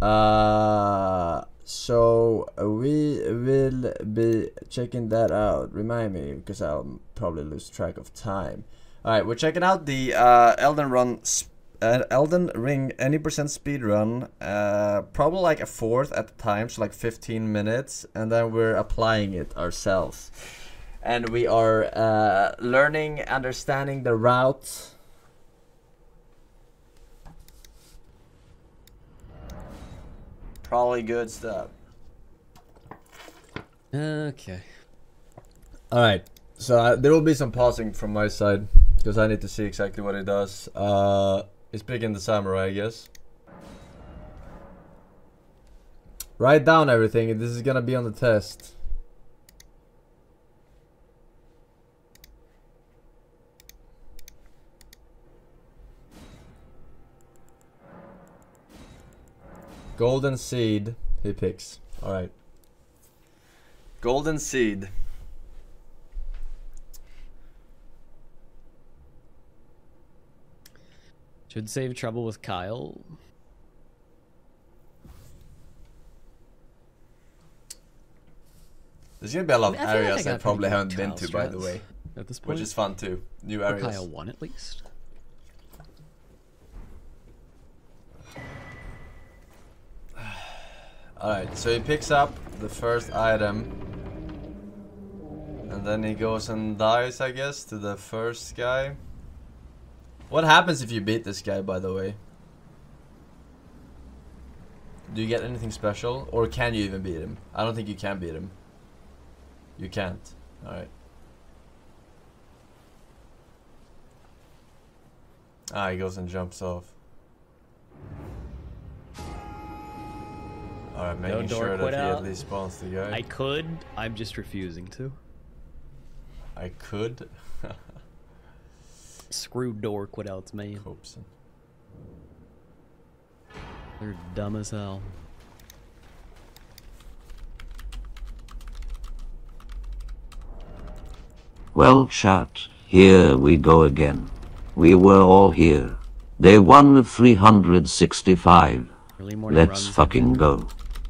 Uh, so we will be checking that out. Remind me, because I'll probably lose track of time. All right, we're checking out the uh, Elden Run, uh, Elden Ring any percent speed run. Uh, probably like a fourth at the time, so like 15 minutes, and then we're applying it ourselves. And we are uh, learning, understanding the route. Probably good stuff. Okay. All right. So uh, there will be some pausing from my side because I need to see exactly what it does. Uh, it's picking the samurai, I guess. Write down everything. This is gonna be on the test. Golden seed. He picks. All right. Golden seed. Should save trouble with Kyle. There's gonna be a lot of I mean, like areas I I, probably haven't good been tile to, by the way, At this point, which is fun too. New Or areas. Kyle one at least. Alright, so he picks up the first item. And then he goes and dies, I guess, to the first guy. What happens if you beat this guy, by the way? Do you get anything special? Or can you even beat him? I don't think you can beat him. You can't. Alright. Ah, he goes and jumps off. Alright, No making door sure that quit he out. at least spawns the guy. I could. I'm just refusing to. I could. Screw door quit outs, man. Hopes. They're dumb as hell. Well, chat, here we go again. We were all here. Day one of 365. Early morning Let's fucking go.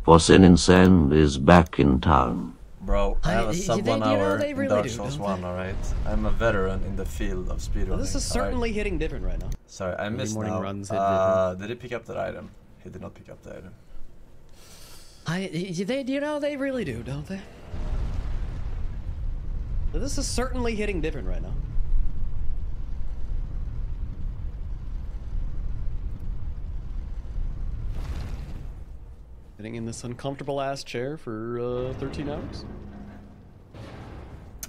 Forsen Insane is back in town. Bro, I I- have a y- sub they- one you know, hour they in really Dark do, Souls 1, alright? I'm a veteran in the field of speedrunning. Well, this is alright? certainly hitting different right now. Sorry, I missed morning now. runs uh, did he pick up that item? He did not pick up the item. I, y- they, you know, they really do, don't they? This is certainly hitting different right now. Sitting in this uncomfortable ass chair for uh, 13 hours.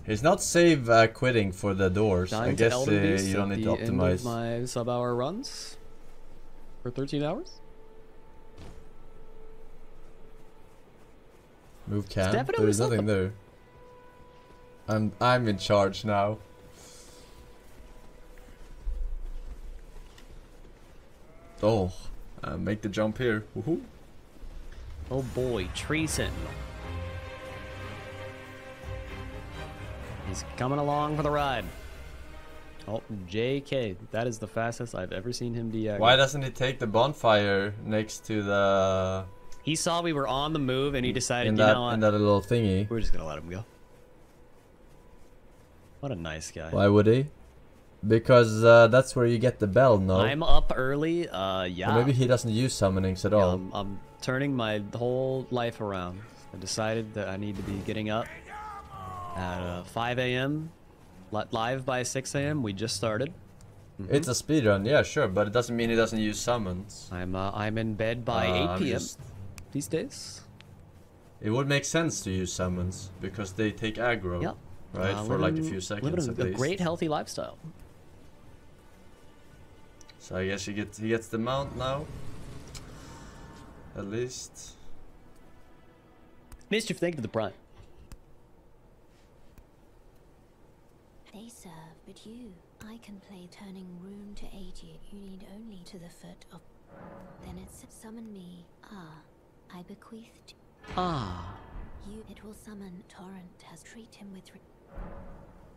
It's not save uh, quitting for the doors. I guess uh, you don't need to the end of optimize. my sub-hour runs for 13 hours. Move cam. There's nothing there. I'm I'm in charge now. Oh, uh, make the jump here. Woohoo. Oh boy, Tree Sentinel. He's coming along for the ride. Oh, JK. That is the fastest I've ever seen him deactivate. Why doesn't he take the bonfire next to the He saw we were on the move and he decided, in you know what? in that little thingy? We're just gonna let him go. What a nice guy. Why would he? Because uh, that's where you get the bell, no? I'm up early. Uh, yeah. Or maybe he doesn't use summonings at Yeah, all. I'm, I'm turning my whole life around. I decided that I need to be getting up at uh, 5 a.m. Live by 6 a.m. We just started. It's a speedrun, yeah, sure, but it doesn't mean he doesn't use summons. I'm uh, I'm in bed by Uh, 8 p.m. just- these days. It would make sense to use summons because they take aggro, right, Uh, for like a few seconds living a great healthy lifestyle. So I guess he gets he gets the mount now. At least. Mischief, thank you to the prime. They serve, but you, I can play turning rune to aid you. You need only to the foot of. Then it's summon me. Ah, I bequeathed. Ah, you. It will summon Torrent. Has treat him with.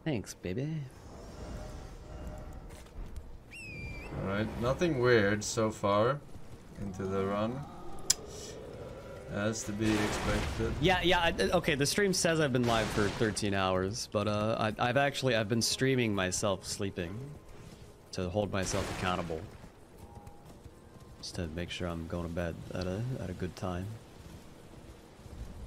Thanks, baby. Alright, nothing weird so far into the run. As to be expected. Yeah, yeah. I, uh, okay, the stream says I've been live for 13 hours, but uh, I, I've actually I've been streaming myself sleeping to hold myself accountable, just to make sure I'm going to bed at a at a good time.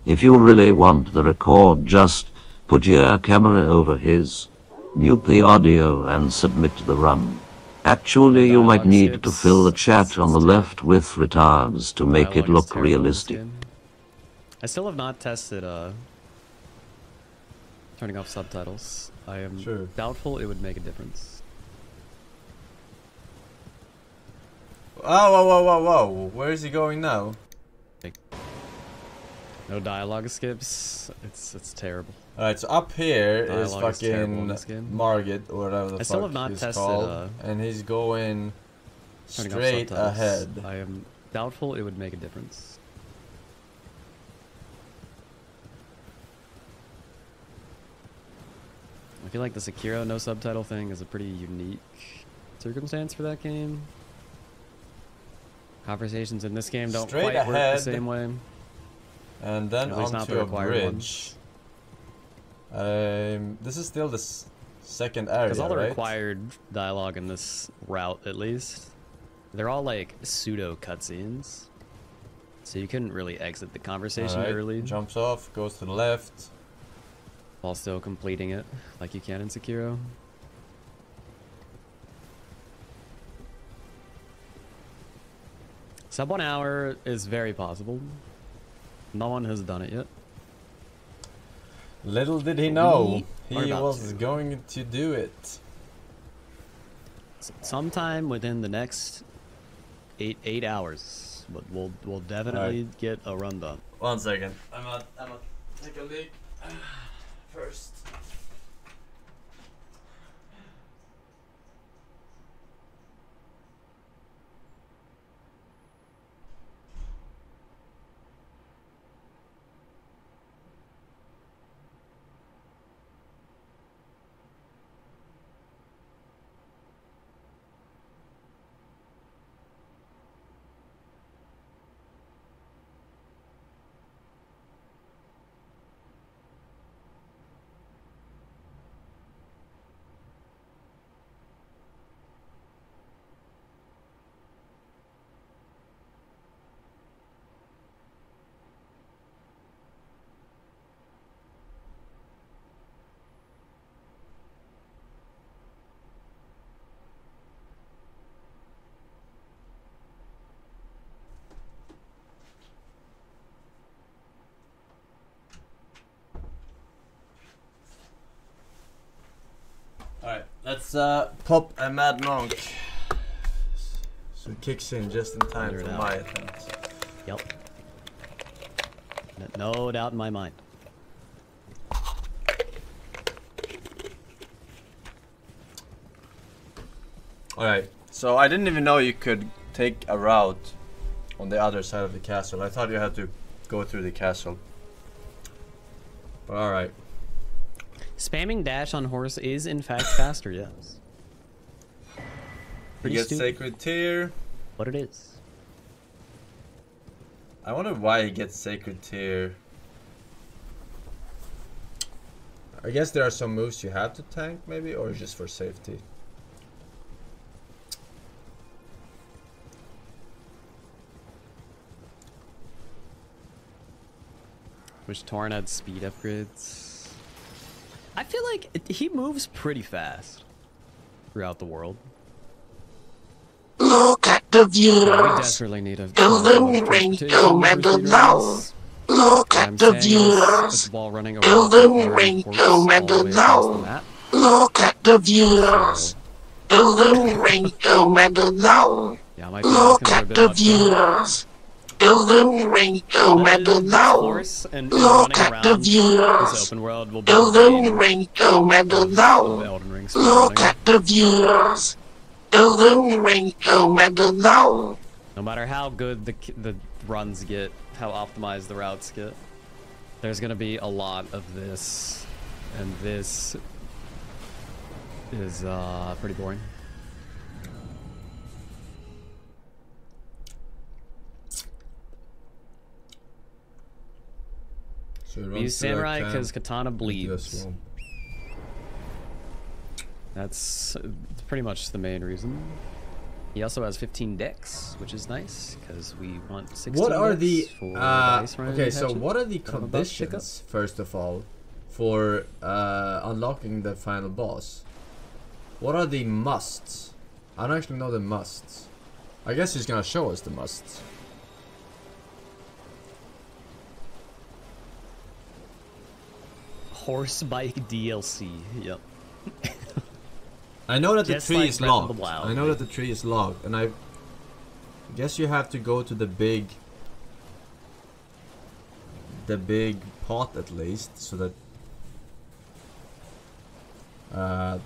If you really want the record, just put your camera over his, mute the audio, and submit the run. Actually, you might need to fill the chat on the left with retards to make it look terrible in this realistic. I still have not tested uh turning off subtitles. I am Sure. doubtful it would make a difference. Oh, whoa, whoa, whoa, whoa. Where is he going now? No dialogue skips. It's it's terrible. Alright, so up here is fucking. Margit, or whatever the I fuck have not he's tested, called. uh, and he's going straight ahead. I am doubtful it would make a difference. I feel like the Sekiro no subtitle thing is a pretty unique circumstance for that game. Conversations in this game don't Straight quite work the same way. And then At least not onto a bridge. ones. Um, this is still the s- second area, Because all the right? required dialogue in this route, at least, they're all like pseudo cutscenes. So you couldn't really exit the conversation Alright, early Jumps off, goes to the left. while still completing it, like you can in Sekiro. Sub one hour is very possible. No one has done it yet. Little did he know, he was to. going to do it. Sometime within the next eight eight hours, but we'll we'll definitely get a run done. One second. I'm gonna, I'm gonna take a leak first. Alright, let's uh, pop a Mad Monk. So it kicks in just in time for out. my attempt. Yep. No doubt in my mind. Alright, so I didn't even know you could take a route on the other side of the castle. I thought you had to go through the castle. But alright. Spamming dash on horse is in fact faster, yes. Pretty get stupid, Sacred Tear. but it is. I wonder why he gets Sacred Tear. I guess there are some moves you have to tank, maybe, or just for safety. Wish Torrent had speed upgrades. I feel like it, he moves pretty fast throughout the world. Look at the Yeah, we viewers. desperately need a Elden Ring Commander now. Look at the saying is, with viewers. the ball running Ring horse all the Commander way across the now. Look at the viewers. Elden Ring Commander now. yeah, I might be Look asking for a at the viewers. Elden Ring Commander This now. horse and, and Look at the viewers. open world Elden the Ring Commander now. Elden Ring Look at the viewers. Elden Ring Commander now. No matter how good the the runs get, how optimized the routes get, there's gonna be a lot of this, and this is uh pretty boring. So use samurai because katana bleeds. That's uh, pretty much the main reason. He also has 15 dex, which is nice because we want 16 What are the for uh, okay? So what are the that I'm about to pick up. conditions first of all for uh, unlocking the final boss? What are the musts? I don't actually know the musts. I guess he's gonna show us the musts. Horse bike DLC. Yep. I know that Just the tree like is Breath of locked. Wild, I know right? that the tree is locked, and I guess you have to go to the big, the big pot at least, so that uh,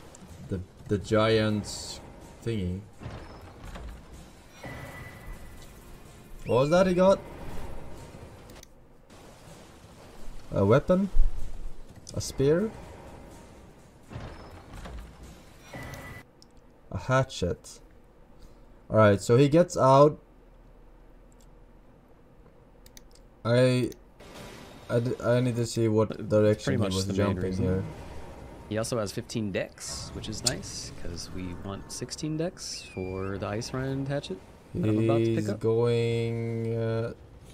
the the giant's thingy. What was that he got? A weapon? A spear? A hatchet. Alright, so he gets out. I, I, I need to see what direction he was jumping here. He also has 15 dex, which is nice because we want 16 dex for the Icerind hatchet. that I'm about to pick He's up. going uh,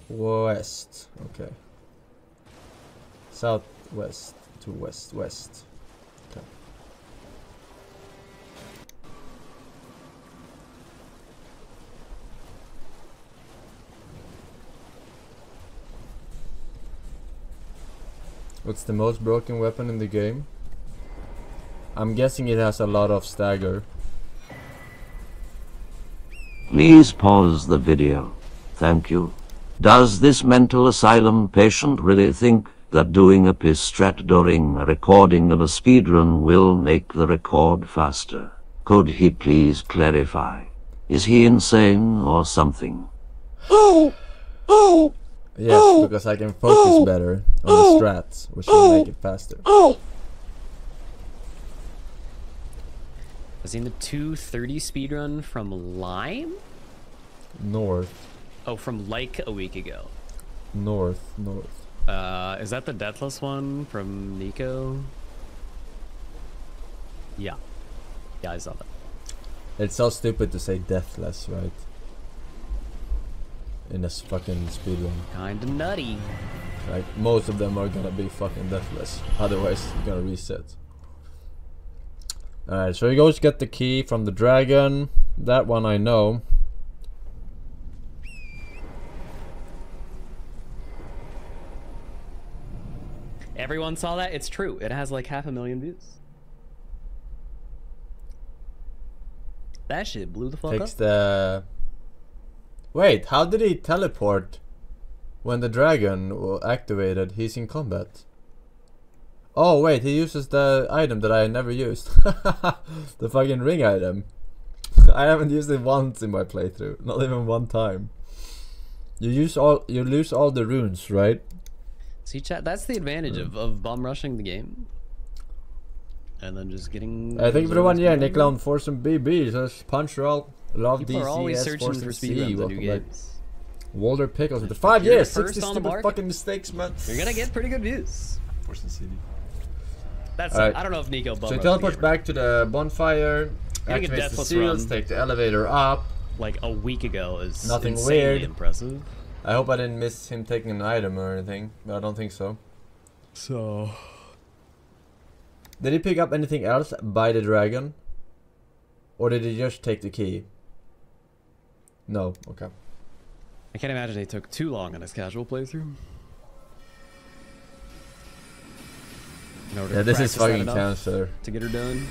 west. Okay. Southwest to west west. Okay. What's the most broken weapon in the game? I'm guessing it has a lot of stagger. Please pause the video. Thank you. Does this mental asylum patient really think that doing a piss strat during a recording of a speedrun will make the record faster? Could he please clarify? Is he insane or something? Oh Oh! Yes, oh! because I can focus oh! better on the oh! strats, which will make it faster. Oh! I've seen the 230 speedrun from Lime? North, Oh, from like a week ago. north, north. Uh, is that the Deathless one from Nico? Yeah. Yeah, I saw that. It's so stupid to say deathless, right? In a s- fucking speedrun. Kinda nutty. Like, most of them are gonna be fucking deathless. Otherwise, you're gonna reset. Alright, so he goes get the key from the dragon. That one I know. Everyone saw that? It's true. It has like half a million views. That shit blew the fuck Takes up. the. Wait, how did he teleport when the dragon activated? He's in combat. Oh wait, he uses the item that I never used. the fucking ring item. I haven't used it once in my playthrough, not even one time. You use all, you lose all the runes, right? See, chat. That's the advantage of, of bomb rushing the game, and then just getting. I think for the those one year, speedruns. Nick Clown for some BB says punch roll. Love People are always searching for and C. speedruns in Welcome new back. games. Walter Pickles with the five you're years, 60 stupid market, fucking mistakes, man. You're gonna get pretty good views. Force and CD. That's. Alright. I don't know if Nico bomb So he rushed the teleports game back to the bonfire, Getting a activates the seals, run. take the elevator up. like a week ago is Nothing insanely weird. impressive. I hope I didn't miss him taking an item or anything, but I don't think so. So Did he pick up anything else by the dragon? Or did he just take the key? No, okay. I can't imagine he took too long on his casual playthrough. In order Yeah, to this is practice that fucking enough cancer. to get her done.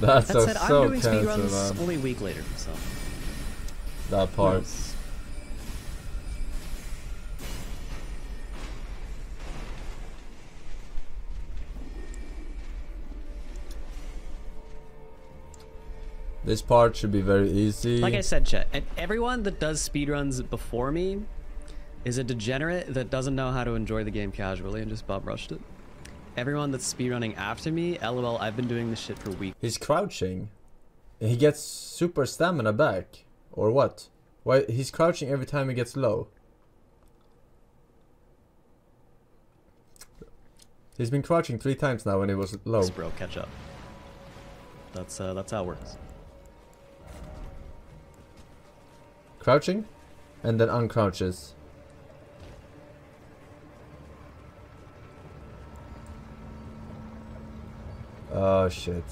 That's That so, said, I'm so doing cancer, speedruns man. only a week later, so. That part. Nice. This part should be very easy. Like I said, Chet, and everyone that does speedruns before me is a degenerate that doesn't know how to enjoy the game casually and just Bob rushed it. Everyone that's speedrunning after me, lol, I've been doing this shit for weeks. He's crouching. He gets super stamina back. Or what? Why he's crouching every time he gets low. He's been crouching three times now when he was low. Yes, bro, catch up. That's uh, that's how it works. Crouching, and then uncrouches. Oh shit.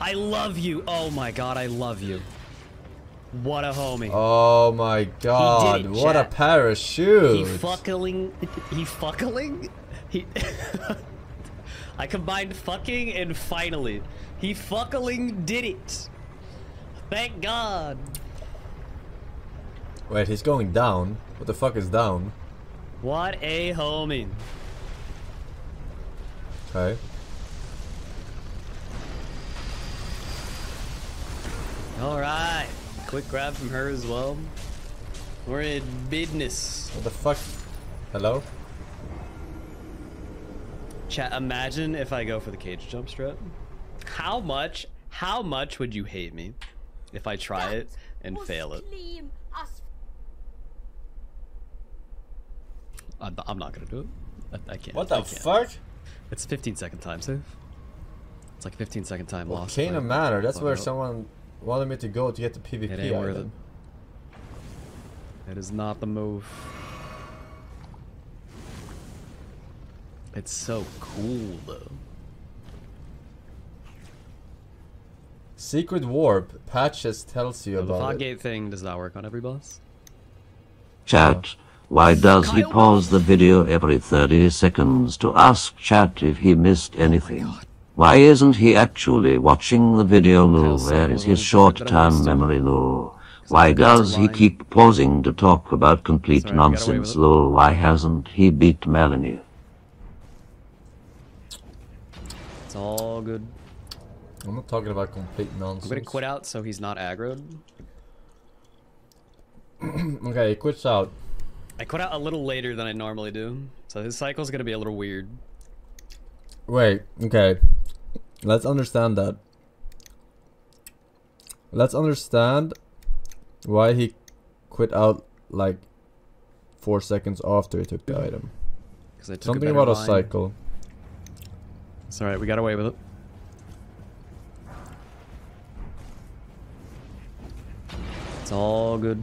I love you. Oh my god, I love you. What a homie. Oh my god, it, what a chat. parachute! He fuckling. He fuckling? He. I combined fucking and finally. He fuckling did it. Thank God. Wait, he's going down. What the fuck is down? What a homie. Okay. Alright. Quick grab from her as well. We're in business. What the fuck? Hello? Chat, imagine if I go for the cage jump strut. How much, how much would you hate me if I try it and fail it? I'm, I'm not gonna do it. I, I can't. What the can't. fuck? It's 15 second time save. It's like 15 second time Well, loss. Kane if I of Manor, that's where up. someone wanted me to go to get the PvP It ain't worth it. item. It is not the move. It's so cool though. Secret Warp, Patches tells you So the about fog it. gate thing does not work on every boss. Chat, why does he pause the video every 30 seconds to ask chat if he missed anything? Why isn't he actually watching the video, Lou? Kyle's Where so is his good, I missed short-term memory, Lou? Why does he keep pausing to talk about complete Sorry, we got away nonsense, with. Lou? Why hasn't he beat Malenia? It's all good. I'm not talking about complete nonsense. I'm nonsense. gonna quit out so he's not aggroed. Okay, he quits out. I quit out a little later than I normally do, so his cycle's gonna be a little weird. Wait, okay. Let's understand that. Let's understand why he quit out like four seconds after he took the mm-hmm. item. Because I took Something a about a cycle. It's alright, we got away with it. It's all good.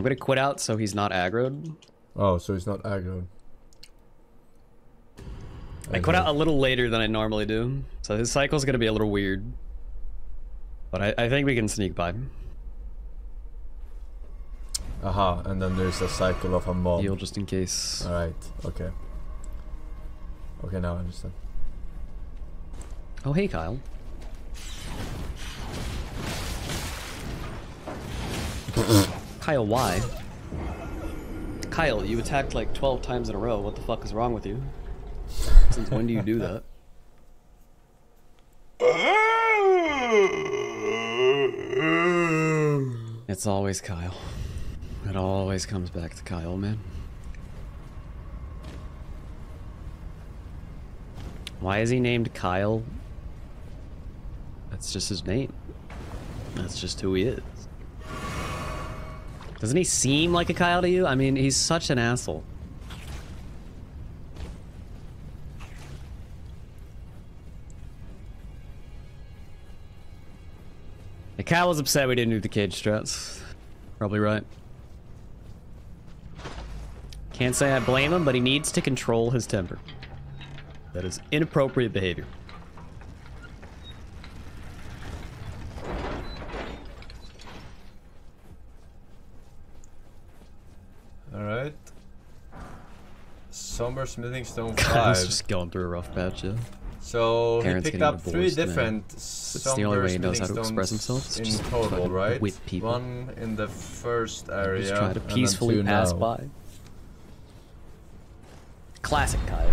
I'm gonna quit out so he's not aggroed. Oh, so he's not aggroed. I quit out a little later than I normally do, so his cycle's gonna be a little weird. But I, I think we can sneak by. Aha, and then there's a cycle of a mob. Heal just in case. Alright, okay. Okay, now I understand. Oh, hey, Kyle. Kyle, why? Kyle, you attacked like 12 times in a row. What the fuck is wrong with you? Since when do you do that? It's always Kyle. It always comes back to Kyle, man. Why is he named Kyle? That's just his name. That's just who he is. Doesn't he seem like a Kyle to you? I mean, he's such an asshole. The Kyle was upset we didn't do the cage struts. Probably right. Can't say I blame him, but he needs to control his temper. That is inappropriate behavior. Alright. Somber Smithing Stone Kyle's 5. just going through a rough patch, yeah. So Parents he picked up three divorced, man. different It's the only way he knows how to express himself, it's in just total, right? whip people. One in the first area. Just try to peacefully pass now. by. Classic Kyle.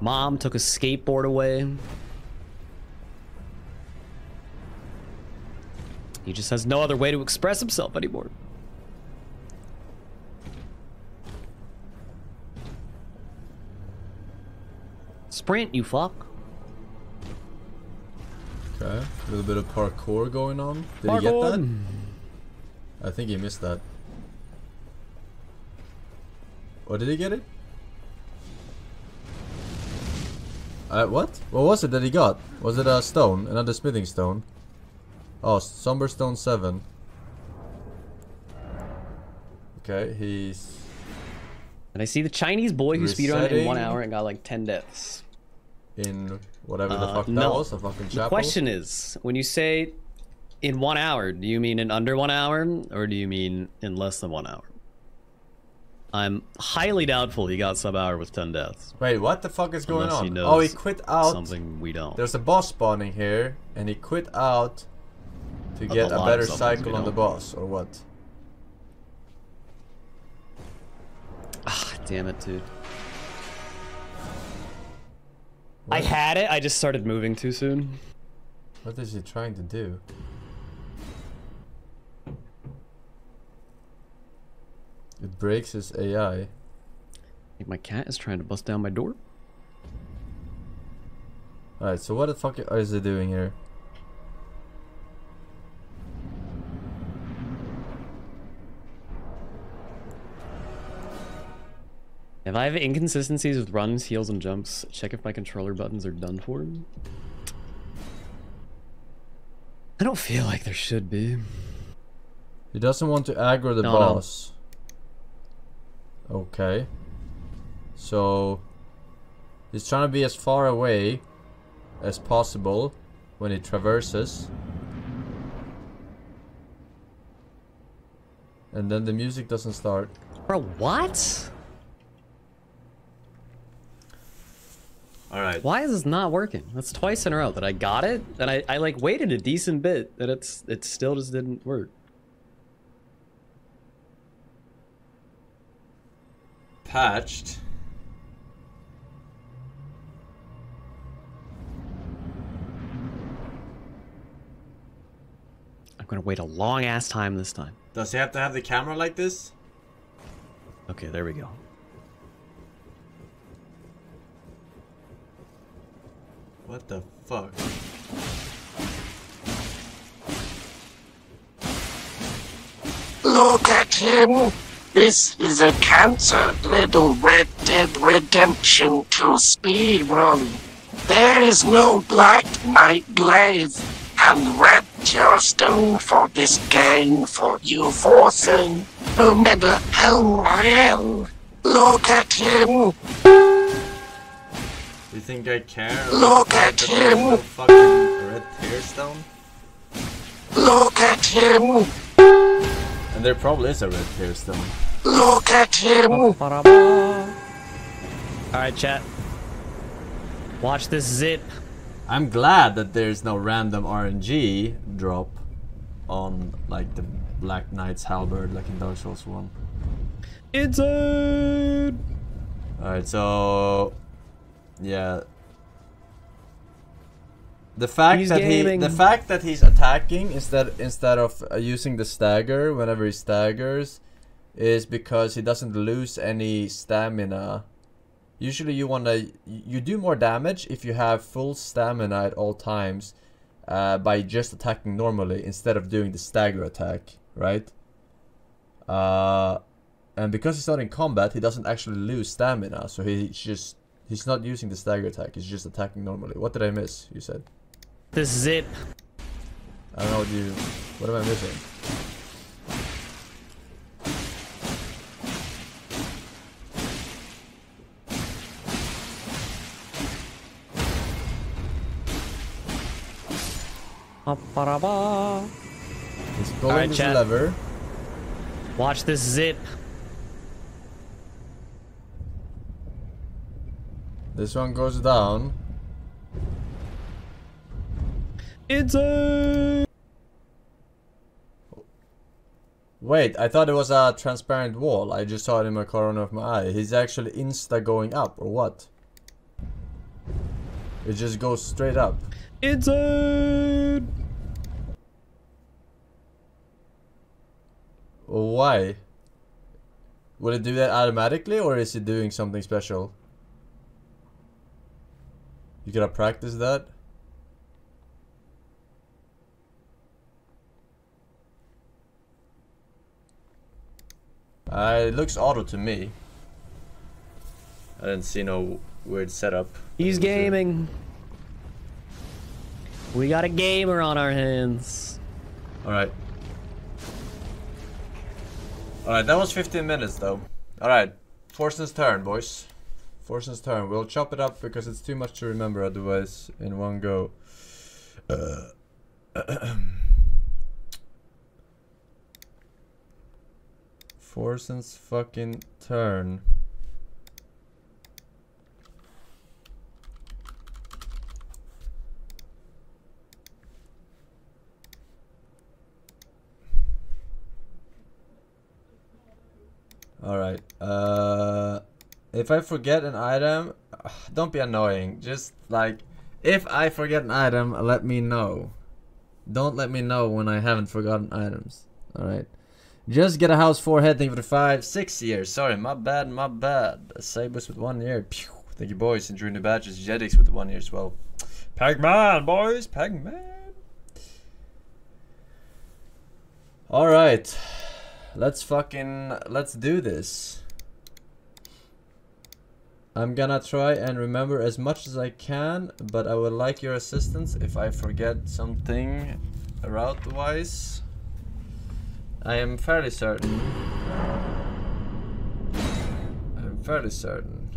Mom took a skateboard away. He just has no other way to express himself anymore. Sprint, you fuck. Okay, a little bit of parkour going on. Did he get that? I think he missed that. Or did he get it? Uh, what? What was it that he got? Was it a stone? Another smithing stone? Oh, Somber Stone 7. Okay, he's... And I see the Chinese boy who speedrun in one hour and got like 10 deaths. in whatever the Uh, fuck that no. was, a fucking chapel. The question is, when you say in one hour, do you mean in under one hour or do you mean in less than one hour? I'm highly doubtful he got sub hour with 10 deaths. Wait, what the fuck is going Unless he on? knows Oh, he quit out. Something we don't. There's a boss spawning here, and he quit out to get a a better summons cycle we on the boss, or what? Ah, damn it, dude. I had it, I just started moving too soon. What is he trying to do? It breaks his AI. I think my cat is trying to bust down my door. Alright, so what the fuck is he doing here? If I have inconsistencies with runs, heals, and jumps, check if my controller buttons are done for. I don't feel like there should be. He doesn't want to aggro the No, no. boss. Okay. So he's trying to be as far away as possible when he traverses. And then the music doesn't start. Bro, what? Alright. Why is this not working? That's twice in a row that I got it, and I, I like waited a decent bit, that it's it still just didn't work. Patched. I'm gonna wait a long ass time this time. Does he have to have the camera like this? Okay, there we go. What the fuck? Look at him. This is a cancer little Red Dead Redemption 2 speedrun. There is no Black Knight Glaive and Red Stone for this game for you forcing, how well. Look at him. You think I care? Look at him. Fucking red tear stone? Look at him. And there probably is a red tear stone. Look at him. Alright, chat. Watch this zip. I'm glad that there's no random RNG drop on like the Black Knight's halberd like in Dark Souls 1. Inside! Alright, so yeah. The fact He's that gaming. he the fact that he's attacking instead instead of uh, using the stagger whenever he staggers is because he doesn't lose any stamina. Usually you want to you do more damage if you have full stamina at all times uh, by just attacking normally instead of doing the stagger attack, right? Uh, and because he's not in combat, he doesn't actually lose stamina, so he's just he's not using the stagger attack. He's just attacking normally. What did I miss? You said. This zip. I don't know what you. What am I missing? He's pulling Alright, this chat. lever. Watch this zip. This one goes down. It's a... Wait, I thought it was a transparent wall. I just saw it in my corner of my eye. He's actually insta going up, or what? It just goes straight up. It's a... Why? Will it do that automatically, or is it doing something special? You gotta practice that. Uh, it looks auto to me. I didn't see no weird setup. He's It gaming. We got a gamer on our hands. Alright. Alright, that was 15 minutes though. Alright, Forsen's turn, boys. Forsen's turn. We'll chop it up because it's too much to remember otherwise in one go. Uh, Forsen's fucking turn. Alright. Uh, if I forget an item, don't be annoying. Just like, if I forget an item, let me know. Don't let me know when I haven't forgotten items. Alright. Just get a house 4 head, thank you for the 5. 6 years, sorry, my bad, my bad. Sabus with 1 year. Pew. Thank you, boys. Enjoying the badges. Jedix with 1 year as well. Pac-Man, boys. Pac-Man. Alright. Let's fucking let's do this. I'm gonna try and remember as much as I can, but I would like your assistance if I forget something route wise. I am fairly certain. I'm fairly certain.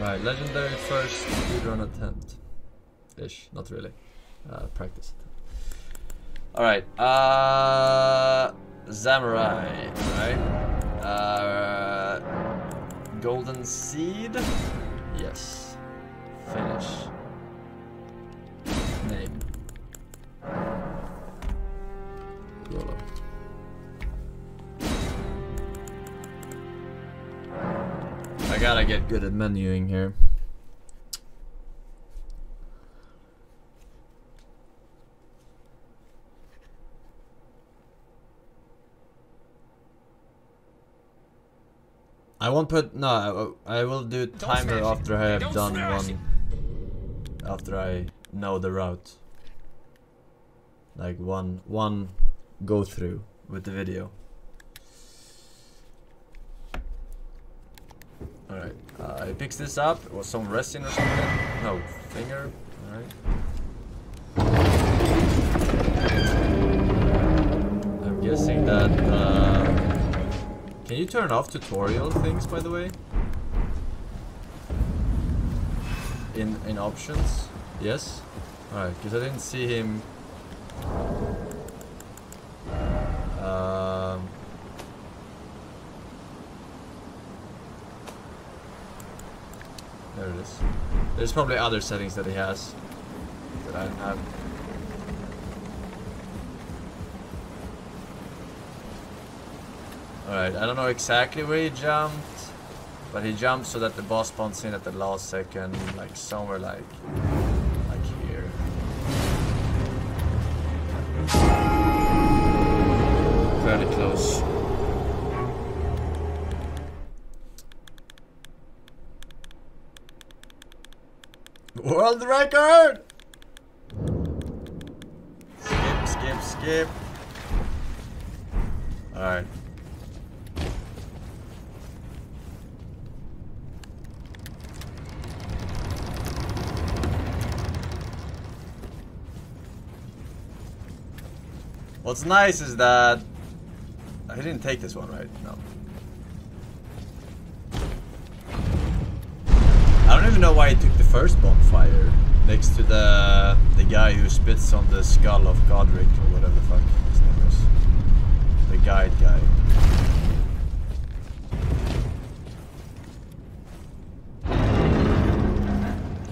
Right, legendary first speedrun attempt. Ish, not really uh, practice it. Alright, uh, Samurai, right? Uh, Golden Seed? Yes. Finish. Name. I gotta get good at menuing here. I won't put no. I will do timer after I have done one. After I know the route. Like one one go through with the video. Alright, uh, I picked this up. It was some resin or something. No, finger. Alright. I'm guessing that. Uh, can you turn off tutorial things, by the way? In in options? Yes? Alright, because I didn't see him... Um... There it is. There's probably other settings that he has that I don't have. Alright, I don't know exactly where he jumped, but he jumped so that the boss spawns in at the last second, like somewhere like, like here. Fairly close. World record! Skip, skip, skip. Alright. What's nice is that I didn't take this one, right? No. I don't even know why he took the first bonfire next to the the guy who spits on the skull of Godrick or whatever the fuck his name is. The guide guy.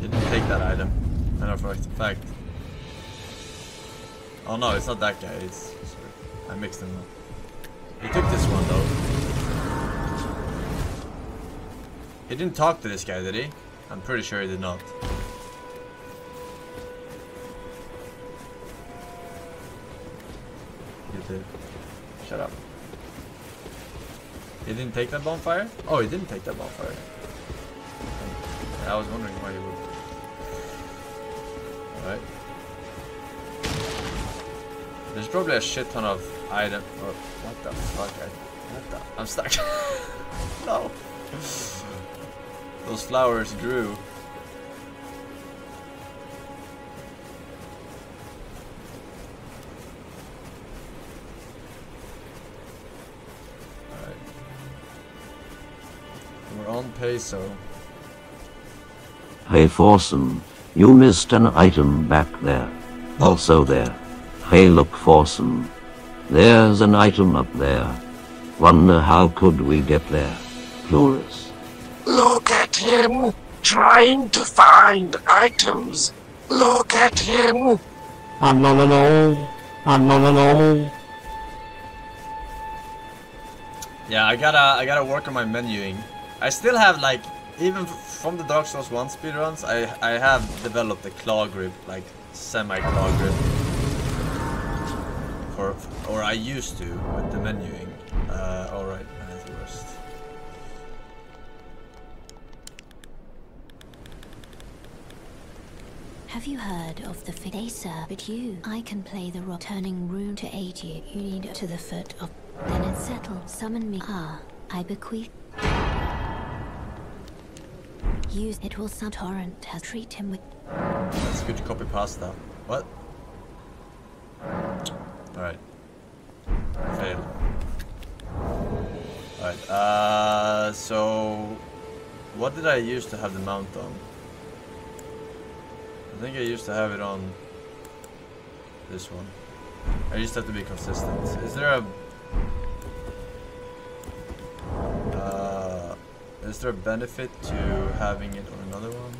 Didn't take that item. I know for a fact. Oh no, it's not that guy. It's sorry. I mixed them up. He took this one though. He didn't talk to this guy, did he? I'm pretty sure he did not. You did. Shut up. He didn't take that bonfire? Oh, he didn't take that bonfire. I was wondering why he would. Alright. There's probably a shit ton of item. Or what the fuck? I, what the? I'm stuck. no. Those flowers grew. Alright. We're on peso. Hey Forsen, you missed an item back there. Also there. Hey look Forsen. There's an item up there. Wonder how could we get there? Curious. Look at him, trying to find items. Look at him. Ah, no, no, no. Ah, no, no, no. Yeah, I gotta I gotta work on my menuing. I still have like even from the Dark Souls 1 speedruns, I I have developed a claw grip, like semi claw grip. For or I used to with the menuing. Uh, alright, that's the worst. Have you heard of the fi- They serve but you. I can play the rock turning rune to aid you. You need to the foot of. Then it's settled. Summon me. Ah, I bequeath. Use it will some Torrent has treat him with That's good to copy pasta. What? Alright. Fail. Alright, uh so what did I use to have the mount on? I think I used to have it on this one. I just have to be consistent. Is there a uh, is there a benefit to having it on another one?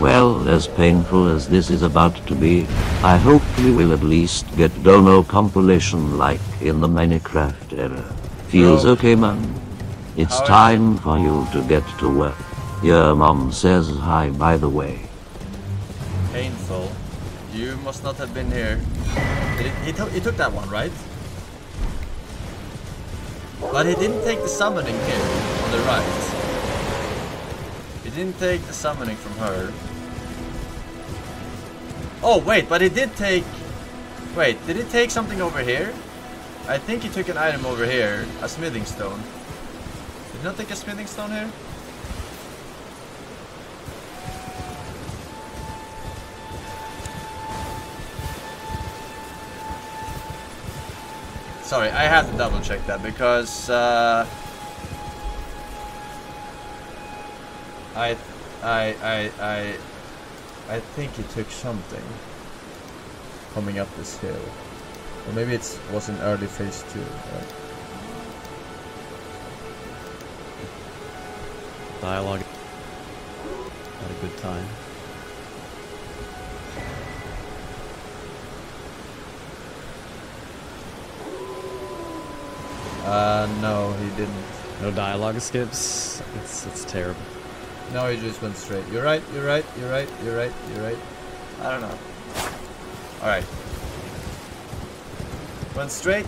Well, as painful as this is about to be, I hope we will at least get Dono compilation like in the Minecraft era. Feels Bro. okay, man? It's How time for you to get to work. Your mom says hi, by the way. Painful. You must not have been here. It, he, took he took that one, right? But he didn't take the summoning here, on the right. He didn't take the summoning from her. Oh, wait, but it did take... Wait, did it take something over here? I think he took an item over here, a smithing stone. Did not take a smithing stone here? Sorry, I have to double check that because uh, I, I, I, I, I think he took something coming up this hill, or maybe it was in early phase two. Right? Dialogue. Had a good time. Uh, no, he didn't. No dialogue skips. It's it's terrible. No, he just went straight. You're right. You're right. You're right. You're right. You're right. I don't know. All right. Went straight.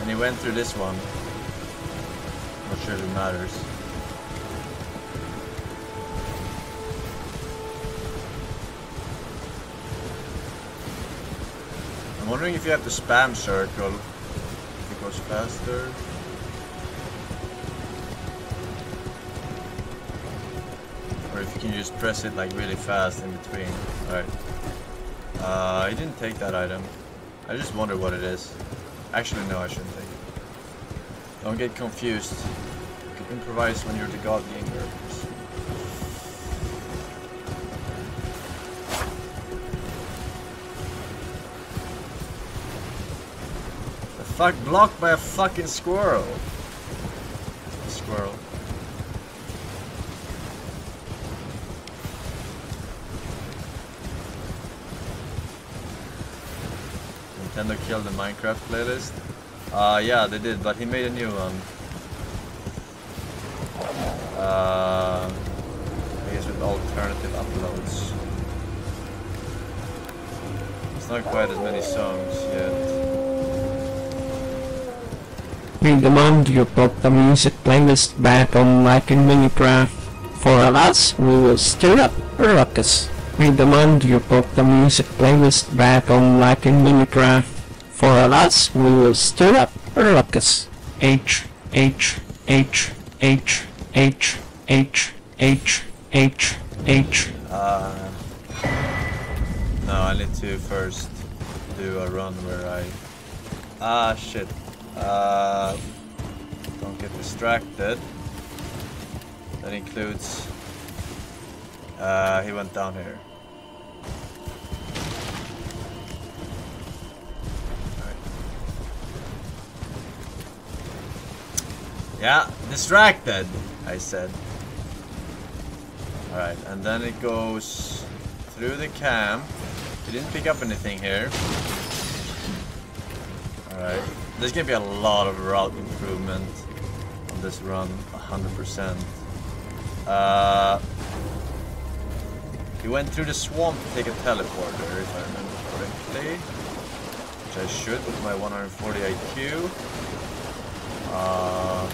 And he went through this one. Not sure if it matters. I'm wondering if you have to spam circle goes faster. Or if you can just press it like really fast in between. Alright. Uh, I didn't take that item. I just wonder what it is. Actually, no, I shouldn't take it. Don't get confused. You can improvise when you're the god gamer. Fuck blocked by a fucking squirrel. Squirrel. Nintendo killed the Minecraft playlist. Uh, yeah, they did, but he made a new one. Uh, I guess with alternative uploads. It's not quite as many songs yet. We demand you put the music playlist back on like in Minecraft. For us, we will stir up a ruckus. We demand you put the music playlist back on like in Minecraft. For us, we will stir up a ruckus. H H H H H H H H H Uh, no, I need to first do a run where I. Ah, shit. Uh, don't get distracted. That includes. Uh, he went down here. Alright. Yeah, distracted, I said. Alright, and then it goes through the camp. We didn't pick up anything here. Alright. There's gonna be a lot of route improvement on this run, 100%. Uh, he went through the swamp to take a teleporter, if I remember correctly. Which I should with my 140 IQ. Uh,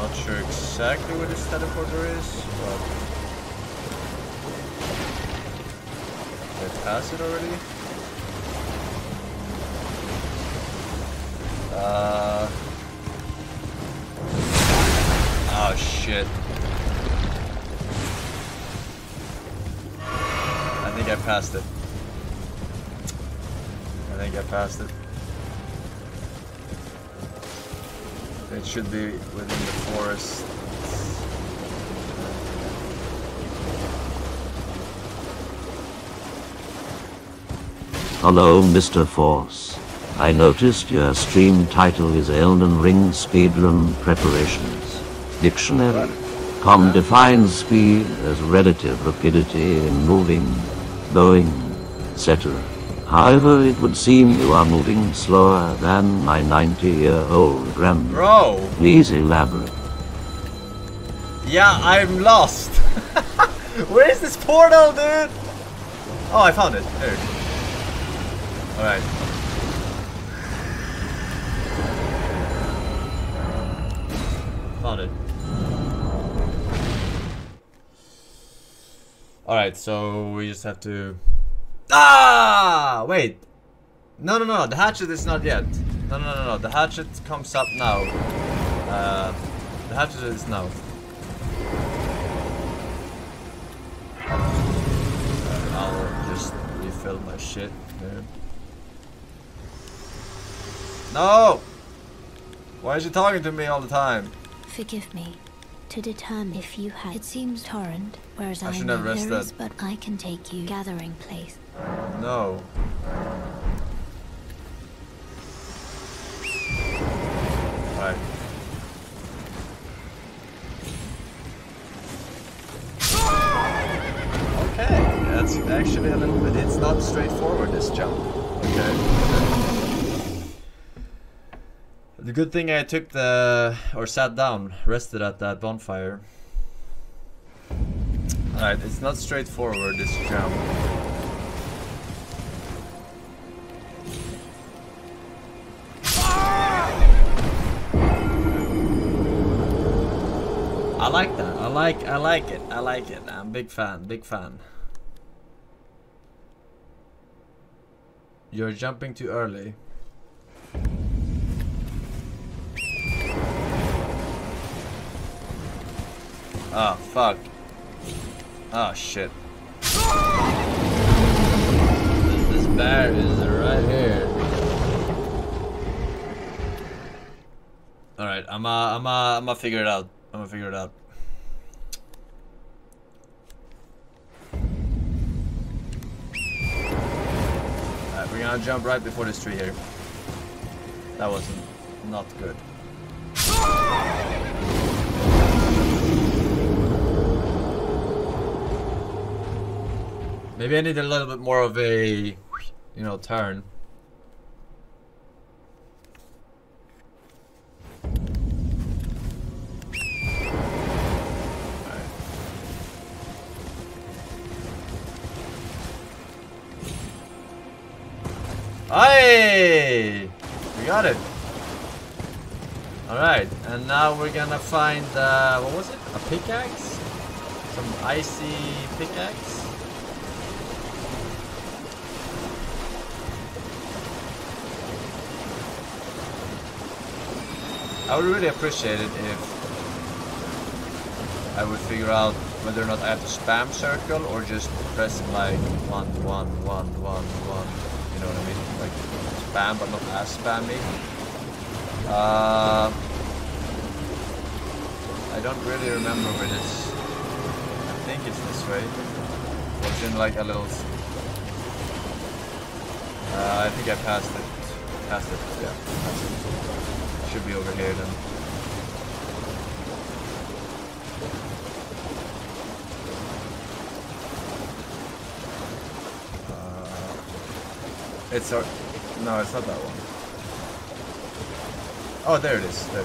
not sure exactly where this teleporter is, but... Did I pass it already? Uh... Oh shit. I think I passed it. I think I passed it. It should be within the forest. Hello, Mr. Force. I noticed your stream title is Elden Ring Speedrun Preparations. Dictionary. Com defines speed as relative rapidity in moving, going, etc. However, it would seem you are moving slower than my 90-year-old grandma. Bro! Please elaborate. Yeah, I'm lost! Where is this portal, dude? Oh, I found it. There. Alright. Found it. Alright, so we just have to... Ah! Wait! No, no, no, the hatchet is not yet. No, no, no, no, the hatchet comes up now. Uh, the hatchet is now. I'll just refill my shit there. No! Why is she talking to me all the time? Forgive me. To determine if you had. It seems Torrent, whereas I I, should know have there but I can take you gathering place. No. Right. Okay, that's actually a little bit. It's not straightforward this jump. Okay. The good thing I took the or sat down, rested at that bonfire. Alright, it's not straightforward this jump. I like that. I like I like it. I like it. I'm big fan. Big fan. You're jumping too early. Oh fuck. Oh shit. This, this bear is right here. Alright, I'm uh, I'm uh, I'm gonna figure it out. I'm gonna figure it out. Alright, we're gonna jump right before this tree here. That wasn't not good. Maybe I need a little bit more of a, you know, turn. Hey! We got it. Alright, and now we're gonna find, uh, what was it? A pickaxe? Some icy pickaxe? I would really appreciate it if I would figure out whether or not I have to spam circle or just press like one, one, one, one, one. You know what I mean? Like spam, but not as spammy. Uh, I don't really remember where this. I think it's this way. It's in like a little. Uh, I think I passed it. Passed it. Yeah, passed it. Should be over here then. Uh, it's our. No, it's not that one. Oh, there it is. There.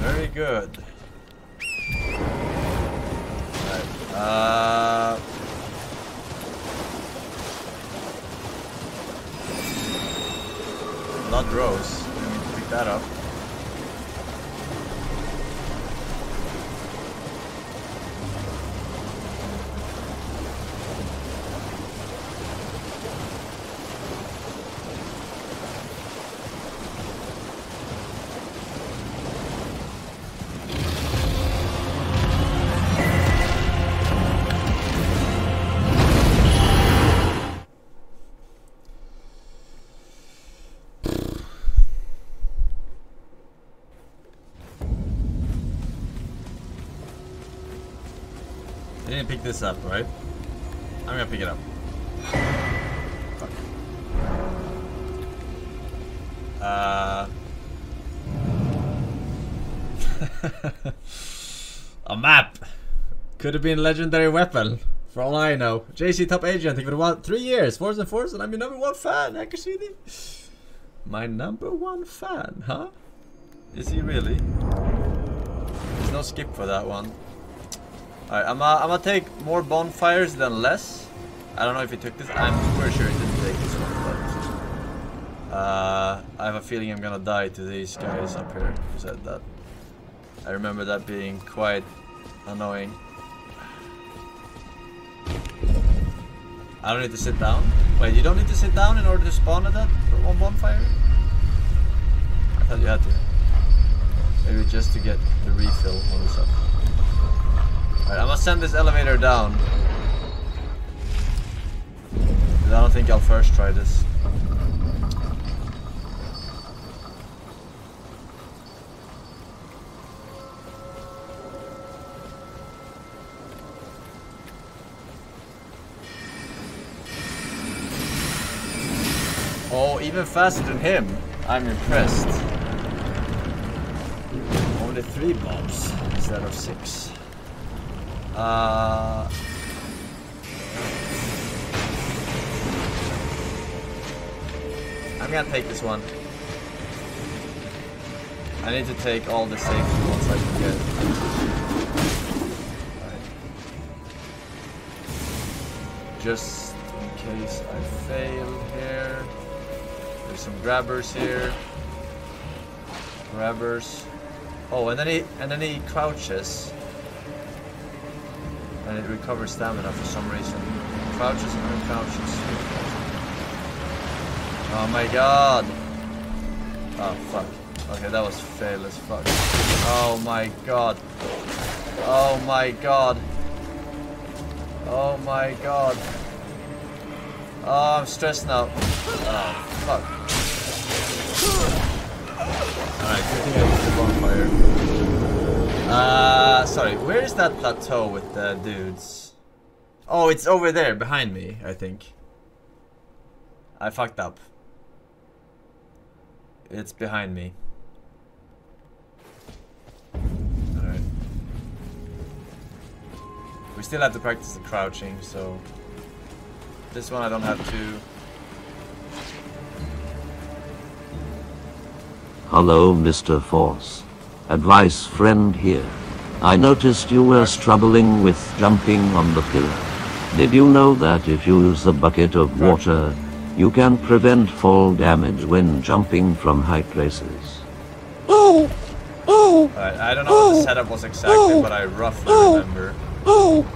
Very good. Uh. Blood rose. Pick that up. This up, right? I'm gonna pick it up. Uh. a map! Could have been a legendary weapon. For all I know. JC Top Agent, you for one three years. Force and Force, and I'm your number one fan, Akashidi. My number one fan, huh? Is he really? There's no skip for that one. Alright, I'm gonna I'm gonna take more bonfires than less. I don't know if he took this. I'm pretty sure he didn't take this one, but uh, I have a feeling I'm gonna die to these guys up here who said that. I remember that being quite annoying. I don't need to sit down. Wait, you don't need to sit down in order to spawn at that one bonfire? I thought you had to. Maybe just to get the refill on the stuff. Alright, I'm gonna send this elevator down. I don't think I'll first try this. Oh, even faster than him. I'm impressed. Only three bombs instead of six. Uh, I'm gonna take this one. I need to take all the safety ones I can get. Just in case I fail here. There's some grabbers here. Grabbers. Oh, and then he and then he crouches. And it recovers stamina for some reason. Crouches and crouches. Oh my god! Oh fuck. Okay, that was fail as fuck. Oh my god. Oh my god. Oh my god. Oh, I'm stressed now. Oh, fuck. Alright, good thing I used the bonfire. Uh, sorry, where is that plateau with the dudes? Oh, it's over there, behind me, I think. I fucked up. It's behind me. Alright. We still have to practice the crouching, so... This one I don't have to... Hello, Mr. Force. Advice friend here. I noticed you were struggling with jumping on the pillar. Did you know that if you use a bucket of water, you can prevent fall damage when jumping from high places? Alright, oh, oh, I don't know what the oh, setup was exactly, but I roughly remember. Alright.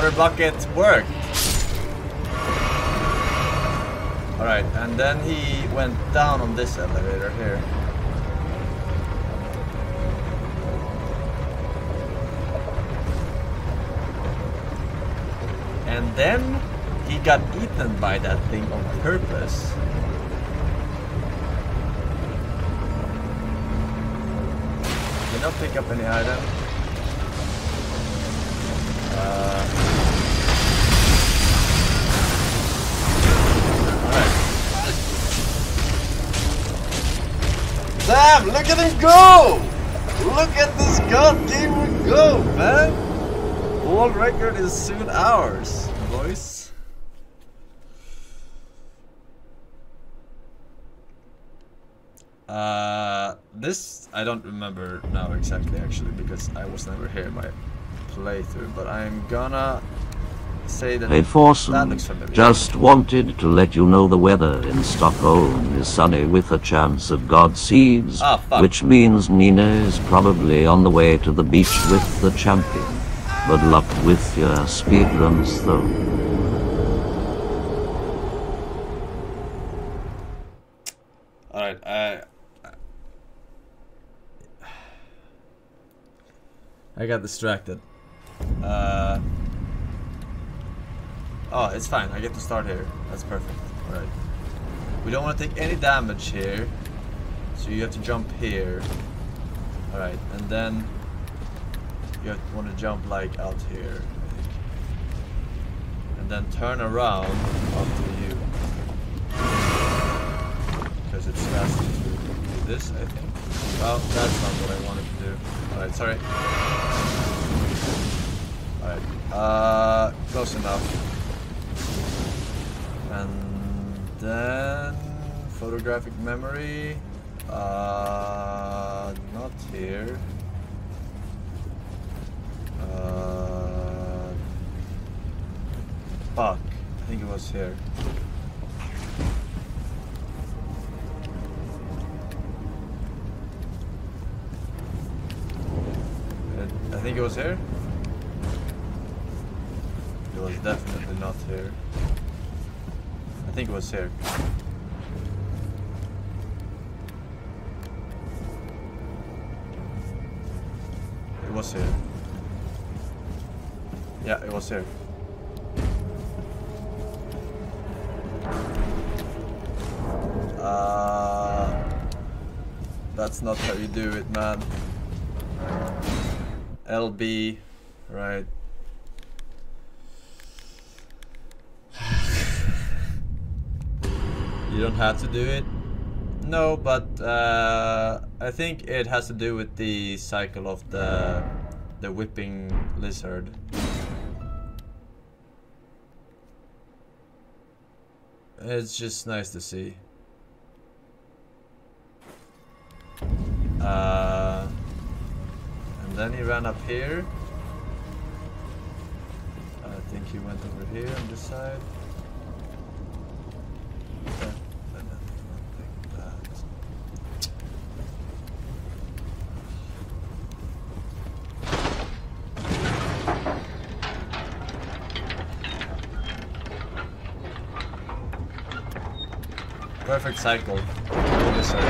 Water bucket worked. Alright, and then he went down on this elevator here. And then he got eaten by that thing on purpose. Did not pick up any item. Damn, look at him go! Look at this goddamn go, man! World record is soon ours, boys. Uh, this I don't remember now exactly actually because I was never here my playthrough, but I'm gonna say that Hey that looks familiar. just wanted to let you know the weather in Stockholm is sunny with a chance of God seeds, ah, fuck. which means Nina is probably on the way to the beach with the champion. Good luck with your speedruns though. Alright, I. I got distracted. Uh. Oh, it's fine. I get to start here. That's perfect. Alright. We don't want to take any damage here. So you have to jump here. Alright, and then you have want to jump like out here. And then turn around after you. Because it's faster to do this, I think. Oh, that's not what I wanted to do. Alright, sorry. Alright, uh, close enough. And then photographic memory. Uh, not here. Uh, fuck. I think it was here. I think it was here. It was definitely not here. I think it was here. It was here. Yeah, it was here. Uh, that's not how you do it, man. LB, right. You don't have to do it. No, but uh, I think it has to do with the cycle of the the whipping lizard. It's just nice to see. Uh, and then he ran up here. I think he went over here on this side. Perfect cycle. side.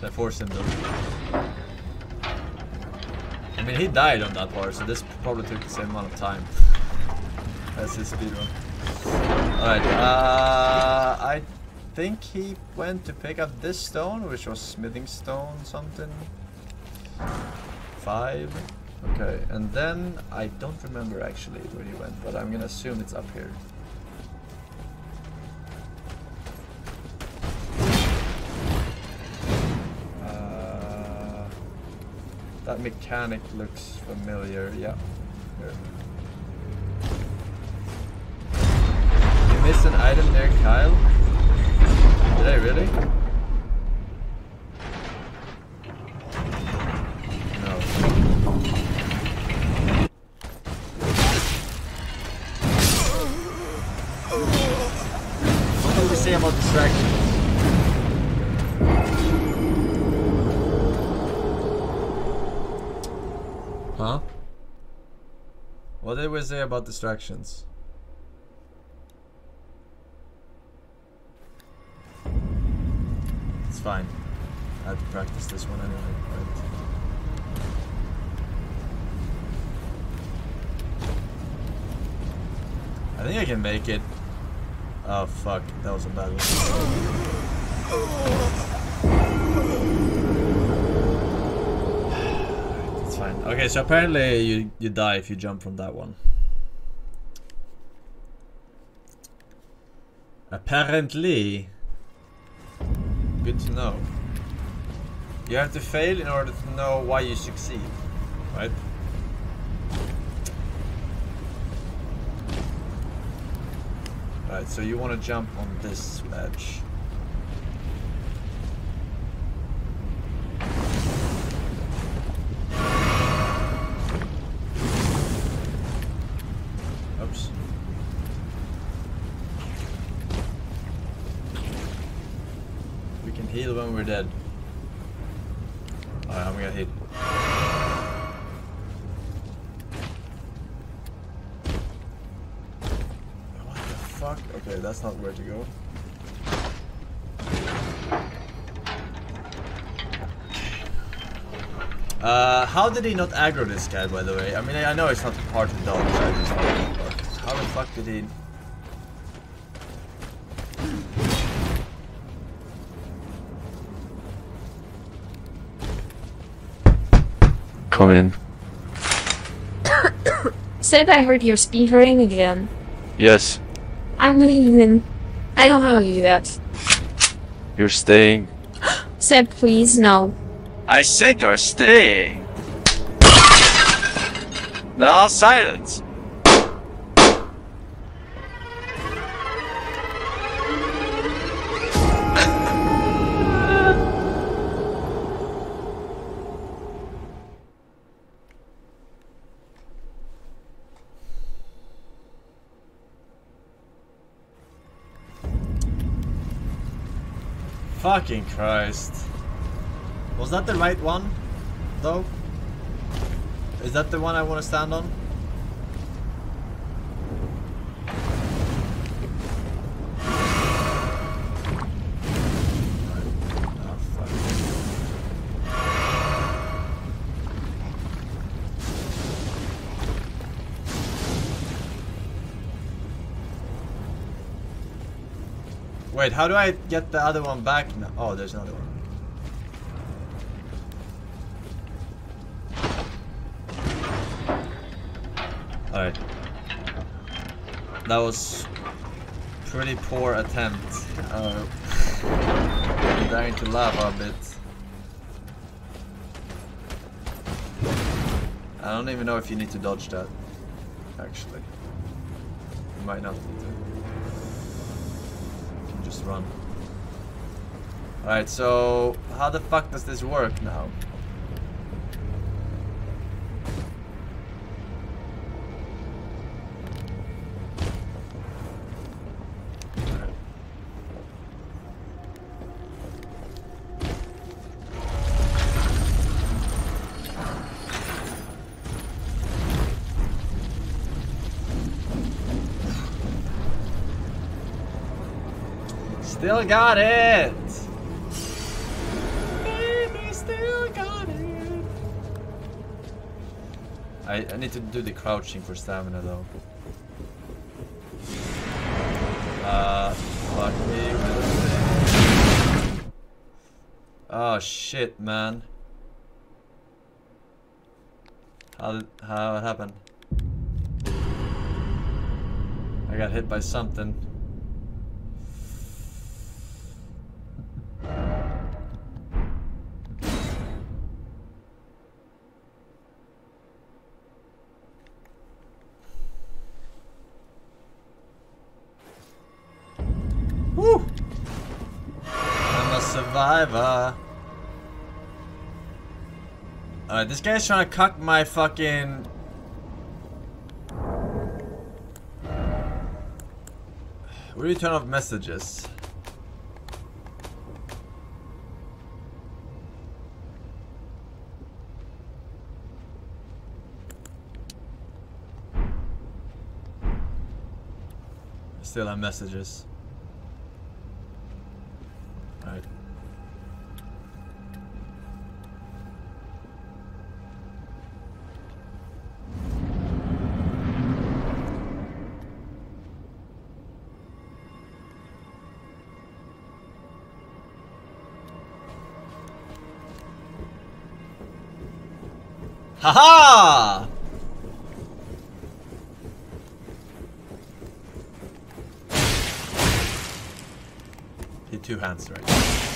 That forced him to. I mean, he died on that part, so this probably took the same amount of time as his speedrun. Alright, uh, I think he went to pick up this stone, which was smithing stone something. Five. Okay, and then I don't remember actually where he went, but I'm gonna assume it's up here. Uh, that mechanic looks familiar, yeah. Here. Miss an item there, Kyle? Did I really? No. What did we say about distractions? Huh? What did we say about distractions? It's fine. I had to practice this one anyway, right? I think I can make it. Oh fuck, that was a bad one. It's fine. Okay, so apparently you you die if you jump from that one. Apparently. Good to know. You have to fail in order to know why you succeed, right? Right, so you want to jump on this ledge. Heal when we're dead. Alright, I'm gonna hit. What the fuck? Okay, that's not where to go. Uh, how did he not aggro this guy, by the way? I mean, I know it's not hard to dodge, I how the fuck did he... Come in. Said I heard your speaking again. Yes, I'm leaving. I don't know you that. you're staying. Said please no. I said you're staying. Now silence. Fucking Christ. Was that the right one, though? Is that the one I want to stand on? Wait, how do I get the other one back now? Oh, there's another one. Alright. That was pretty poor attempt. Uh, I'm dying to laugh a bit. I don't even know if you need to dodge that. Actually. You might not run. Alright, so how the fuck does this work now? Still got it! Baby, still got it! I, I need to do the crouching for stamina though. Uh, fuck me with a. Oh shit, man. How did, how it happened? I got hit by something. Alright, this guy's trying to cuck my fucking... Where do you turn off messages? Still have messages. Haha! Hit two hands right.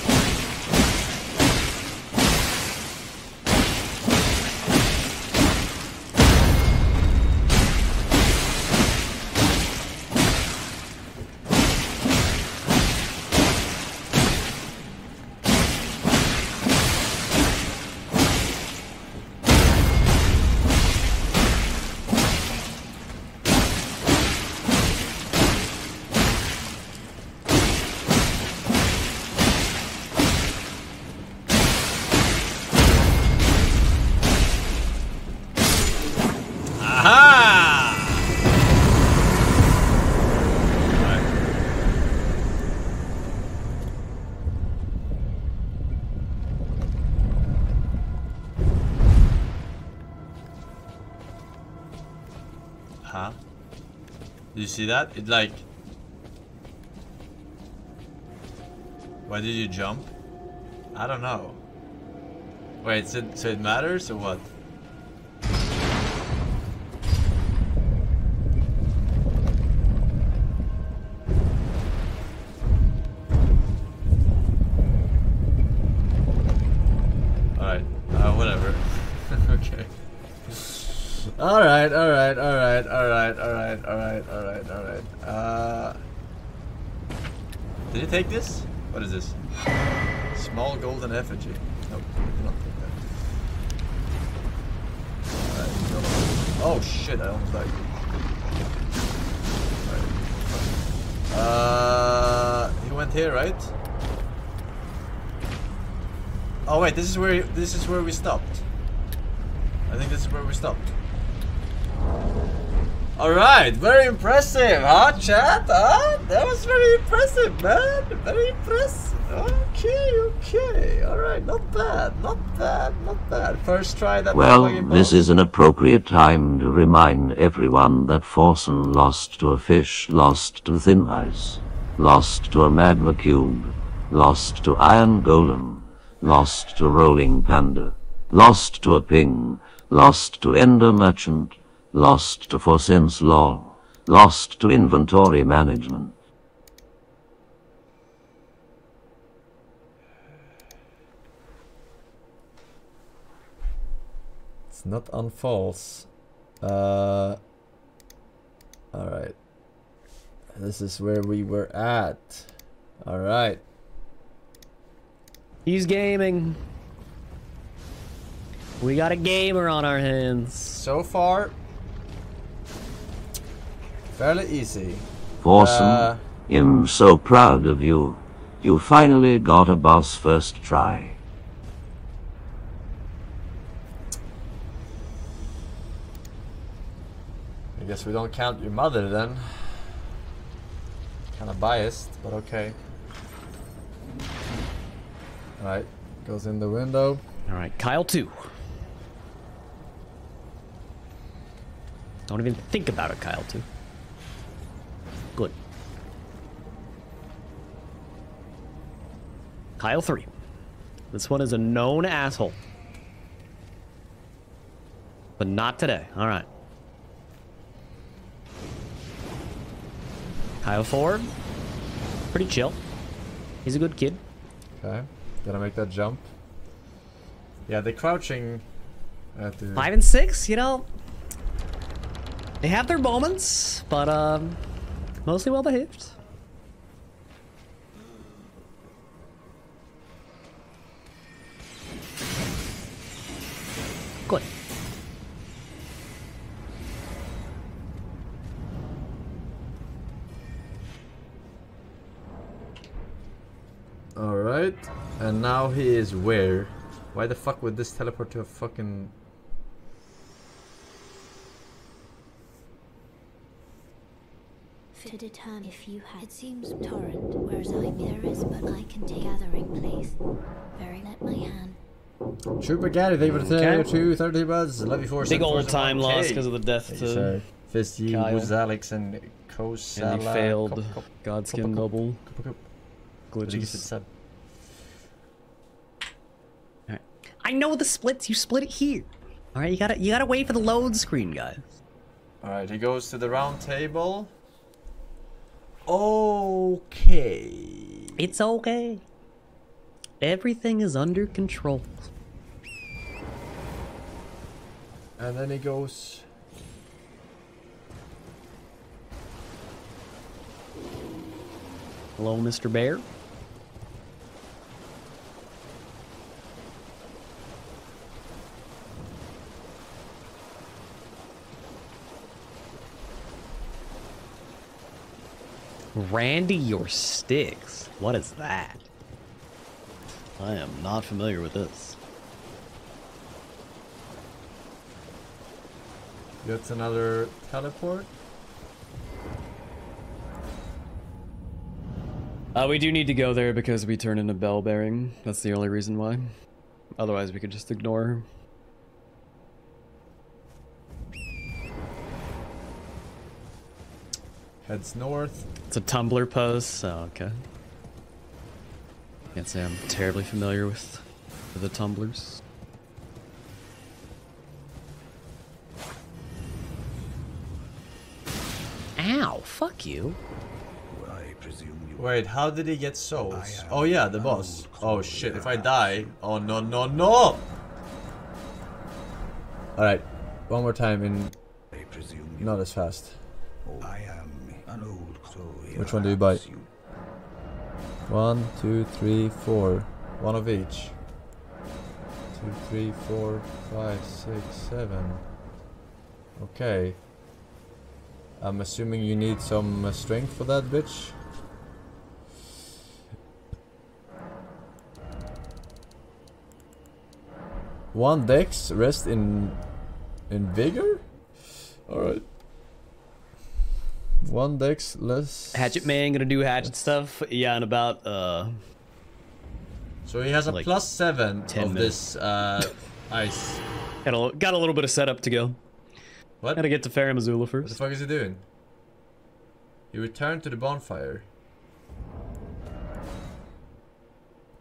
You see that? It like... Why did you jump? I don't know. Wait, so, so it matters or what? Shit, I almost died. Uh. He went here, right? Oh wait, this is where this is where we stopped. I think this is where we stopped. Alright, very impressive, huh, chat? Huh? That was very impressive, man. Very impressive. Okay, okay. Alright, not bad, not bad, not bad. First try that Well, this is an appropriate time to remind everyone that Forsen lost to a fish, lost to thin ice, lost to a magma cube, lost to iron golem, lost to rolling panda, lost to a ping, lost to ender merchant, lost to Forsen's law, lost to inventory management. It's not on false. Uh. Alright. This is where we were at. Alright. He's gaming. We got a gamer on our hands. So far, fairly easy. Forsen, Uh, I'm so proud of you. You finally got a boss first try. I guess we don't count your mother then. Kinda biased, but okay. Alright, goes in the window. All right, Kyle two. Don't even think about it, Kyle two. Good. Kyle three. This one is a known asshole. But not today. All Kyle four. Pretty chill. He's a good kid. Okay, gotta make that jump. Yeah, the crouching. Have to- Five and six, you know, they have their moments, but um, mostly well behaved. And now he is where? Why the fuck would this teleport to a fucking... To determine if you had. It seems torrent, whereas I there is, but I can take gathering place. Very let my hand. Trooper Gary, thank you for the Okay. two thirty buds. Love you for Big old time loss because of the death Thank you, to sir. Fist you, Woods Alex, and Kosala. and the failed Cop- cop- Godskin double cop- cop- Did you get glitches. sub? I know the splits. You split it here. All right, you gotta you gotta wait for the load screen, guys. Alright, he goes to the round table. Okay. It's okay. Everything is under control. And then he goes. Hello, Mr. Bear. Randy your sticks. What is that? I am not familiar with this. That's another teleport. Uh, we do need to go there because we turn into bell bearing. That's the only reason why. Otherwise, we could just ignore Heads north. It's a Tumblr post, so okay. Can't say I'm terribly familiar with the tumblers. Ow, fuck you. Wait, how did he get souls? Oh yeah, the boss. Oh shit, if I die. Oh no, no, no! Alright, one more time in. Not as fast. I am an old crow. Which one do you buy? One, two, three, four. One of each. Two, three, four, five, six, seven. Okay. I'm assuming you need some uh, strength for that bitch. One dex, rest in in vigor? Alright. One dex less Hatchet Man gonna do hatchet stuff. Yeah, in about uh So he has a Like, plus seven of minutes. this uh, ice. got a, got a little bit of setup to go. What? Gotta get to Farum first. What the fuck is he doing? He returned to the bonfire.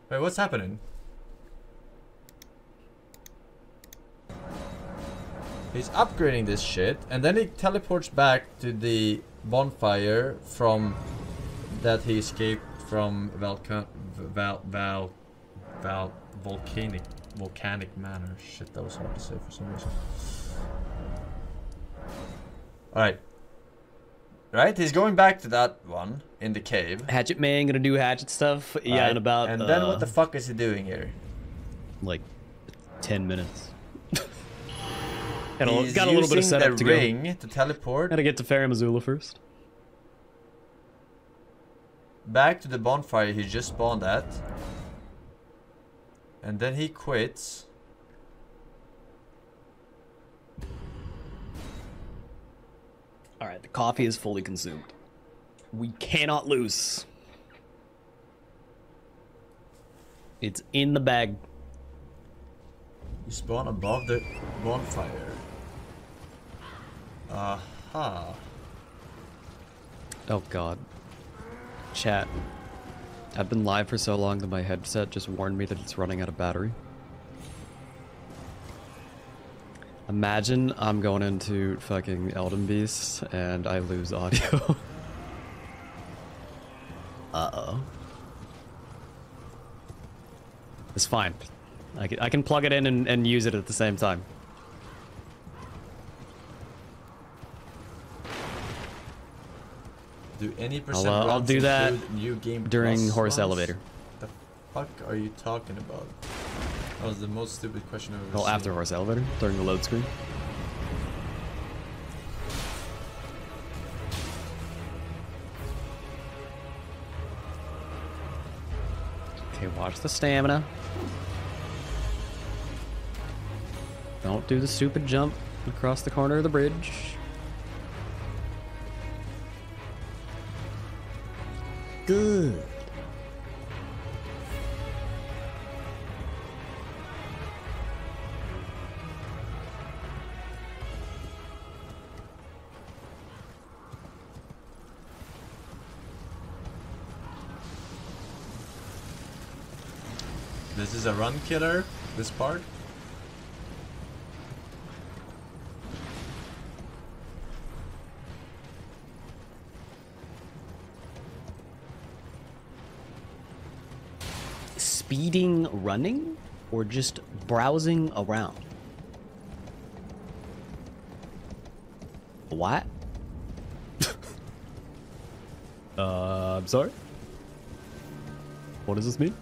Wait, what's happening? He's upgrading this shit, and then he teleports back to the bonfire from that he escaped from Valca Val Val Val volcanic volcanic manor. Shit, that was hard to say for some reason. Alright. Right, he's going back to that one in the cave. Hatchet Man gonna do hatchet stuff. Yeah, right? in about And then uh, what the fuck is he doing here? like 10 minutes. Got a, got a little bit of using setup the to go. ring to teleport Gotta get to Farum Azula first. back to the bonfire he just spawned at. And then he quits. Alright, the coffee is fully consumed. We cannot lose. It's in the bag. You spawn above the bonfire. Aha. Oh god. Chat. I've been live for so long that my headset just warned me that it's running out of battery. Imagine I'm going into fucking Elden Beast and I lose audio. Uh-oh. It's fine. I can, I can plug it in and, and use it at the same time. Do any percent uh, I'll do that new game during Horse? Elevator. The fuck are you talking about? That was the most stupid question I've ever Well, seen. after Horse Elevator, during the load screen. Okay, watch the stamina. Don't do the stupid jump across the corner of the bridge. Good. This is a run killer, this part. Speeding running or just browsing around? What? uh, I'm sorry? What does this mean?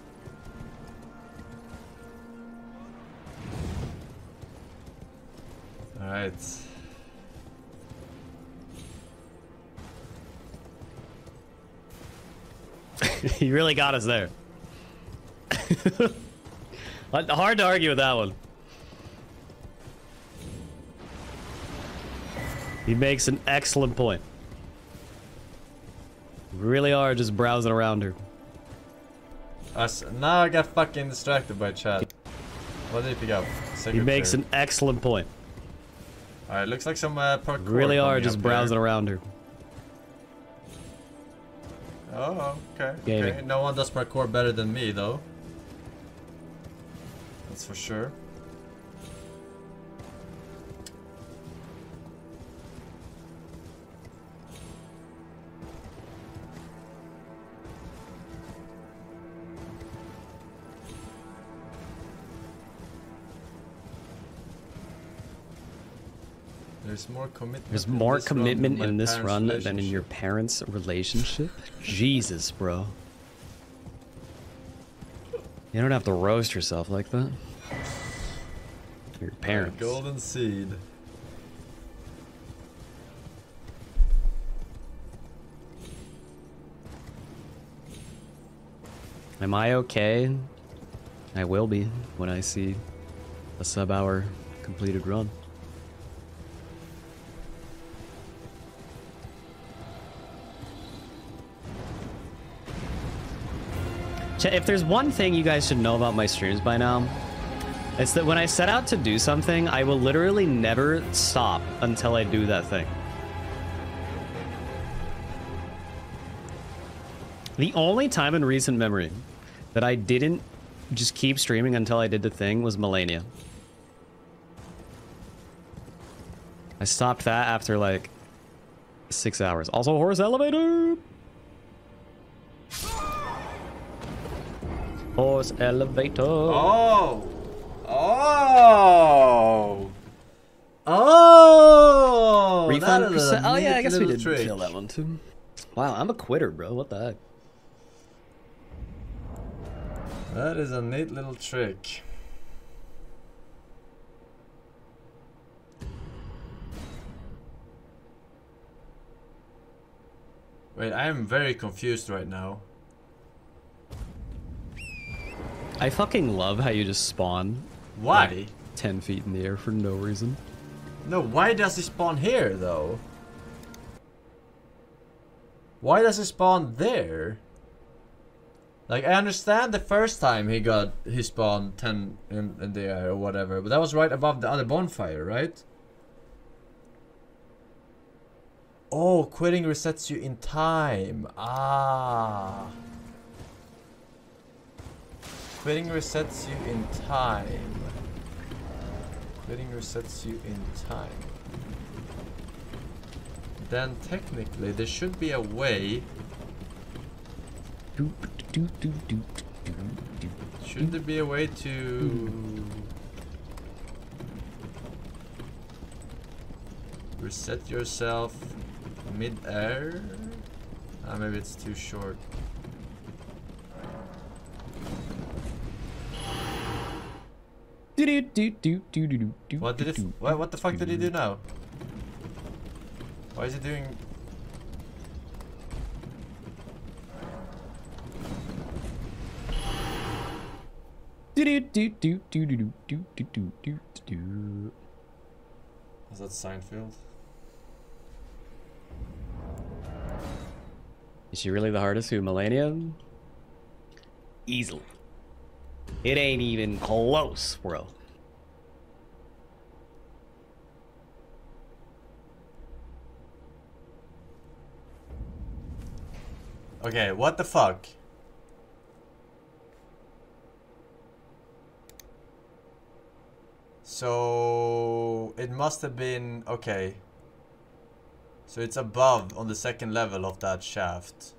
Alright. he really got us there. Hard to argue with that one. He makes an excellent point. We really are just browsing around her. Us, now I got fucking distracted by chat. What did he pick up? He makes an excellent point. Alright, looks like some uh, parkour. We really are just browsing here. around her. Oh, okay. Gaming. okay. No one does parkour better than me, though. That's for sure. There's more commitment. There's in more than commitment in this run than in your parents' relationship? Jesus, bro. You don't have to roast yourself like that. Your parents. Golden seed. Am I okay? I will be when I see a sub hour completed run. If there's one thing you guys should know about my streams by now, it's that when I set out to do something, I will literally never stop until I do that thing. The only time in recent memory that I didn't just keep streaming until I did the thing was Malenia. I stopped that after like six hours. Also, horse elevator. Horse elevator. Oh! Oh! Oh! Refund that is a percent. Oh yeah, I guess we did trick. kill that one too. Wow, I'm a quitter, bro. What the heck? That is a neat little trick. Wait, I am very confused right now. I fucking love how you just spawn. Why? like, Ten feet in the air for no reason. No, why does he spawn here though? Why does he spawn there? Like I understand the first time he got he spawned ten in, in the air or whatever, but that was right above the other bonfire, right? Oh, quitting resets you in time. Ah. Quitting resets you in time. Quitting resets you in time. Then technically there should be a way. Should there be a way to reset yourself mid-air? Ah, maybe it's too short. What did it? What, what the fuck did he do now? Why is he doing? Do do do do do do do do do do do. Is that Seinfeld? Is she really the hardest who Millennium? Easily. It ain't even close, bro. Okay, what the fuck? So it must have been okay. So it's above on the second level of that shaft.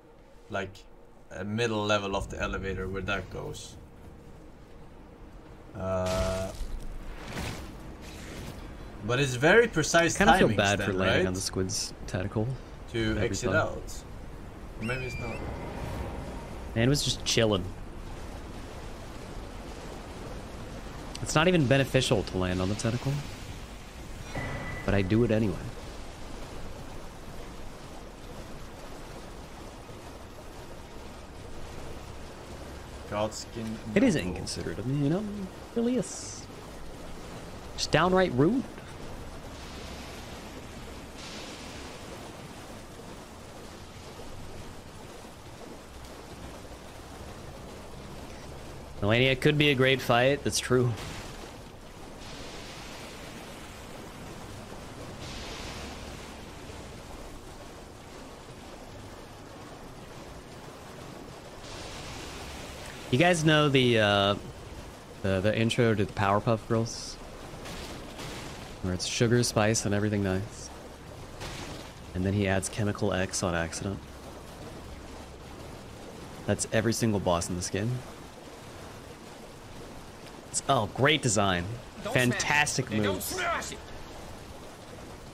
Like a middle level of the elevator where that goes. Uh, but it's very precise I kind of feel bad then, for landing right? on the squid's tentacle. to exit time. out. Or maybe it's not. Man was just chilling. It's not even beneficial to land on the tentacle. But I do it anyway. Godskin. It is inconsiderate of me, you know? Really is. Just downright rude. Malenia could be a great fight, that's true. You guys know the uh, the the intro to the Powerpuff Girls, where it's sugar, spice, and everything nice, and then he adds chemical X on accident. That's every single boss in this game. It's, oh, great design, fantastic moves,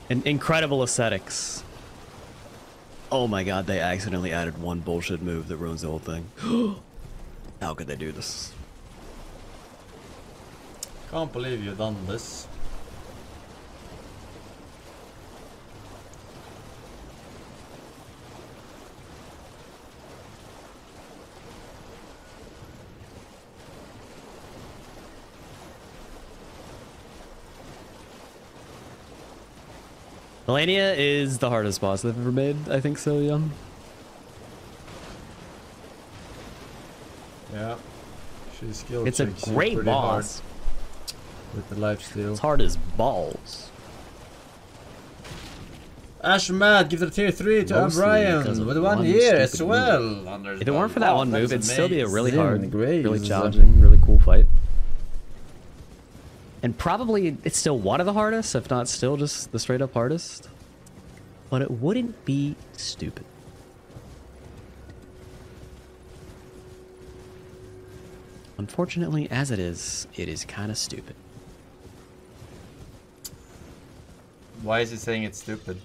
and incredible aesthetics. Oh my god, they accidentally added one bullshit move that ruins the whole thing. How could they do this? Can't believe you've done this. Malenia is the hardest boss they've ever made. I think so, yeah. Yeah. She's skilled. It's a great pretty hard boss. With the lifesteal. It's hard as balls. Ash Mad, give a tier 3 to O'Brien with one one year as well. move. If it weren't for that one move, it'd still be a really hard, really challenging, really cool fight. And probably it's still one of the hardest, if not still just the straight up hardest. But it wouldn't be stupid. Unfortunately, as it is, it is kind of stupid. Why is it saying it's stupid?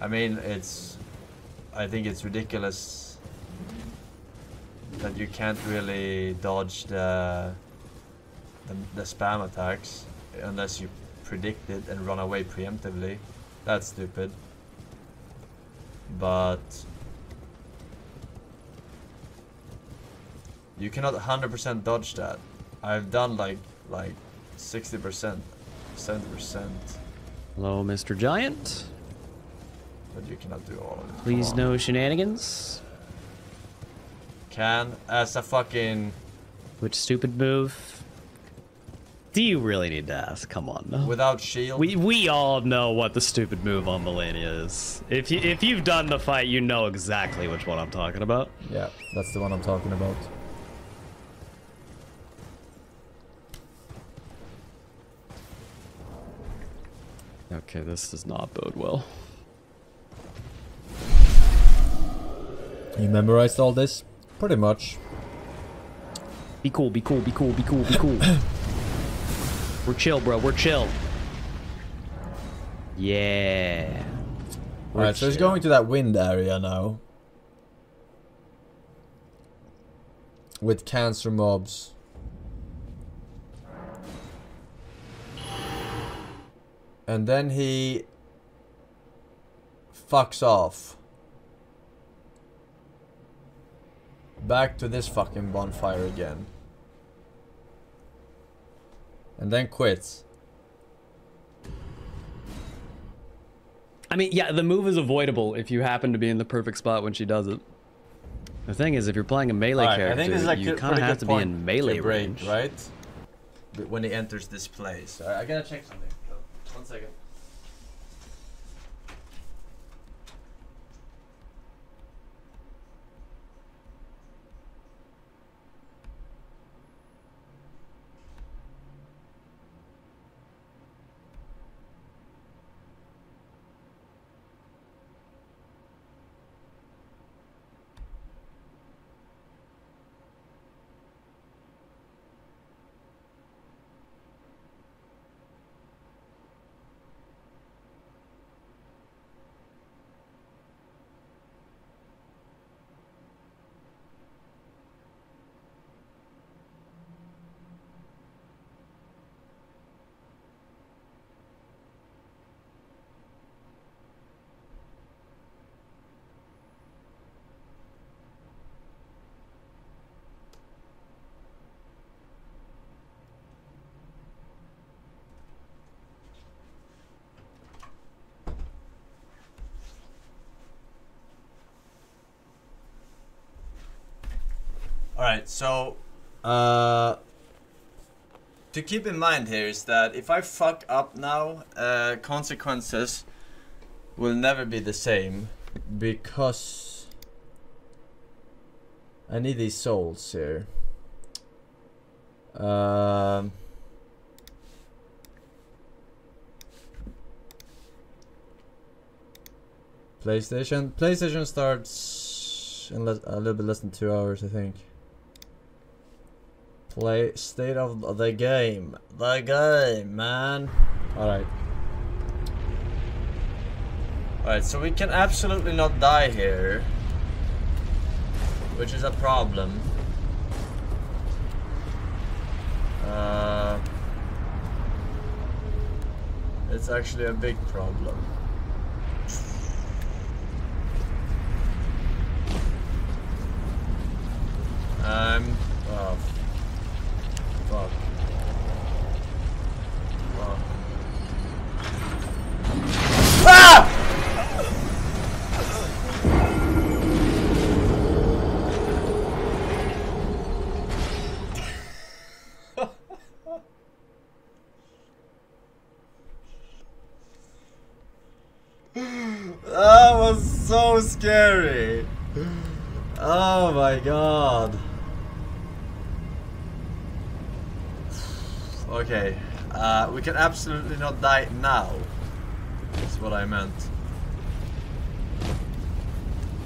I mean, it's. I think it's ridiculous that you can't really dodge the, the the spam attacks unless you predict it and run away preemptively. That's stupid. But you cannot 100% dodge that. I've done like like 60%, 70%. Hello, Mr. Giant. But you cannot do all of it. Come Please on. no shenanigans. Can as a fucking Which stupid move? Do you really need to ask? Come on, no. without shield. We we all know what the stupid move on Malenia is. If you if you've done the fight, you know exactly which one I'm talking about. yeah, that's the one I'm talking about. Okay, this does not bode well. You memorized all this? Pretty much. Be cool, be cool, be cool, be cool, be cool. We're chill, bro. We're chill. Yeah. We're Alright, so he's going to that wind area now. With cancer mobs. And then he fucks off. Back to this fucking bonfire again. And then quits. I mean, yeah, the move is avoidable if you happen to be in the perfect spot when she does it. The thing is, if you're playing a melee Alright, character, I think this is like you kind of have to be in melee to break, range. right? But When he enters this place. Alright, I gotta check something. Second. Alright, so uh to keep in mind here is that if I fuck up now, uh consequences will never be the same because I need these souls here. Um PlayStation PlayStation starts in a little bit less than two hours, I think. Play state of the game, the game, man. All right. All right, so we can absolutely not die here, which is a problem. Uh, it's actually a big problem. Um, can absolutely not die now. That's what I meant.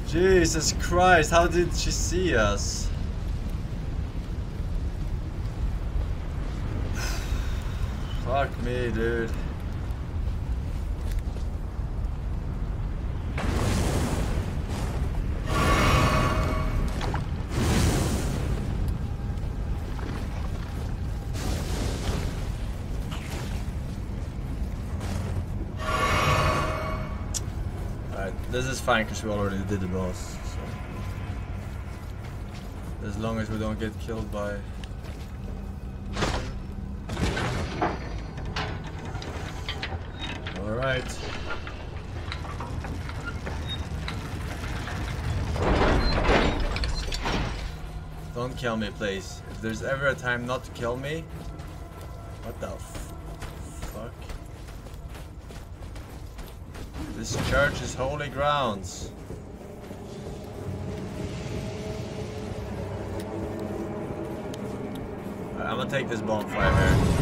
Jesus Christ, how did she see us? Fuck me, dude. Fine because we already did the boss. So. As long as we don't get killed by. Alright. Don't kill me, please. If there's ever a time not to kill me. Grounds. Alright, I'm gonna take this bonfire here.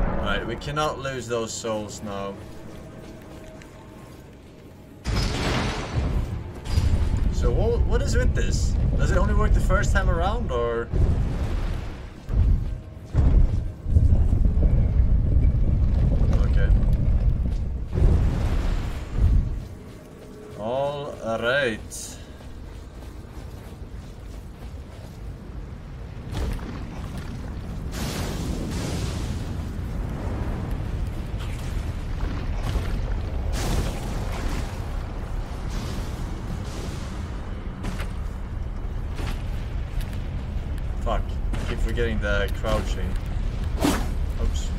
Alright, we cannot lose those souls now. So what, what is with this? Does it only work the first time around or? Getting the crouching. Oops.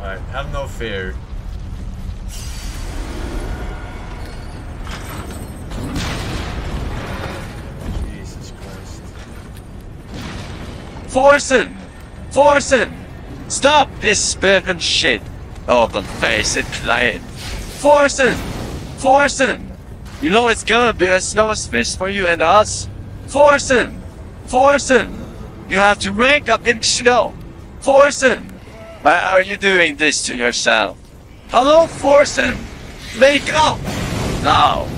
Alright, have no fear. Jesus Christ. Forsen! Forsen! Stop this spitting shit! Oh, Open face it, client. Forsen! Forsen! You know it's gonna be a snowsmith for you and us. Forsen! Forsen! You have to wake up in snow. Forsen! Why are you doing this to yourself? Hello, Forsen! Wake up! Now!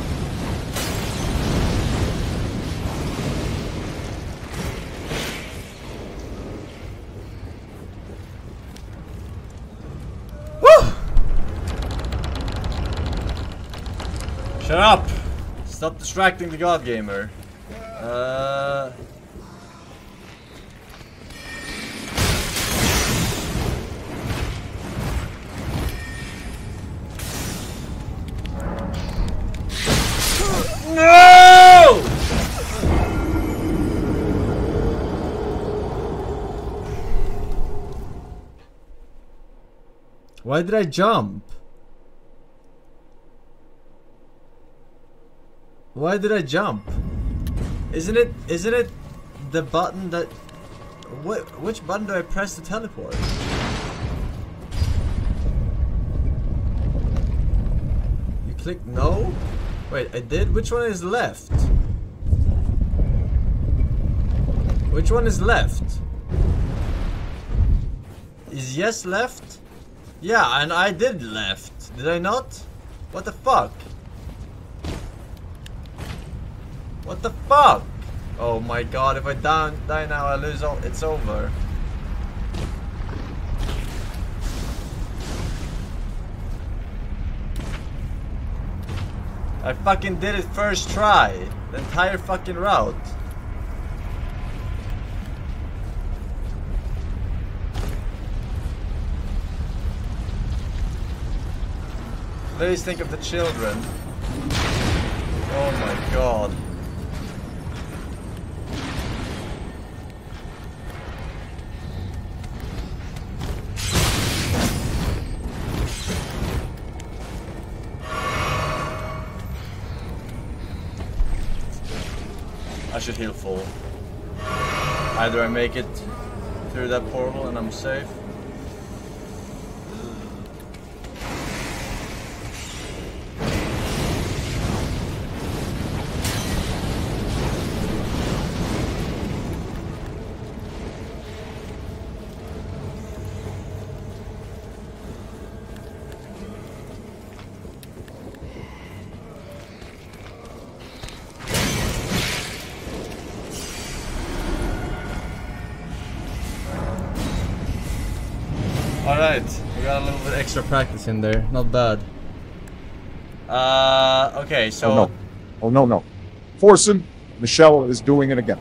Distracting the God Gamer. Uh. No! Why did I jump? Why did I jump? Isn't it isn't it the button that what which button do I press to teleport? You click no? Wait, I did? Which one is left? Which one is left? Is yes left? Yeah, and I did left. Did I not? What the fuck? What the fuck? Oh my god, if I die, now, I lose all. It's over. I fucking did it first try. The entire fucking route. Please think of the children. Oh my god. Either I make it through that portal and I'm safe. Extra practice in there. Not bad. Uh, okay, so. Oh no. Oh no, no. Forsen, Michelle is doing it again.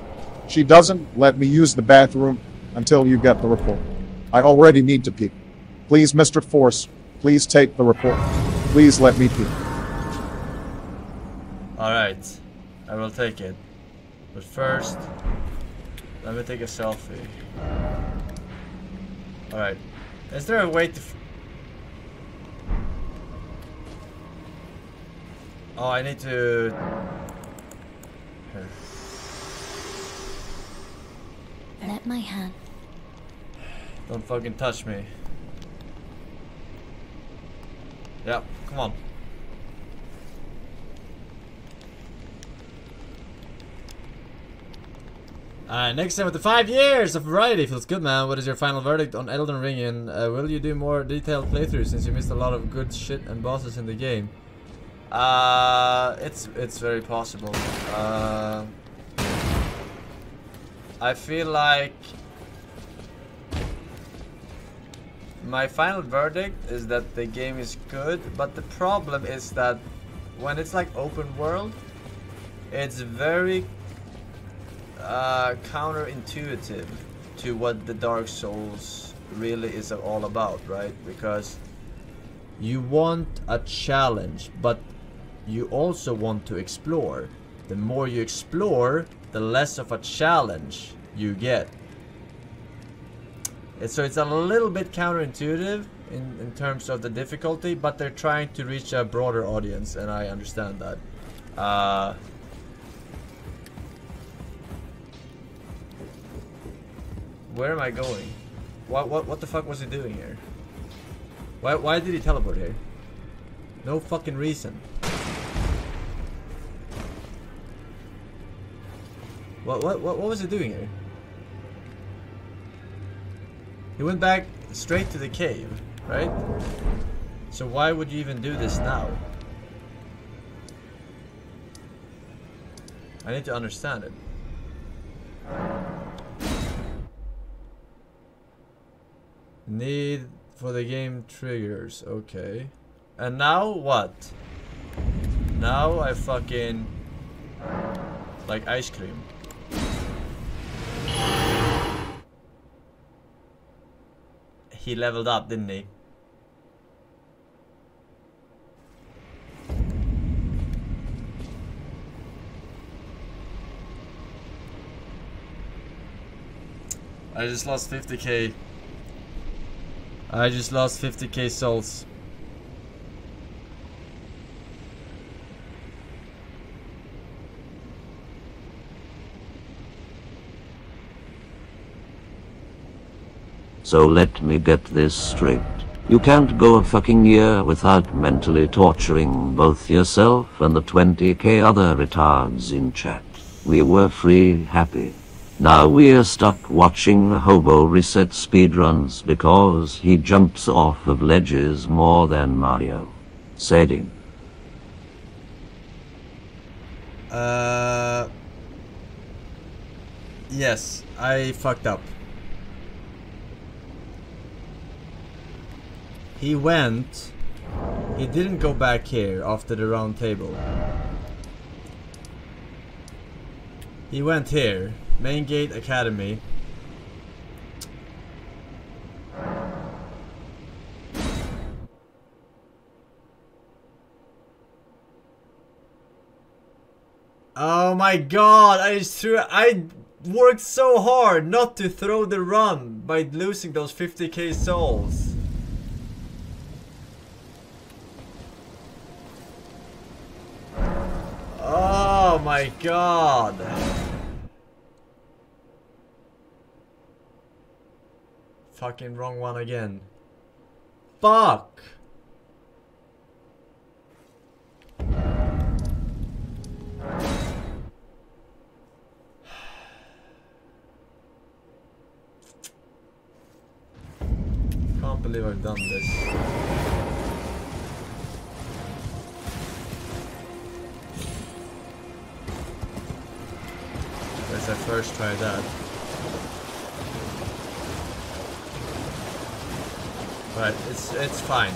She doesn't let me use the bathroom until you get the report. I already need to pee. Please, Mr. Force, please take the report. Please let me pee. Alright, I will take it. But first, let me take a selfie. Alright, is there a way to... Oh, I need to... Here. Let my hand. Don't fucking touch me. Yeah, come on. Uh, next time with the five years of variety feels good, man. What is your final verdict on Elden Ring? And uh, will you do more detailed playthroughs since you missed a lot of good shit and bosses in the game? Uh, it's it's very possible. Uh, I feel like my final verdict is that the game is good, but the problem is that when it's like open world, it's very uh, counterintuitive to what the Dark Souls really is all about, right? Because you want a challenge, but you also want to explore. the more you explore, the less of a challenge you get. So it's a little bit counterintuitive in, in terms of the difficulty, but they're trying to reach a broader audience, and I understand that. Uh, where am I going? What what what the fuck was he doing here? Why why did he teleport here? No fucking reason. What what what what was it doing here? He went back straight to the cave, right? So why would you even do this now? I need to understand it. Need for the game triggers, okay. And now what? Now I fucking like ice cream. He leveled up, didn't he? I just lost 50k. I just lost 50k souls. So let me get this straight. You can't go a fucking year without mentally torturing both yourself and the 20k other retards in chat. We were free, happy. Now we're stuck watching Hobo reset speedruns because he jumps off of ledges more than Mario. Sading. Uh. Yes, I fucked up. He went. He didn't go back here after the round table. He went here. Main Gate Academy. Oh my god, I just threw I worked so hard not to throw the run by losing those 50k souls. Oh my god. Fucking wrong one again. Fuck. Can't believe I've done this. I first try that. But it's it's fine.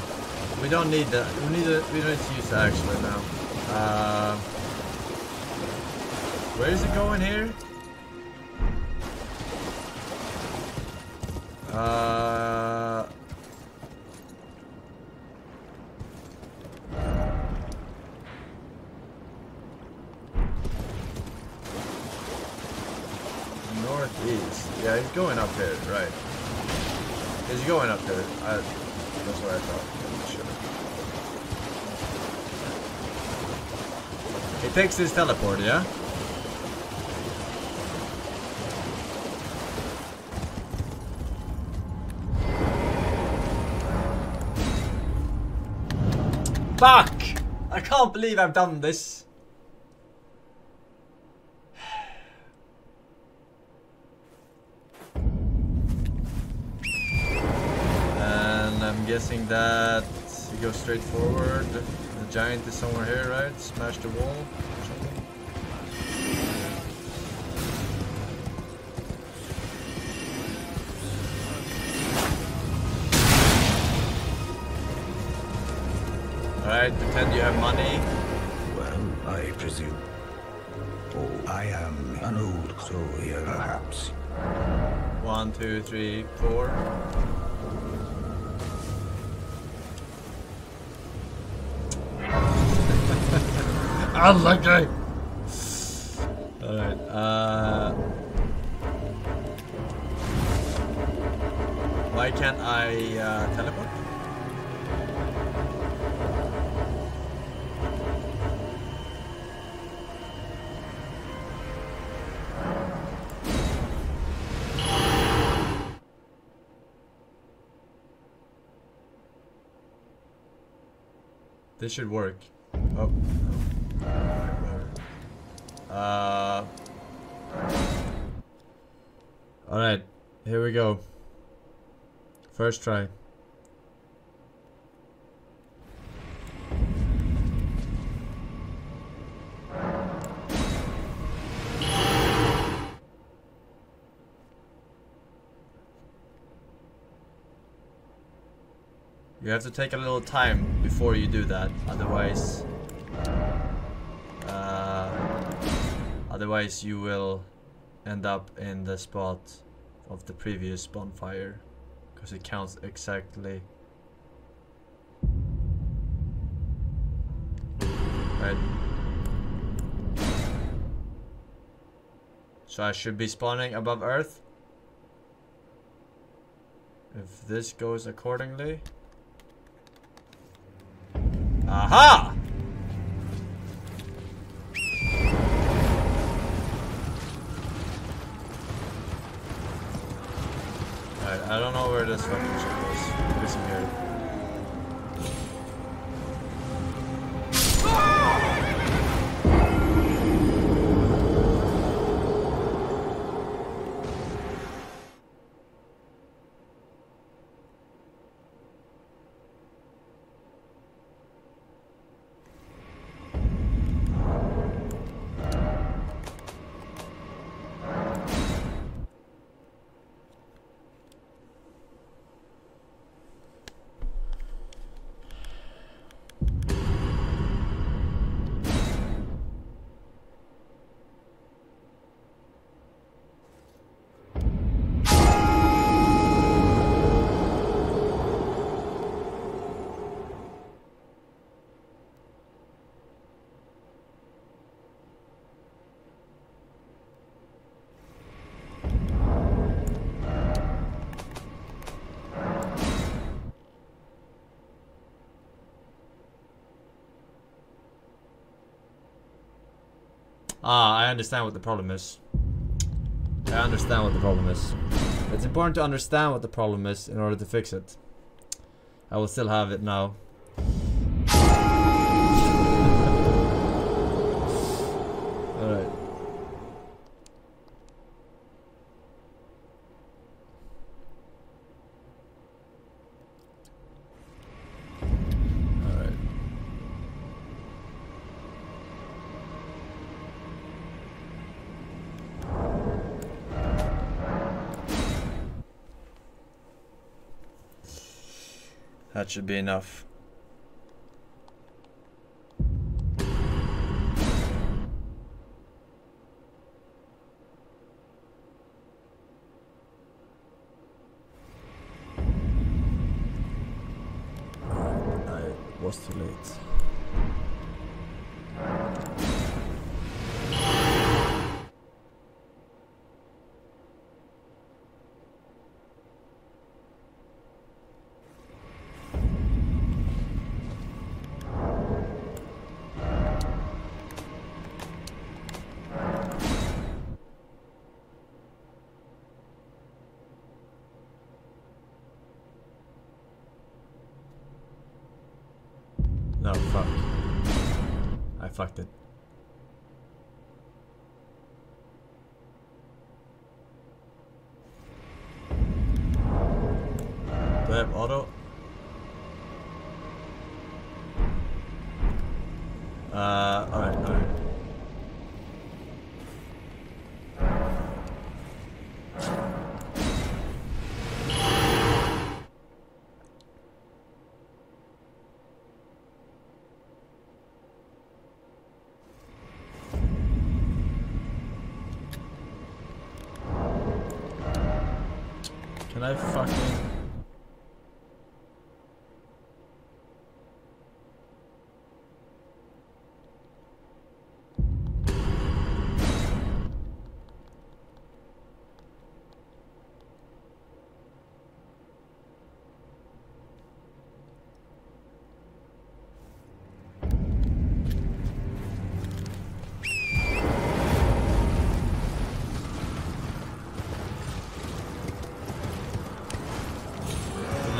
We don't need that. We need to we don't need to use actually now. Uh, where is it going here? Uh. Yeah, he's going up there, right. He's going up there. I, that's what I thought. He takes his teleport, yeah? Fuck! I can't believe I've done this. And I'm that you go straight forward. The giant is somewhere here, right? Smash the wall or something. Alright, pretend you have money. Well, I presume. Oh, I am an old here, perhaps. One, two, three, four. Unlucky. Alright, uh... Why can't I uh, teleport? This should work. Oh. Uh. Alright, here we go. First try. You have to take a little time before you do that, otherwise... otherwise you will end up in the spot of the previous bonfire, because it counts exactly. Right. So I should be spawning above Earth. If this goes accordingly. Aha! Ah, I understand what the problem is. I understand what the problem is. It's important to understand what the problem is in order to fix it. I will still have it now. That should be enough. No, fuck. I fucked it. Can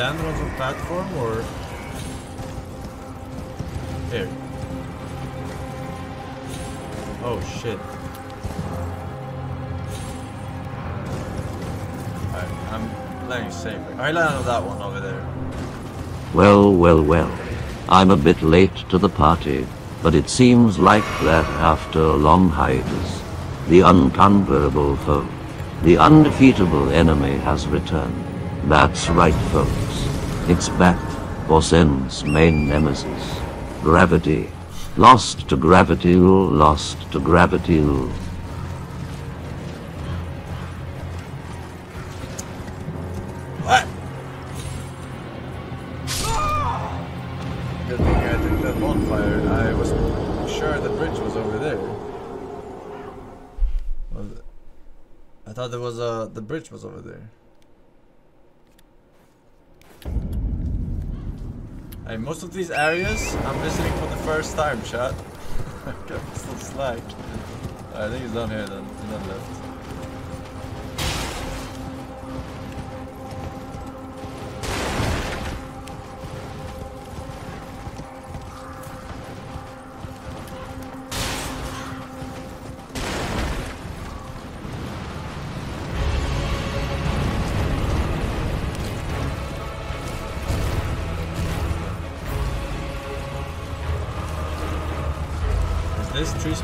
landed on some platform or here? Oh shit. I'm landing safe. I landed on that one over there. Well, well, well. I'm a bit late to the party, but it seems like that after a long hiatus, the unconquerable foe, the undefeatable enemy has returned. That's right, folks. It's back Forsen's main nemesis, gravity. Lost to gravity, lost to gravity. These areas I'm visiting for the first time, chat. I'm still slack. I think he's down here then, to the left.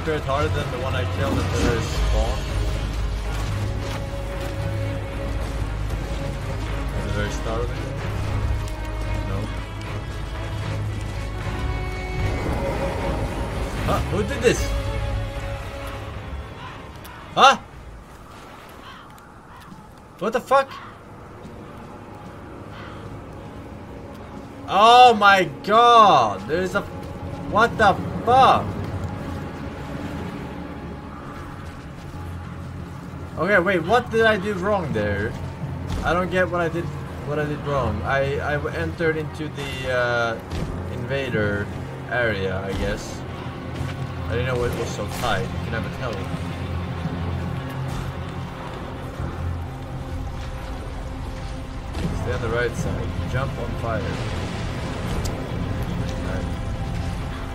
Spirit harder than the one I killed at the spawn? At the very start of it? No. Huh? Who did this? Huh? What the fuck? Oh my god! There's a... What the fuck? Okay, wait, what did I do wrong there? I don't get what I did what I did wrong. I, I entered into the uh, invader area, I guess. I didn't know it was so tight. You can never tell. Stay on the right side. Jump on fire. Alright.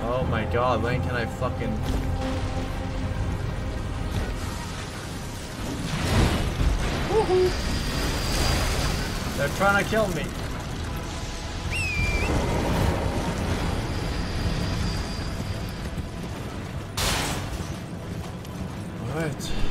Oh my god, when can I fucking... They're trying to kill me. Alright.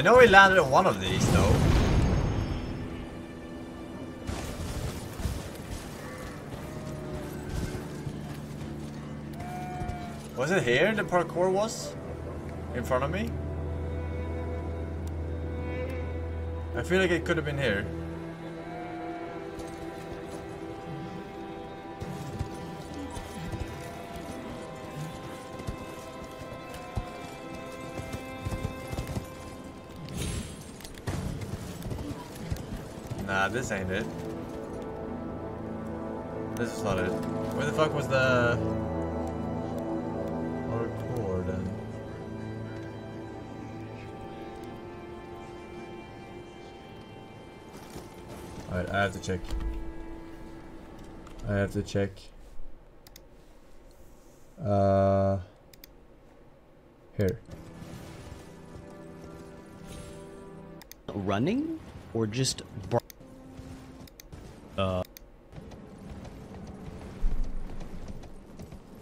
I know we landed on one of these though. Was it here the parkour was? In front of me? I feel like it could have been here. This ain't it. This is not it. Where the fuck was the? Alright, I have to check. I have to check. Uh, here. Running or just br- uh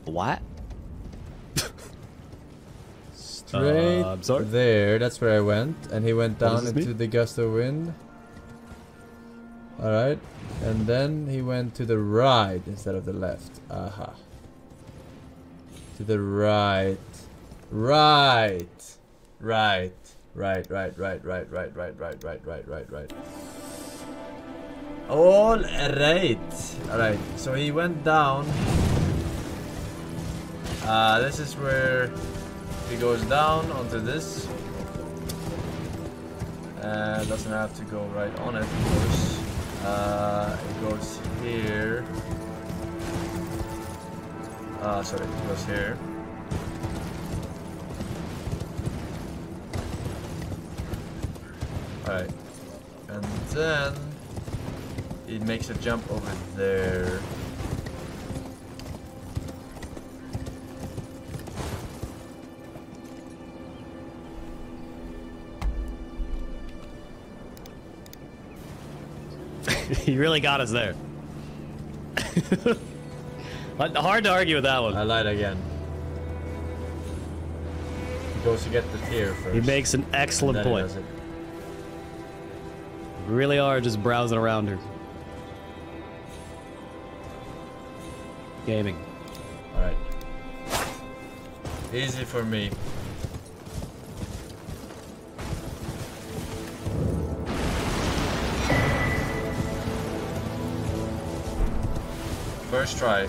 what? Straight Uh, I'm sorry? there, that's where I went, and he went down into mean? the gust of wind. Alright, and then he went to the right instead of the left. Aha. To the right. Right. Right. Right, right, right, right, right, right, right, right, right, right, right. All right. Alright, so he went down. Uh, this is where he goes down onto this. Uh, doesn't have to go right on it, of course. Uh, it goes here. Uh, sorry, it goes here. Alright. And then it makes a jump over there. he really got us there. Hard to argue with that one. I lied again. He goes to get the tear first. He makes an excellent point. Really are just browsing around her. Gaming. Alright. Easy for me. First try.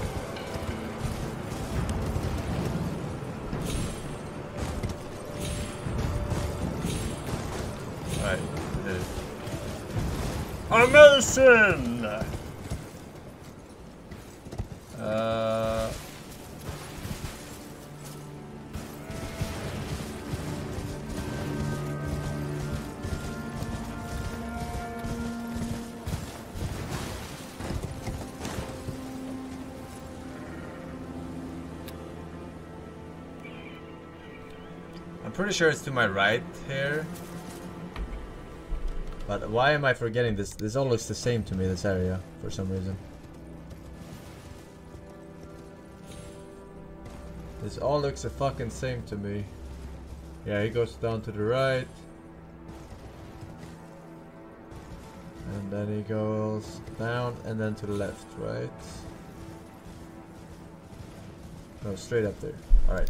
Alright, did it. Amazing! Uh... pretty sure it's to my right here. But why am I forgetting this? This all looks the same to me, this area, for some reason. This all looks the fucking same to me. Yeah, he goes down to the right. And then he goes down and then to the left, right? No, straight up there. Alright.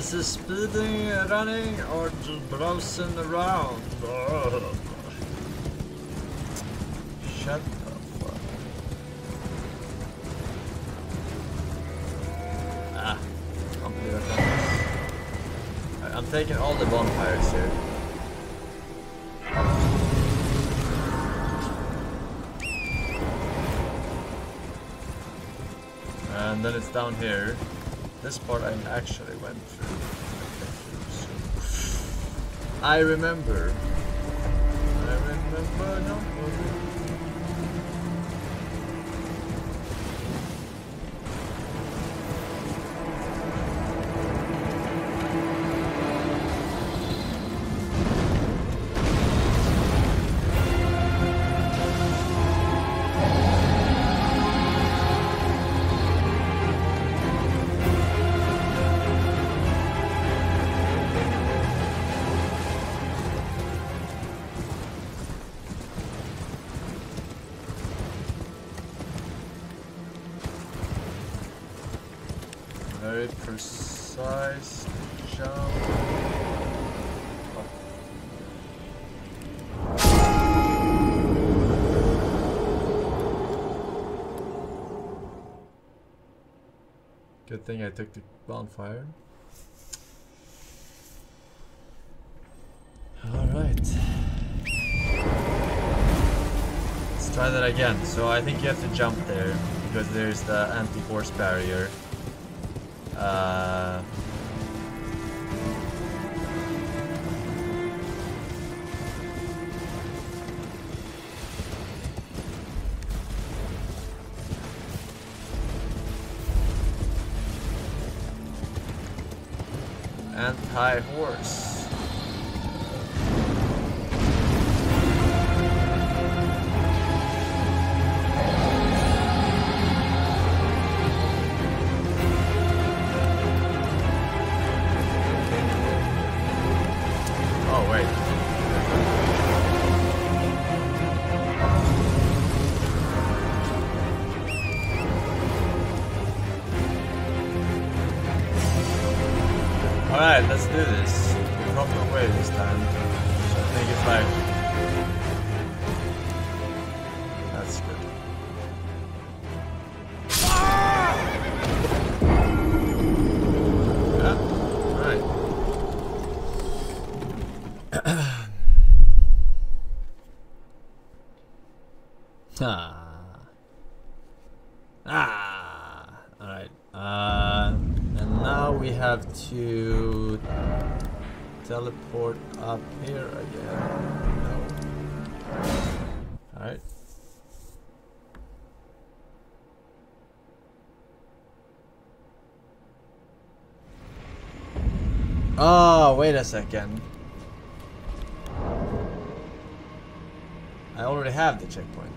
This is speeding, running, or just browsing around. Shut the fuck. Ah, I'm taking all the bonfires here. And then it's down here. This part I actually went through. I remember. I remember Good thing I took the bonfire. Alright. Let's try that again. So I think you have to jump there because there's the anti-force barrier. Uh, anti-horse. A second. I already have the checkpoint.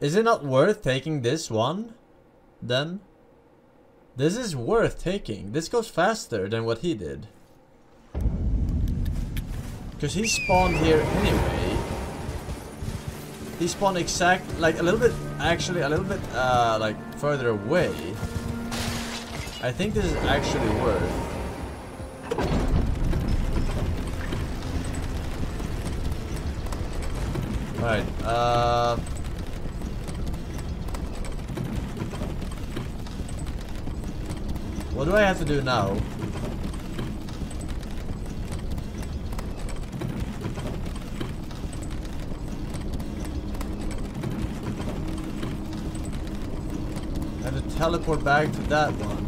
Is it not worth taking this one? Then? This is worth taking. This goes faster than what he did. Because he spawned here anyway. He spawned exact, like a little bit, actually a little bit, uh, like further away. I think this is actually worth. Right, uh... What do I have to do now? Teleport back to that one.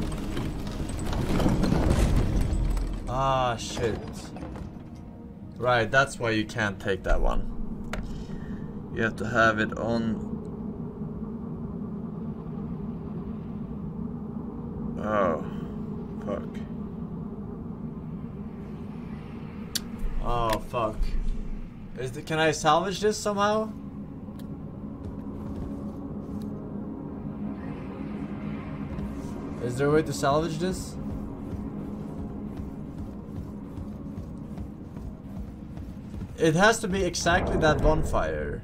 Ah, shit. Right, that's why you can't take that one. You have to have it on... Oh, fuck. Oh, fuck. Is the, can I salvage this somehow? Is there a way to salvage this? It has to be exactly that bonfire.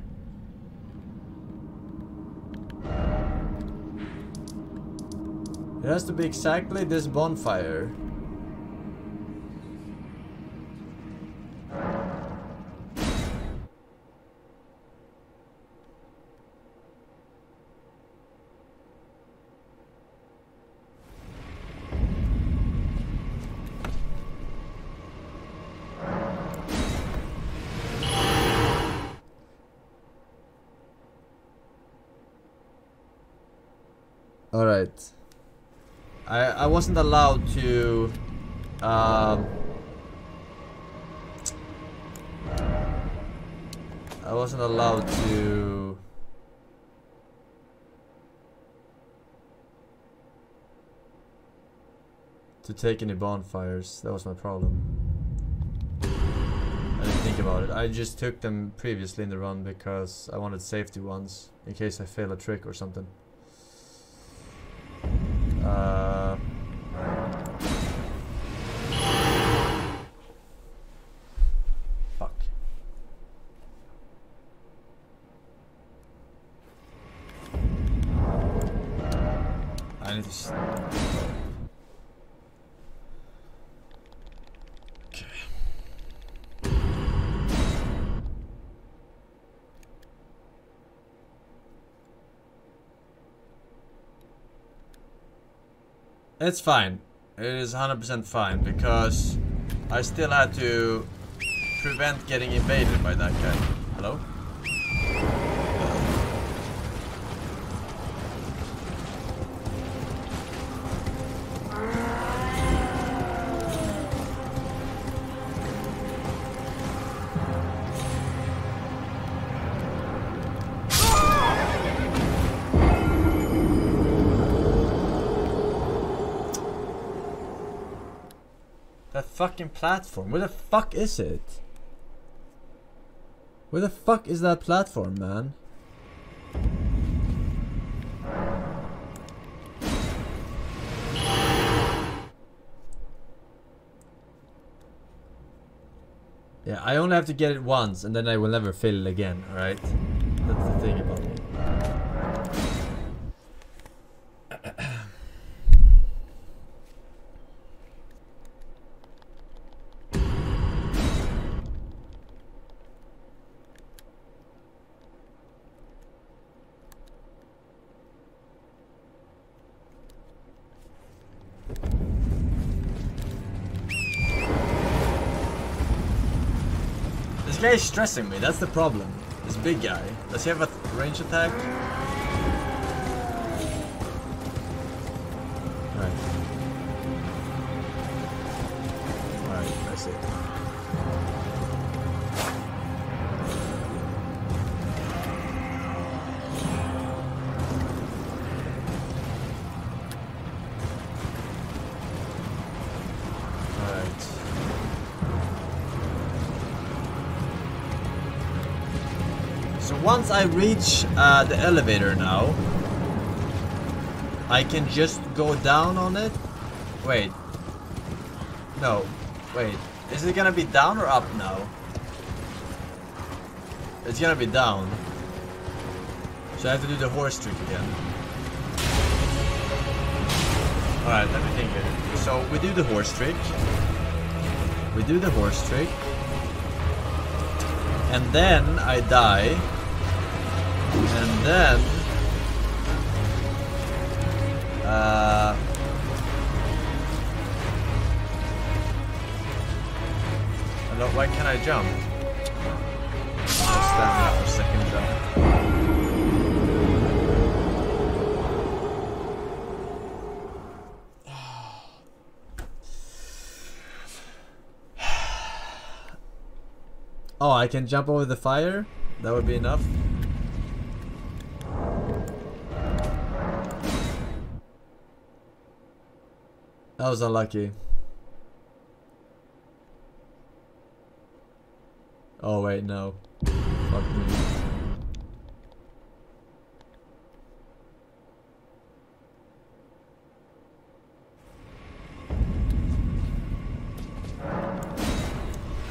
It has to be exactly this bonfire. Wasn't allowed to um I wasn't allowed to to take any bonfires. That was my problem. I didn't think about it. I just took them previously in the run because I wanted safety ones in case I fail a trick or something. It's fine. It is 100% fine because I still had to prevent getting invaded by that guy. Hello? Fucking platform. Where the fuck is it? Where the fuck is that platform, man? Yeah, I only have to get it once and then I will never fail it again, alright? That's the thing about me. This guy is stressing me, that's the problem. This big guy. Does he have a range attack? Once I reach uh, the elevator now, I can just go down on it. Wait. No. Wait. Is it gonna be down or up now? It's gonna be down. So I have to do the horse trick again. Alright, let me think here. So we do the horse trick. We do the horse trick. And then I die. And then... Uh... Hello, why can't I jump? I'll stand up for a second jump. Oh, I can jump over the fire? That would be enough? That was unlucky. Oh wait, no. Fuck me.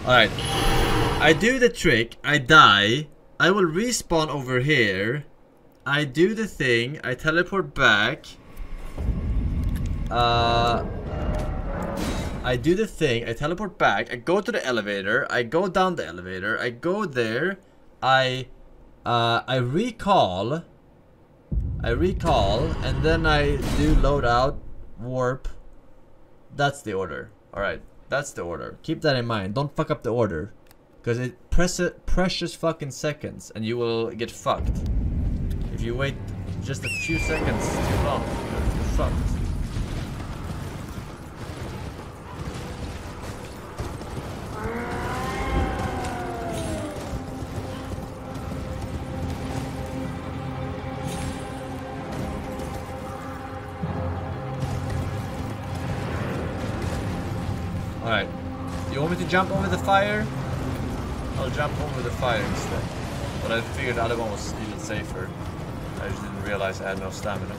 Alright. I do the trick, I die, I will respawn over here, I do the thing, I teleport back, uh, I do the thing, I teleport back, I go to the elevator, I go down the elevator, I go there, I, uh, I recall, I recall, and then I do loadout, warp, that's the order, alright, that's the order, keep that in mind, don't fuck up the order. Because it press precious fucking seconds and you will get fucked. If you wait just a few seconds too long, you're, fucked. Jump over the fire? I'll jump over the fire instead. But I figured the other one was even safer. I just didn't realize I had no stamina.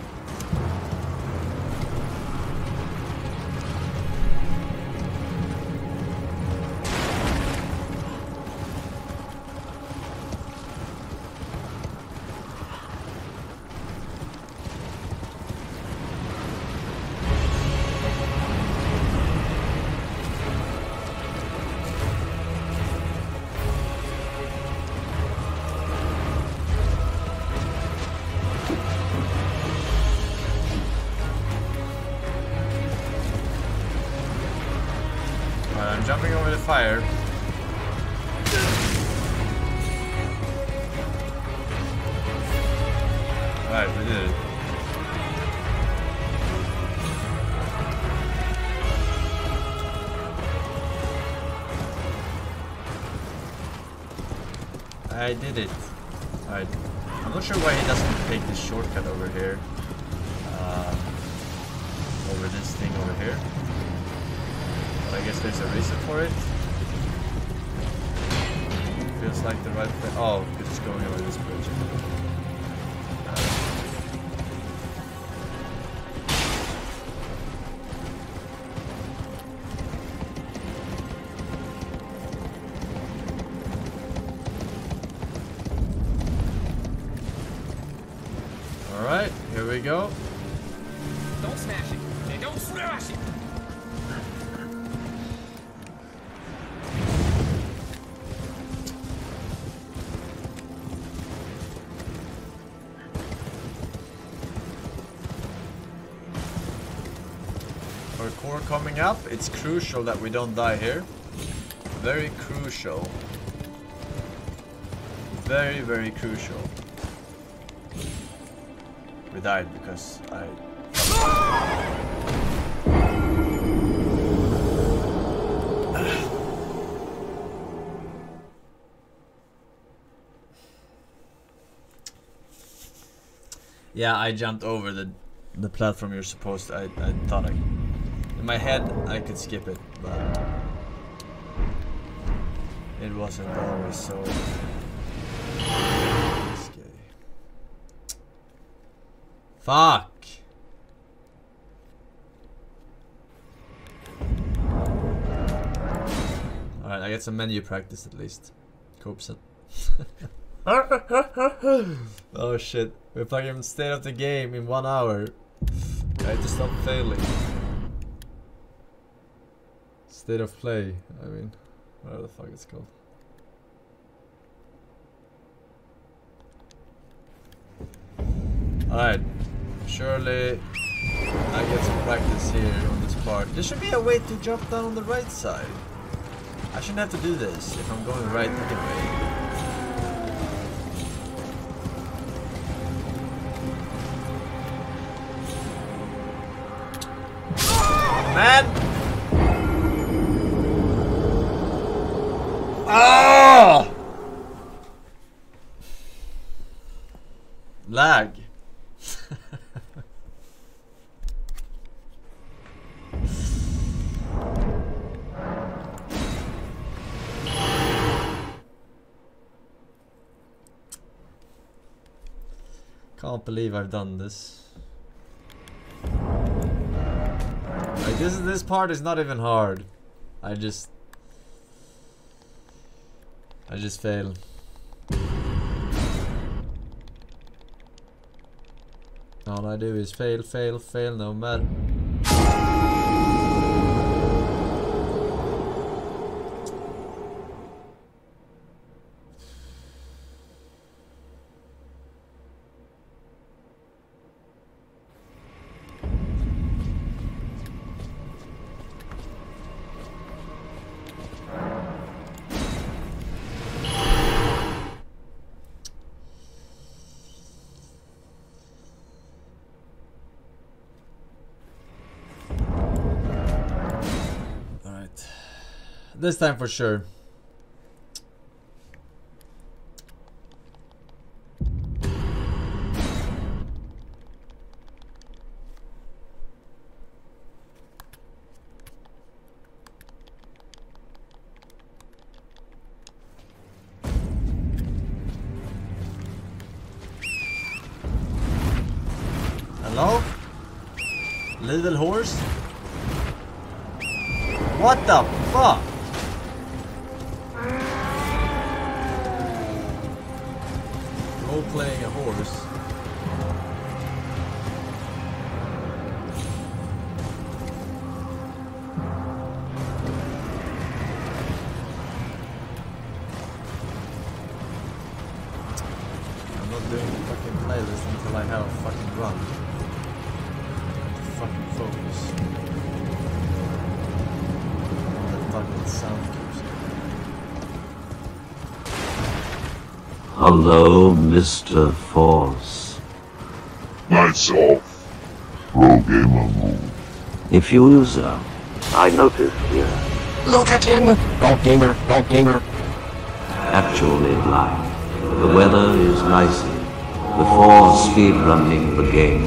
I did it. Alright. I'm not sure why he doesn't take this shortcut over here. Uh, over this thing over here. But I guess there's a reason for it. Up. It's crucial that we don't die here. Very crucial. Very, very crucial. We died because I... Yeah, I jumped over the the platform you're supposed to. I, I thought I... In my head, I could skip it, but... It wasn't always so... risky. Fuck! Alright, I get some menu practice at least. Cope set. oh shit. We're fucking state of the game in one hour. I have to stop failing. State of play, I mean. Whatever the fuck it's called. Alright. Surely I get some practice here on this part. There should be a way to jump down on the right side. I shouldn't have to do this if I'm going right anyway. Man! Oh! Lag. Can't believe I've done this. Like this this part is not even hard. I just I just fail. All I do is fail, fail, fail no matter. This time for sure. Hello, Mr. Force. Myself, Pro Gamer Rule. If user, uh, I notice here, Look at him. Dog gamer, dog gamer. actually live. The weather is nice before speedrunning the game.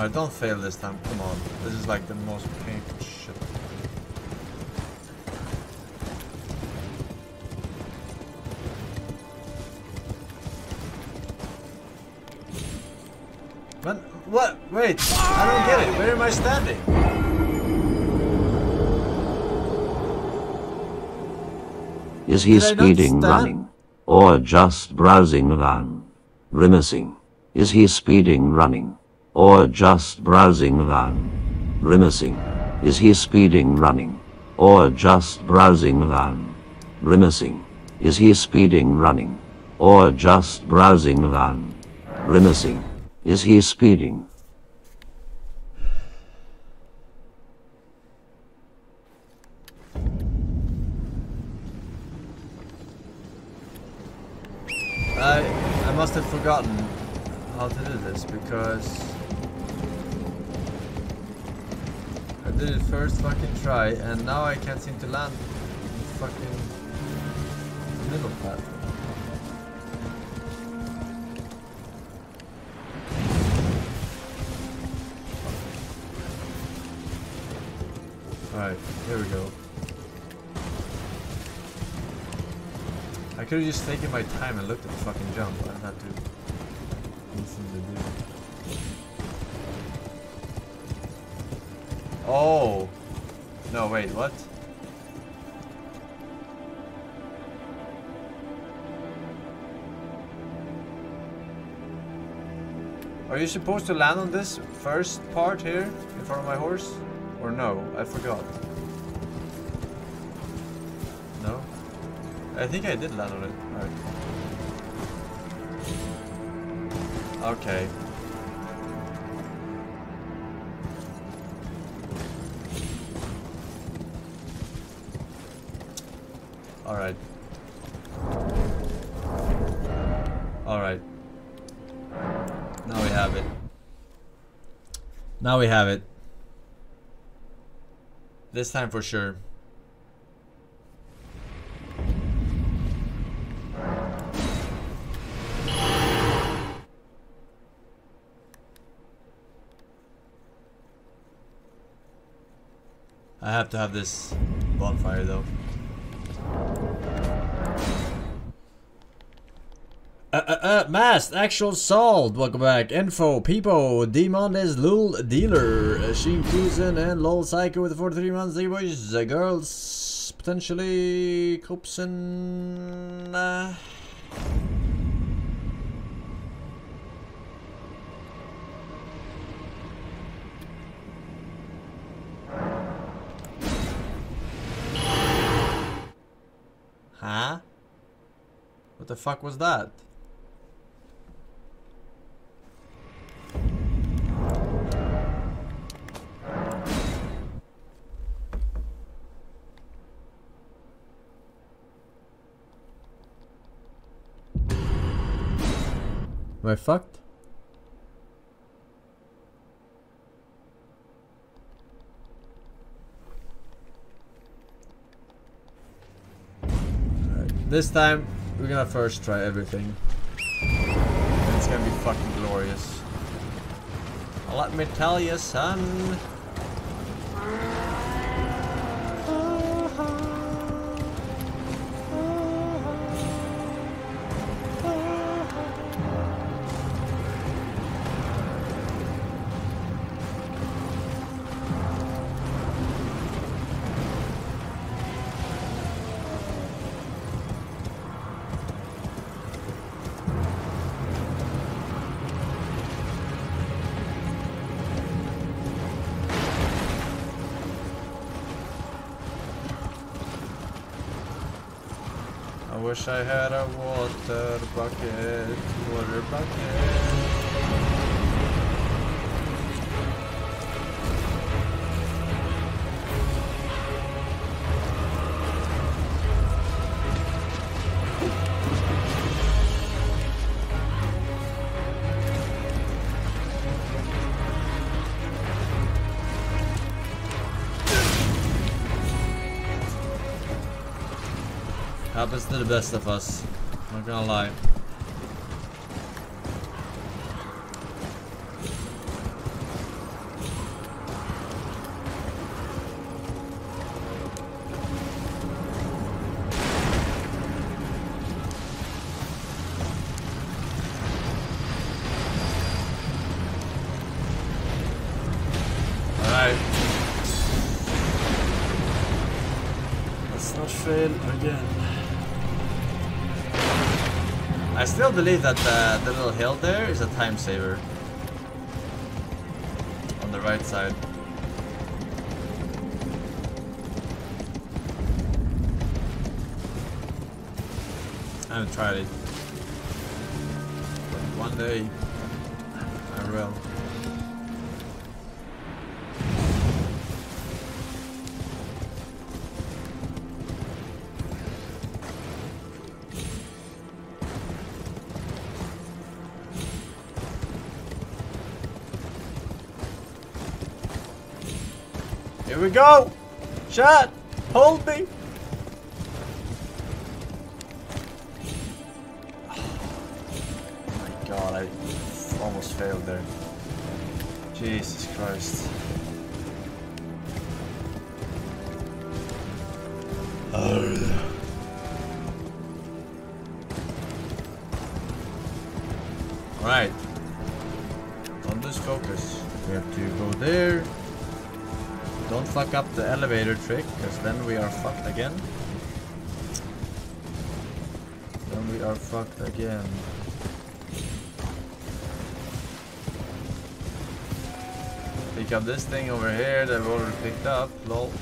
Alright, don't fail this time, come on. This is like the most painful shit. Man, what? Wait, I don't get it. Where am I standing? Is he Did speeding running? Or just browsing around? Grimacing. Is he speeding running? Or just browsing around? Grimacing. Is he speeding running? Or just browsing around? Grimacing. Is he speeding running? Or just browsing around? Grimacing. Is he speeding? I I must have forgotten how to do this because first fucking try and now I can't seem to land fucking middle path. Alright, here we go. I could have just taken my time and looked at the fucking jump. I had to Oh! No, wait, what? Are you supposed to land on this first part here in front of my horse? Or no? I forgot. No? I think I did land on it. Alright. Okay. Alright. Alright. Now we have it. Now we have it. This time for sure. I have to have this bonfire though. Uh, uh, uh, Masked, actual salt, welcome back. Info, people, Demon is Lul Dealer, uh, Sheen Fusen and Lol Psycho with 43 months, the boys, the girls, potentially, Copson, uh... Huh? What the fuck was that? Am I fucked? This time, we're gonna first try everything. It's gonna be fucking glorious. Let me tell you, son. Wish I had a water bucket, water bucket. To the best of us. Not gonna lie. Believe that uh, the little hill there is a time saver. On the right side. I haven't tried it. But one day I will. Go! Shot! Hold me! Oh my god, I almost failed there. Jesus Christ. The elevator trick, because then we are fucked again. Then we are fucked again. Pick up this thing over here that we already picked up, lol.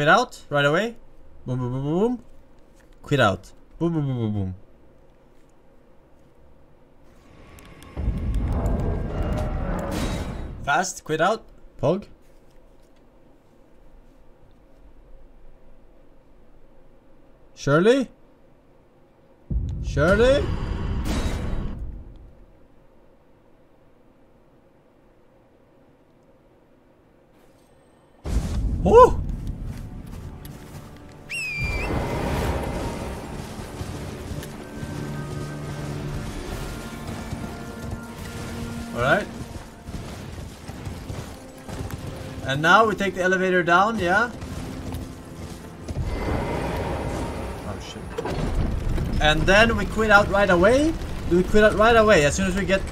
Quit out right away. Boom, boom, boom, boom, boom. Quit out. Boom, boom, boom, boom, boom. Fast, quit out. Pog. Shirley? Shirley? And now we take the elevator down, yeah? Oh shit. And then we quit out right away? Do we quit out right away as soon as we get...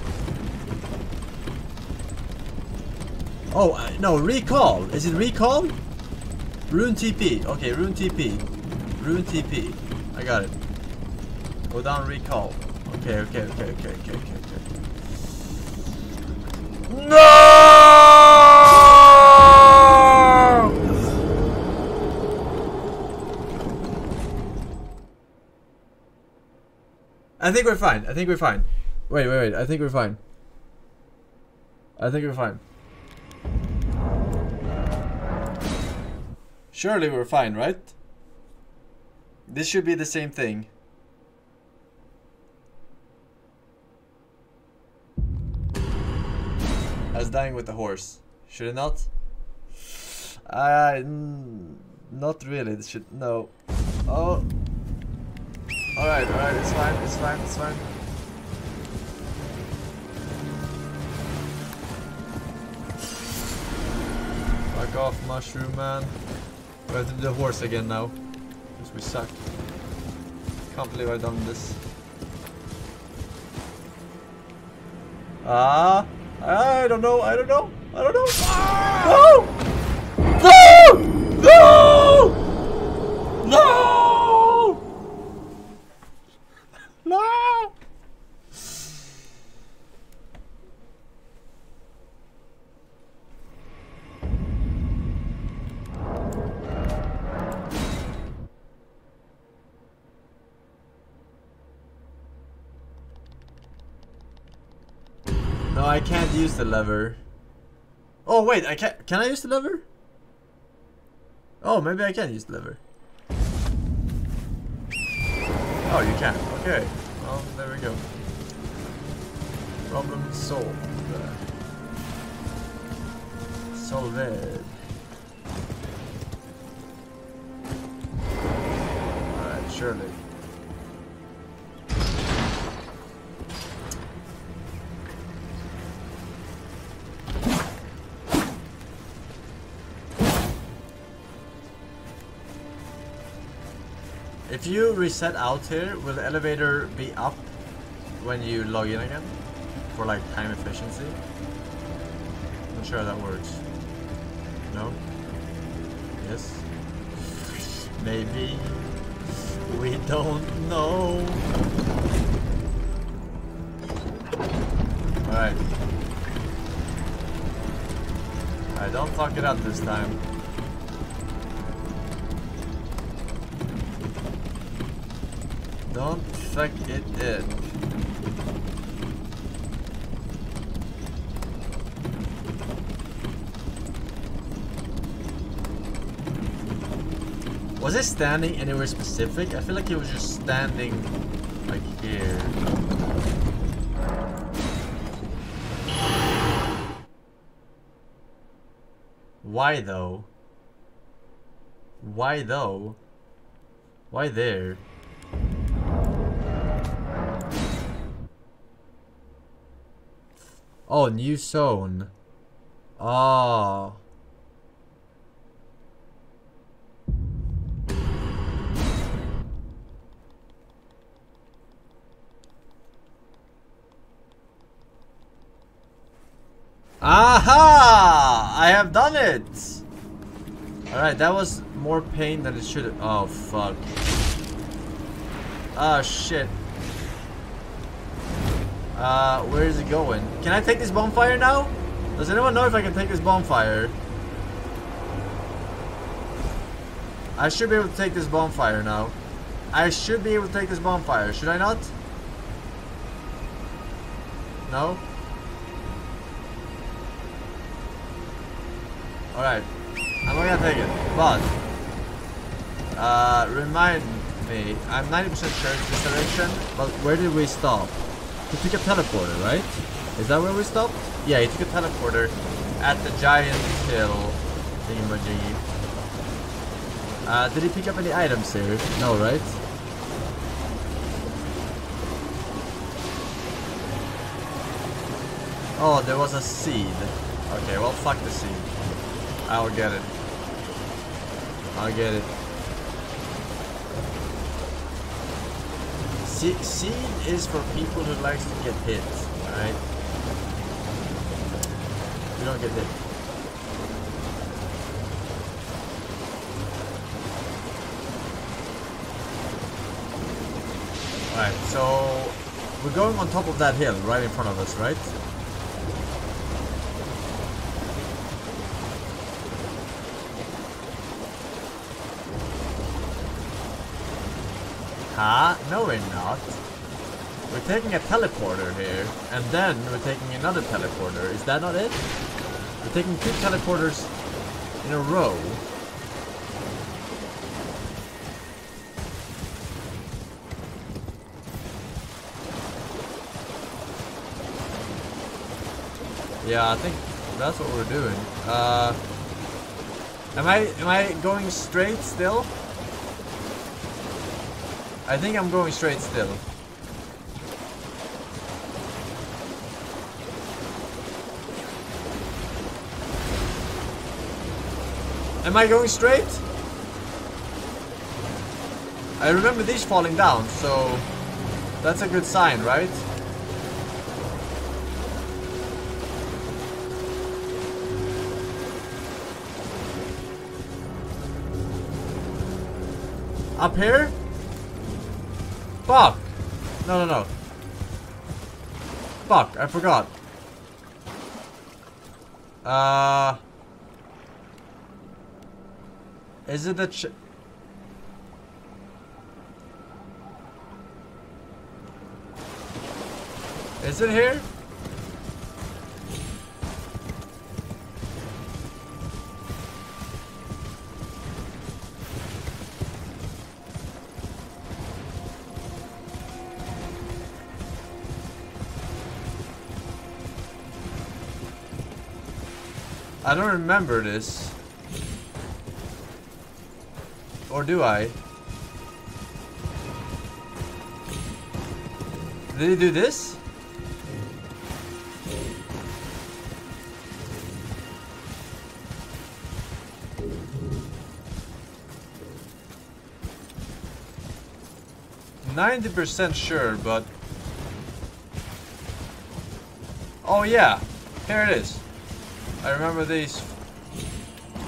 Oh, uh, no, recall. Is it recall? Rune TP. Okay, rune TP. Rune TP. I got it. Go down recall. Okay, okay, okay, okay, okay, okay, I think we're fine. I think we're fine. Wait, wait, wait. I think we're fine. I think we're fine. Surely we're fine, right? This should be the same thing. As dying with the horse. Should it not? Uh, not really. It should no. Oh. Alright, alright, it's fine, it's fine, it's fine. Fuck off, mushroom man. We have to do the horse again now. Because we suck. Can't believe I've done this. Ah, I don't know, I don't know, I don't know. No! No! No! No! No! No, I can't use the lever. Oh wait, I can can I use the lever? Oh, maybe I can use the lever. Oh, you can. Okay. Well, there we go. Problem solved. Solved. Alright, surely. If you reset out here, will the elevator be up when you log in again? For like time efficiency? Not sure how that works. No? Yes? Maybe? We don't know. Alright. Alright, don't fuck it up this time. Don't fuck it in. Was it standing anywhere specific? I feel like it was just standing like here. Why though? Why though? Why there? Oh, new zone. Ah. Aha! I have done it! Alright, that was more pain than it should have. Oh, fuck. Ah, shit. Uh, where is it going? Can I take this bonfire now? Does anyone know if I can take this bonfire? I should be able to take this bonfire now. I should be able to take this bonfire. Should I not? No? Alright. I'm not gonna take it. But, uh, remind me. I'm 90% sure it's this direction. But where did we stop? He took a teleporter, right? Is that where we stopped? Yeah, he took a teleporter at the giant hill thingamajiggy. Uh, did he pick up any items here? No, right? Oh, there was a seed. Okay, well, fuck the seed. I'll get it. I'll get it. Seed is for people who likes to get hit, alright? You don't get hit. Alright, so we're going on top of that hill right in front of us, right? Huh? No, we're not. We're taking a teleporter here, and then we're taking another teleporter. Is that not it? We're taking two teleporters in a row. Yeah, I think that's what we're doing. Uh, am I am I going straight still? I think I'm going straight still. Am I going straight? I remember these falling down, so that's a good sign, right? Up here? Fuck! No, no, no. Fuck, I forgot. Uh... Is it the ch- Is it here? I don't remember this. Or do I? Did he do this? Ninety percent sure, but oh yeah, here it is. I remember these.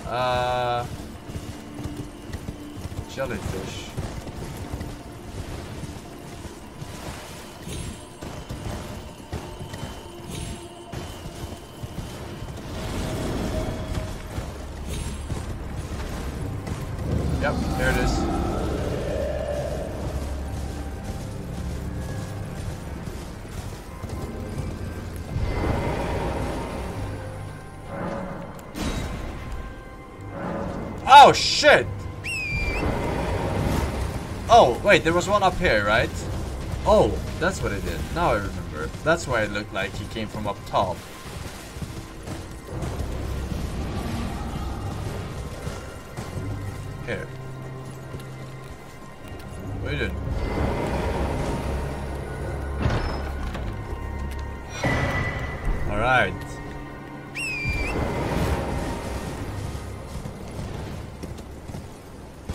Uh, jellyfish. Oh shit! Oh, wait, there was one up here, right? Oh, that's what it did. Now I remember. That's why it looked like he came from up top. Here.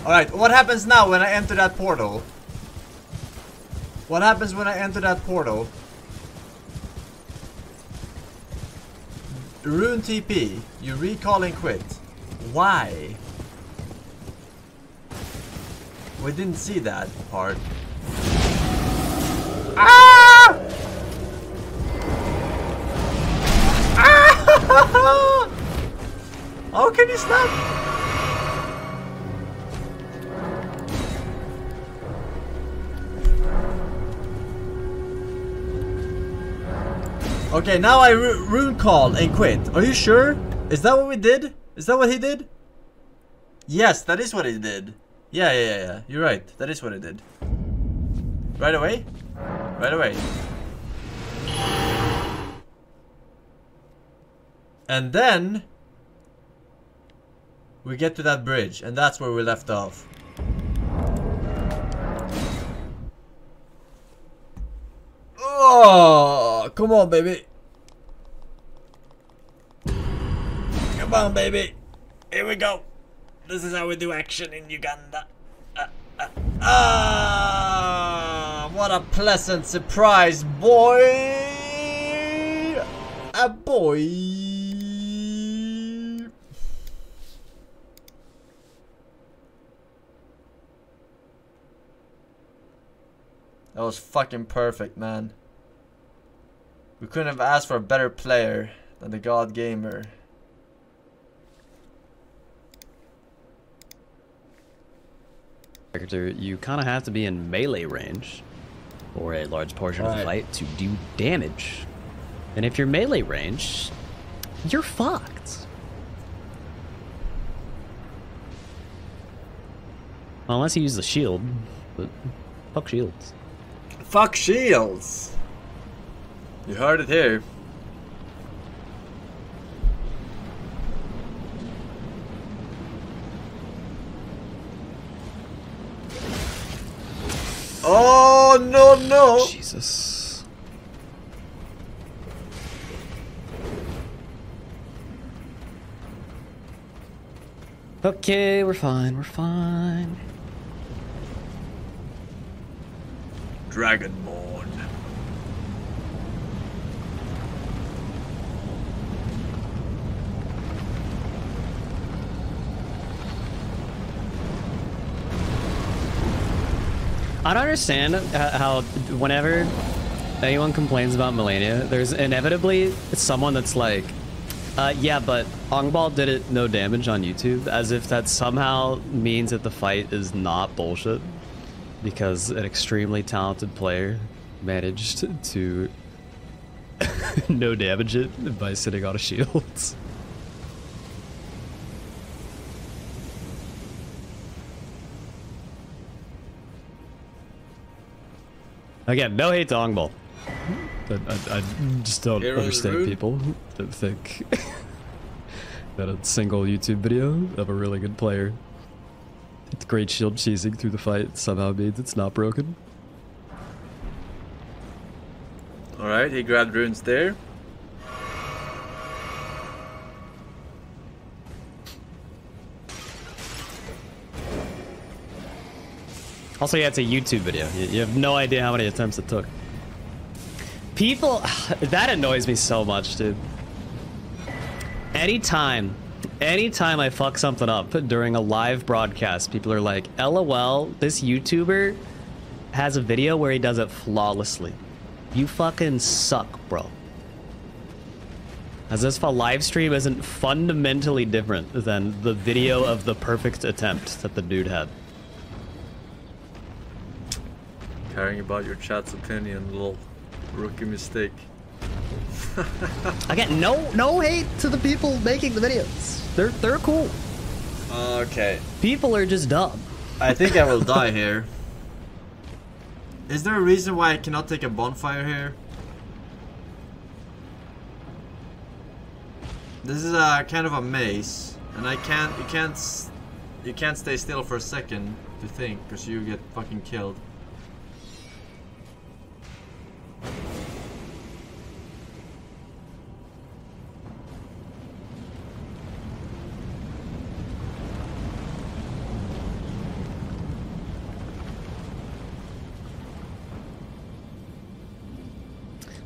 Alright, what happens now when I enter that portal? What happens when I enter that portal? Rune TP. You recall and quit. Why? We didn't see that part. Ah! Ah! How can you stop? Okay, now I ru rune call and quit. Are you sure? Is that what we did? Is that what he did? Yes, that is what he did. Yeah, yeah, yeah, yeah. You're right. That is what he did. Right away? Right away. And then we get to that bridge, and that's where we left off. Oh, come on, baby. On, baby. Here we go. This is how we do action in Uganda. Uh, uh, ah, what a pleasant surprise, boy. A boy. That was fucking perfect, man. We couldn't have asked for a better player than the God Gamer. You kind of have to be in melee range or a large portion of the fight to do damage. And if you're melee range, you're fucked. Unless you use the shield, but fuck shields. Fuck shields. You heard it here. Oh no no! Jesus. Okay, we're fine, we're fine. Dragonborn. I don't understand how whenever anyone complains about Malenia, there's inevitably someone that's like, uh, yeah, but Ongbal did it no damage on YouTube, as if that somehow means that the fight is not bullshit, because an extremely talented player managed to no damage it by sitting on a shield. Again, no hate to Ongbal. But I, I just don't Heroes understand rude. people that think that a single YouTube video of a really good player with great shield cheesing through the fight somehow means it's not broken. Alright, he grabbed runes there. Also, yeah, it's a YouTube video. You, you have no idea how many attempts it took. People, that annoys me so much, dude. Anytime, anytime I fuck something up during a live broadcast, people are like, LOL, this YouTuber has a video where he does it flawlessly. You fucking suck, bro. As if a live stream isn't fundamentally different than the video of the perfect attempt that the dude had. Caring about your chat's opinion, little rookie mistake. Again, no no hate to the people making the videos. They're they're cool. Okay. People are just dumb. I think I will die here. Is there a reason why I cannot take a bonfire here? This is a kind of a maze, and I can't. You can't. You can't stay still for a second to think, because you get fucking killed.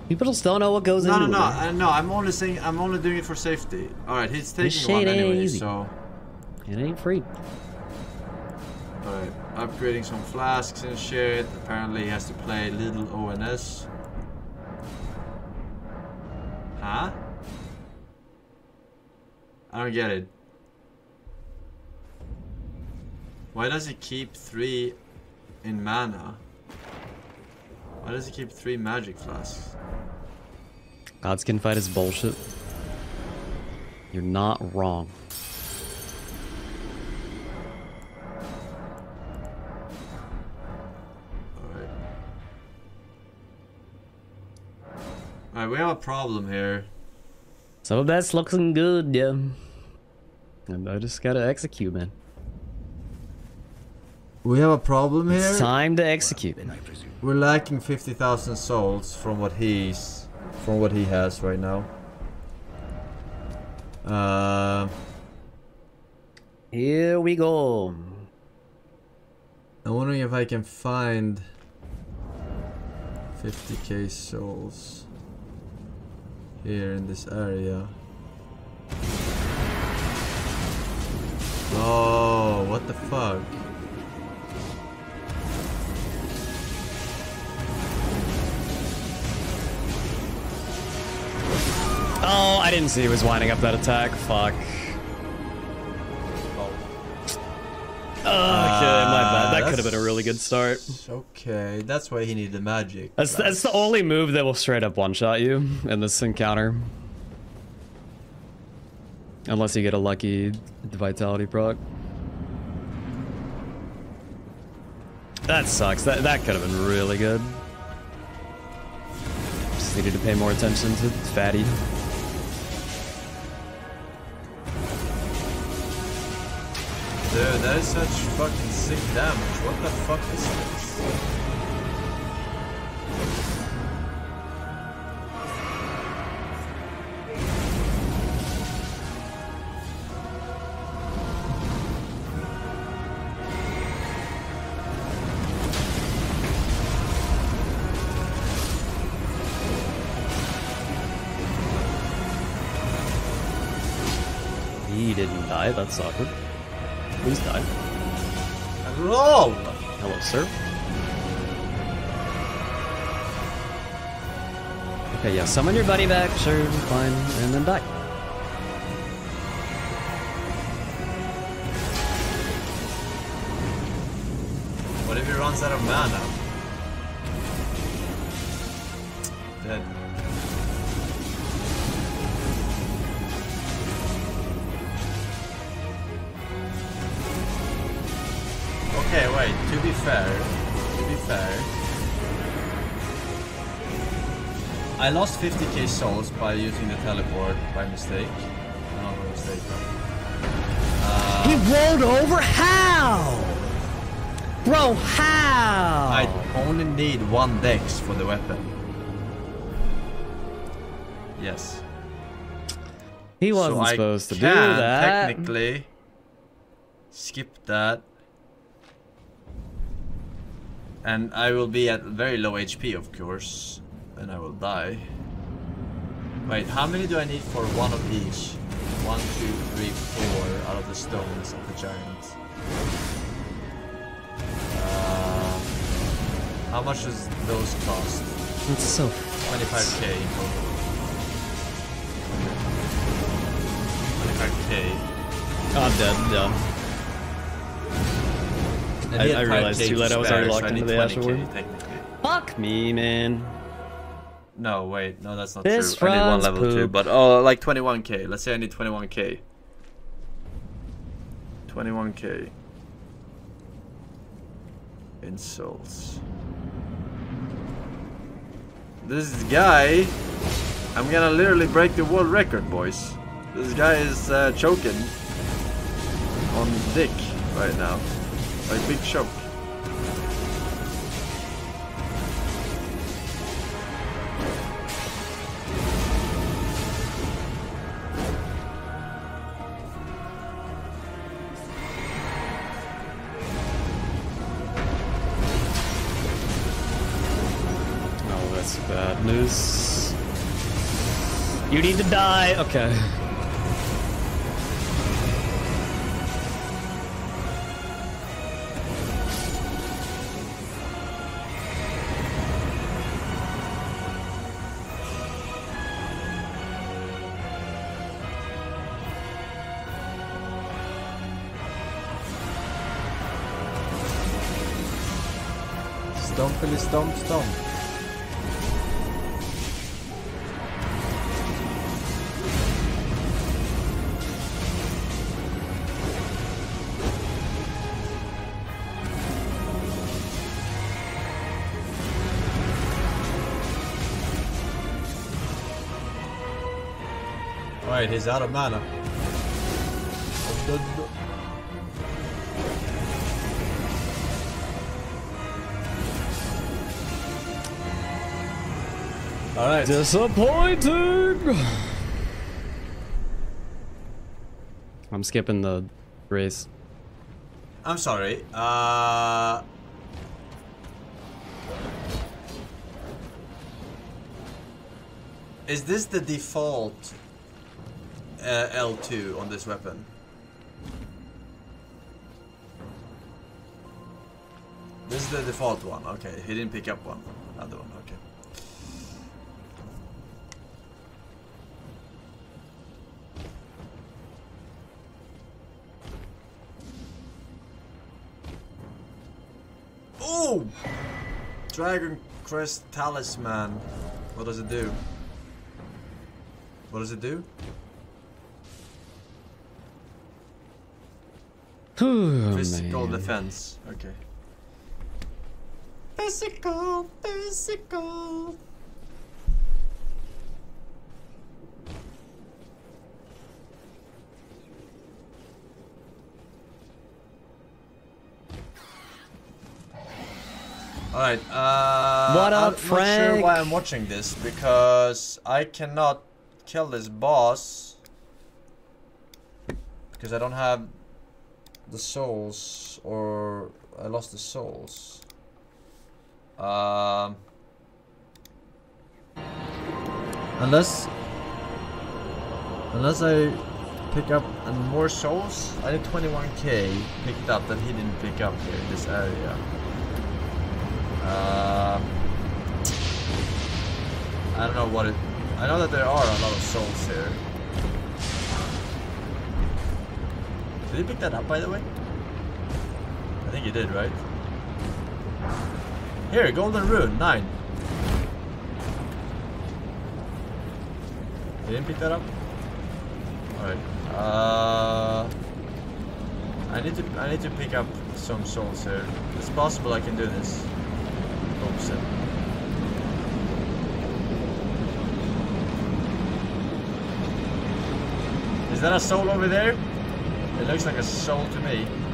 People just don't know what goes No, no, into no, it. man. uh, no. I'm only saying. I'm only doing it for safety. All right, he's taking This one shit ain't anyway, easy. so. It ain't free. Alright, upgrading some flasks and shit. Apparently he has to play little ONS. Huh? I don't get it. Why does he keep three in mana? Why does he keep three magic flasks? Godskin fight is bullshit. You're not wrong. Alright, we have a problem here. Some of that's looking good, yeah. And I just gotta execute, man. We have a problem here. It's time to execute. We're lacking 50,000 souls from what he's from what he has right now. Uh, Here we go. I'm wondering if I can find 50k souls here in this area. Oh, what the fuck? Oh, I didn't see he was winding up that attack. Fuck. My bad. That ah, could have been a really good start. Okay, that's why he needed the magic. That's that's the only move that will straight up one shot you in this encounter. Unless you get a lucky vitality proc. That sucks. That that could have been really good. Just needed to pay more attention to Fatty. Dude, that is such fucking sick damage. What the fuck is this? He didn't die. That's awkward. Sir. Okay, yeah, summon your buddy back, sure, fine, and then die. What if he runs out of mana? I lost 50k souls by using the teleport by mistake. Not by mistake, but... He Uh, rolled over? How? Bro, how? I only need one dex for the weapon. Yes. He wasn't so I supposed to do can that. technically skip that. And I will be at very low HP, of course. And I will die. Wait, how many do I need for one of each? One, two, three, four out of the stones of the giant. Uh, how much does those cost? It's so 25k in total. 25k. Oh, I'm dead, yeah. I, he had I realized too late I was already locked into the 20K Fuck me, man. No, wait, no, that's not This true. I need one level two, but oh, like 21k. Let's say I need 21k. 21k. In souls. This guy, I'm gonna literally break the world record, boys. This guy is uh, choking on dick right now, like big choke. Die. Okay. Alright, he's out of mana. Alright. Disappointing! I'm skipping the race. I'm sorry. Uh. Is this the default uh, L2 on this weapon? This is the default one. Okay, he didn't pick up one. Another one. Okay. Oh! Dragon Crest Talisman. What does it do? What does it do? Oh, Physical man. defense. Okay. Physical, physical. Alright, uh... What up, I'm not sure why I'm watching this, because I cannot kill this boss. Because I don't have the souls, or I lost the souls. Um... Unless... Unless I pick up more souls, I did 21k picked up that he didn't pick up here in this area. Um, I don't know what it. I know that there are a lot of souls here. Did he pick that up, by the way? I think he did, right? Here, golden rune, nine. He didn't pick that up. All right. Uh, I need to. I need to pick up some souls here. It's possible I can do this. Hope so. Is that a soul over there? It looks like a soul to me.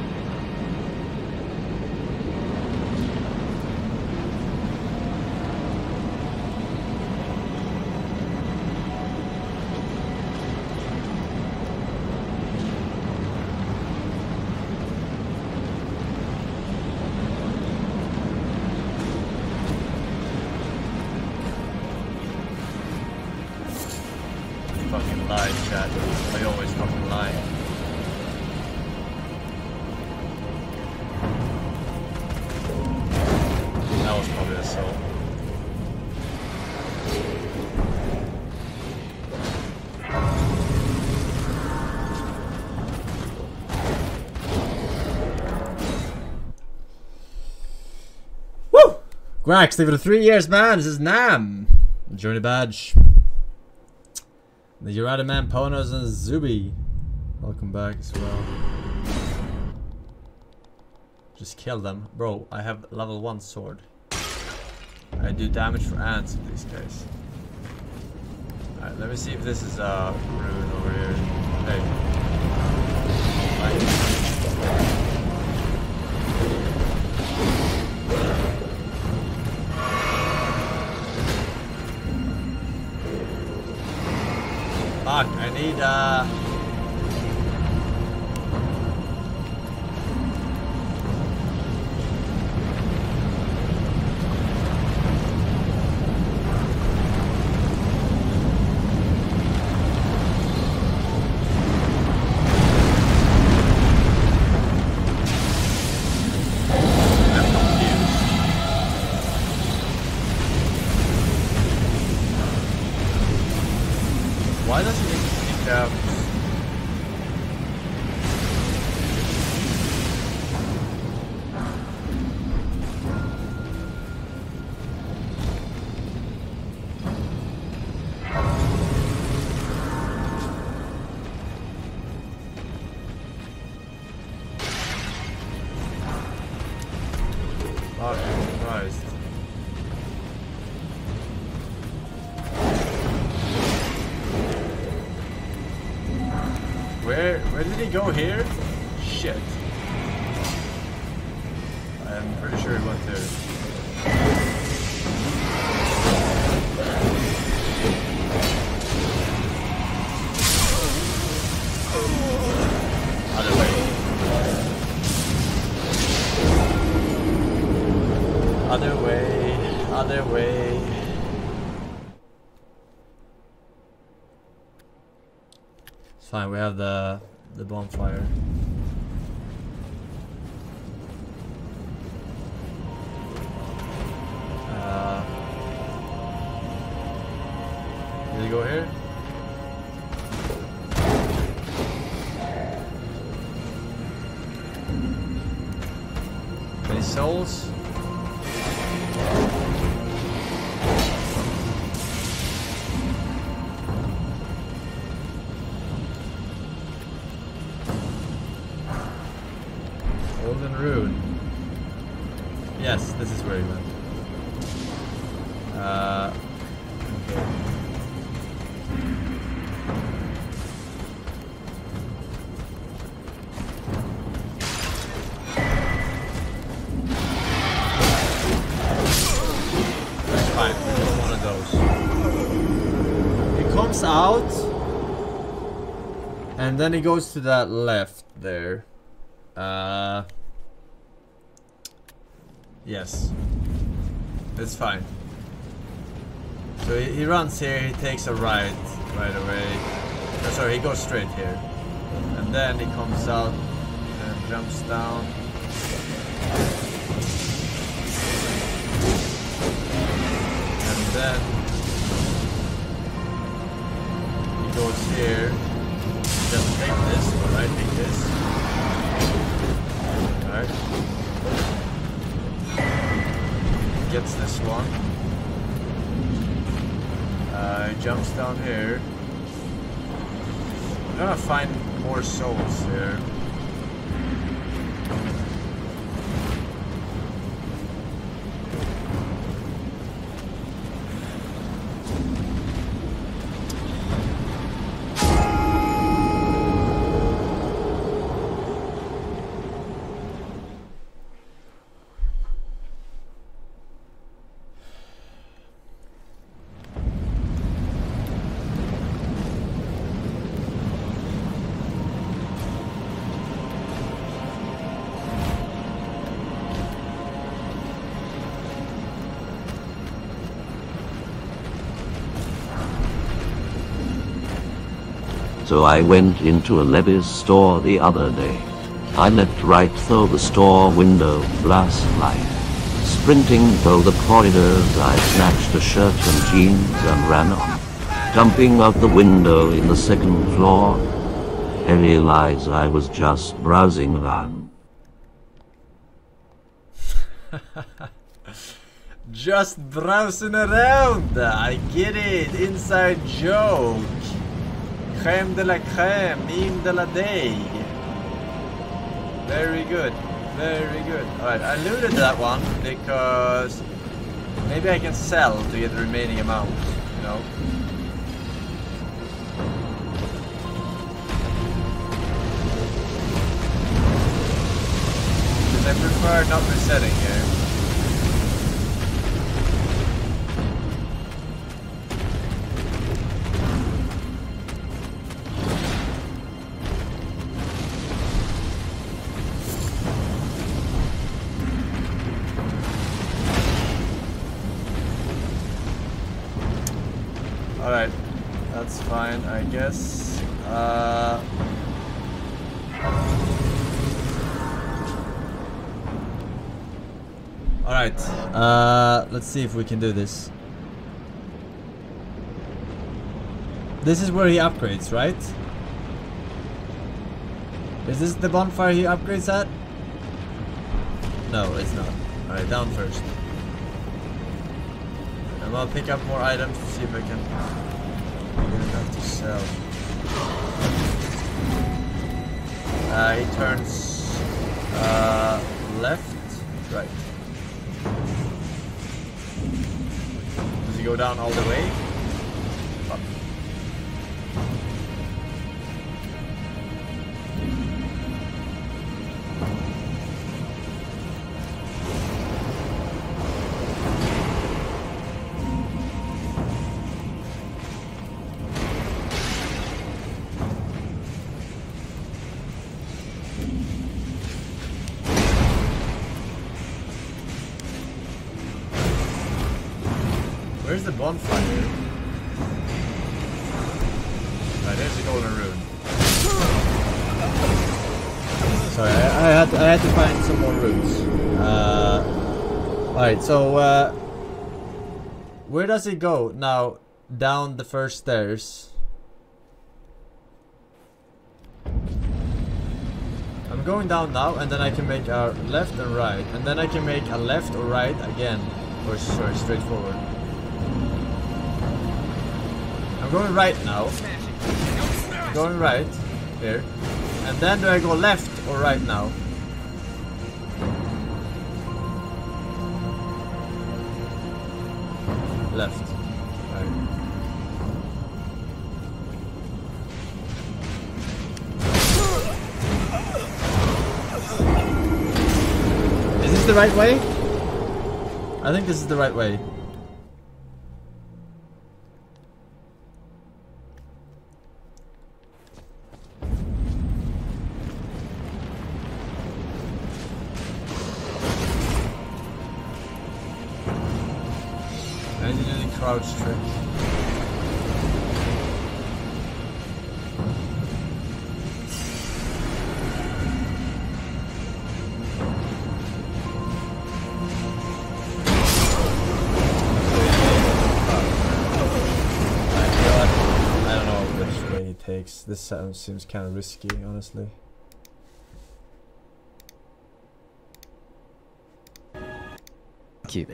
A soul. Woo! Grax, leave it for three years, man. This is Nam. Journey badge. The Urata Man, Ponos, and Zubi. Welcome back as well. Just kill them. Bro, I have level 1 sword. I do damage for ants in these guys. Alright, let me see if this is a rune over here. Hey. Fuck, I need uh fine. We have the the bonfire. And then he goes to that left there. Uh. Yes. It's fine. So he, he runs here, he takes a right right away. No, sorry, he goes straight here. And then he comes out and jumps down. And then So I went into a Levi's store the other day. I leapt right through the store window, blast like. Sprinting through the corridors, I snatched a shirt and jeans and ran off. Jumping out the window in the second floor, I realized I was just browsing around. Just browsing around. I get it. Inside joke. Crème de la crème. Meme de la day. Very good. Very good. Alright, I looted that one because maybe I can sell to get the remaining amount, you know? Because I prefer not resetting here. Let's see if we can do this. This is where he upgrades, right? Is this the bonfire he upgrades at? No, it's not. Alright, down first. And I'll pick up more items to see if I can get enough to sell. Uh, he turns uh, left, right. Go down all the way? Uh, all right, so uh, where does it go now? Down the first stairs. I'm going down now, and then I can make a left and right, and then I can make a left or right again, or sorry, straight forward. I'm going right now. Going right here, and then do I go left or right now? Left. Is this the right way? I think this is the right way. Way it takes. This sound seems kind of risky, honestly. Cute.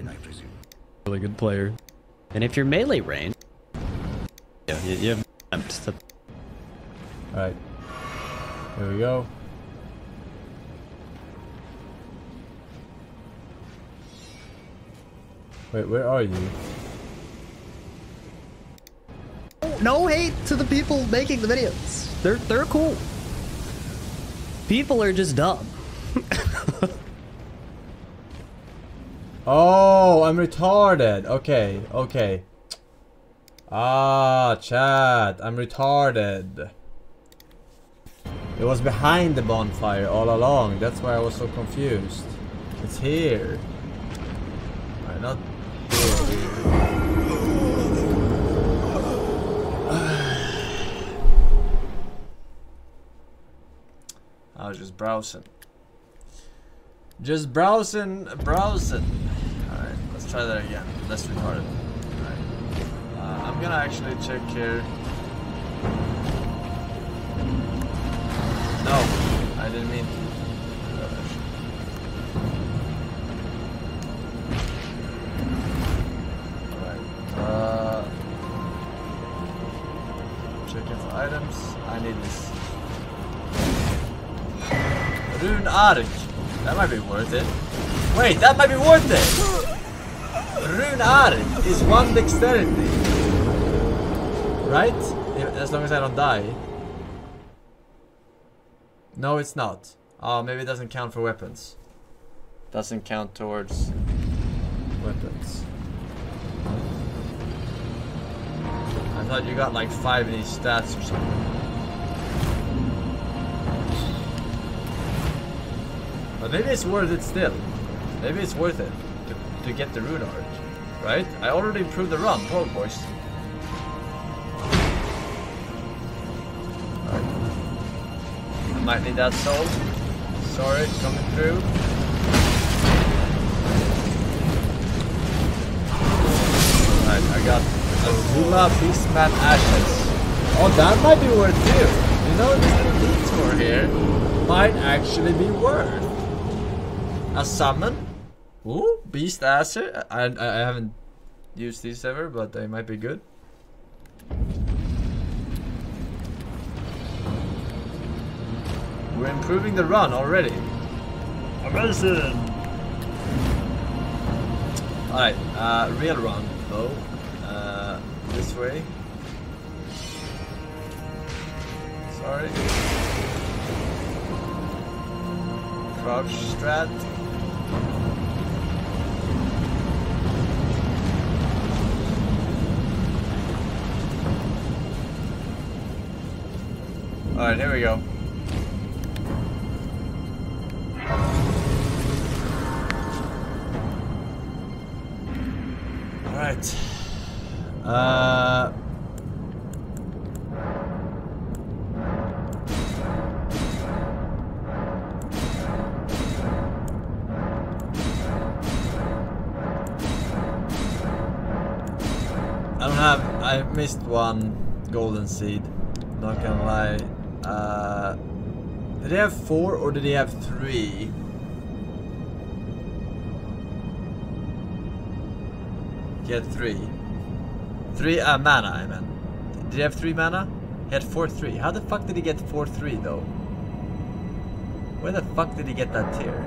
Really good player. And if you're melee range, yeah, you, you have attempt to Alright. Here we go. Wait, where are you? No hate to the people making the videos. They're they're cool. People are just dumb. Oh, I'm retarded. Okay, okay. Ah, chat. I'm retarded. It was behind the bonfire all along. That's why I was so confused. It's here. Alright, not I was just browsing. Just browsing, browsing. Try that again. Less retarded. Alright. Uh, I'm gonna actually check here. No, I didn't mean to. Alright. Uh, checking for items. I need this. Rune Arc. That might be worth it. Wait, that might be worth it! Rune Arc is one dexterity. Right? As long as I don't die. No, it's not. Oh, maybe it doesn't count for weapons. Doesn't count towards weapons. I thought you got like five in these stats or something. But maybe it's worth it still. Maybe it's worth it to, get the rune art. Right? I already improved the run. Hold, boys. Alright. I might need that soul. Sorry, coming through. Alright, I got Azula Beastman Ashes. Oh, that might be worth too. You know, this little detour here might actually be worth. A summon? Ooh, Beast Asher. I, I, I haven't used these ever, but they might be good. We're improving the run already. Amazing! Alright, uh, real run though. Uh, this way. Sorry. Crouch strat. Alright, here we go. Alright. Uh... I don't have, I missed one golden seed, not gonna lie. Uh, did he have four or did he have three? He had three. Three uh, mana, I meant. Did he have three mana? He had four three. How the fuck did he get four three though? Where the fuck did he get that tier?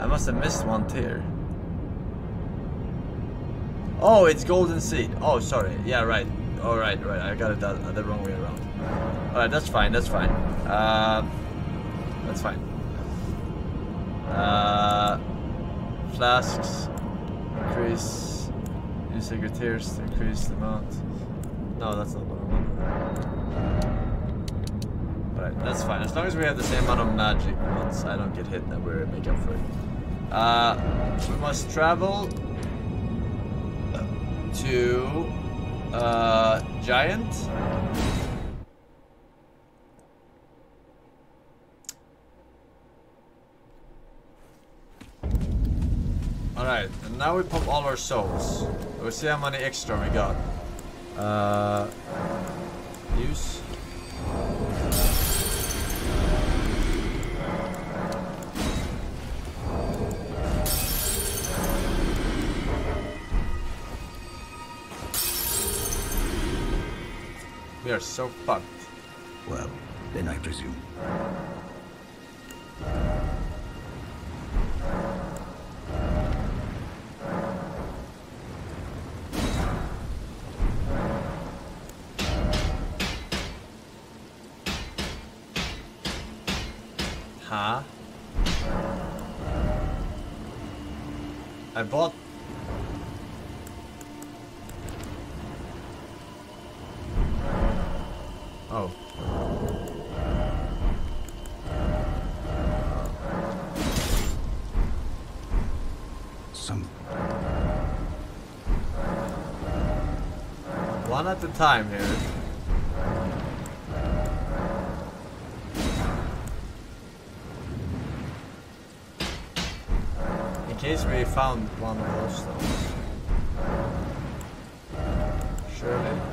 I must have missed one tier. Oh, it's golden seed. Oh, sorry. Yeah, right. All right, right. I got it that, the wrong way around. All right, that's fine. That's fine. Uh, that's fine. Uh, flasks increase. Tears to increase the amount. No, that's not what I want. Alright, that's fine. As long as we have the same amount of magic once I don't get hit, then we're make up for it. Uh, we must travel to uh, Giant. Alright, and now we pump all our souls. We'll see how many extra we got. Uh, use. We are so fucked. Well, then I presume. Huh? I bought... Oh. Some One at a time here. In case we found one of those stones. Surely.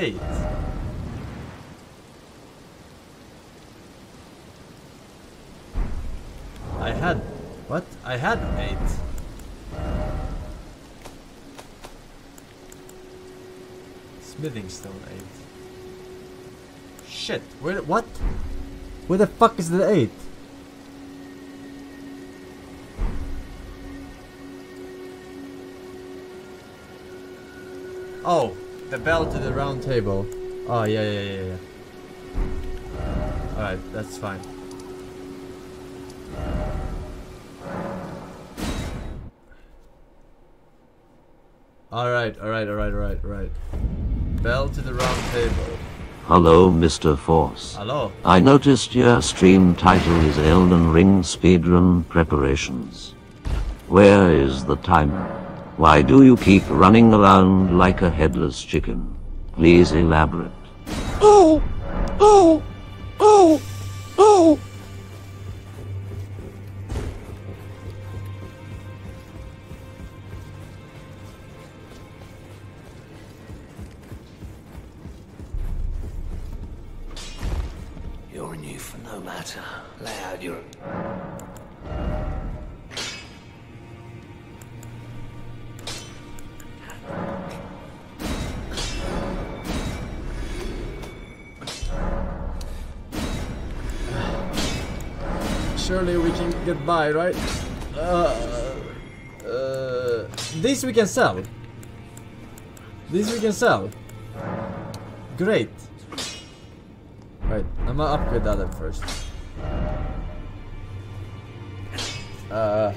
Eight. I had... What? I had eight. Smithing stone eight. Shit, where... What? Where the fuck is the eight? Oh, the bell to the round table. Oh, yeah, yeah, yeah, yeah. Alright, that's fine. Alright, alright, alright, alright, alright. Bell to the round table. Hello, Mr. Force. Hello. I noticed your stream title is Elden Ring Speedrun Preparations. Where is the timer? Why do you keep running around like a headless chicken? Please elaborate. Oh! Oh! Oh! Oh! Surely we can get by, right? Uh, uh, these we can sell. This we can sell. Great. Right, I'm gonna upgrade that first. Uh,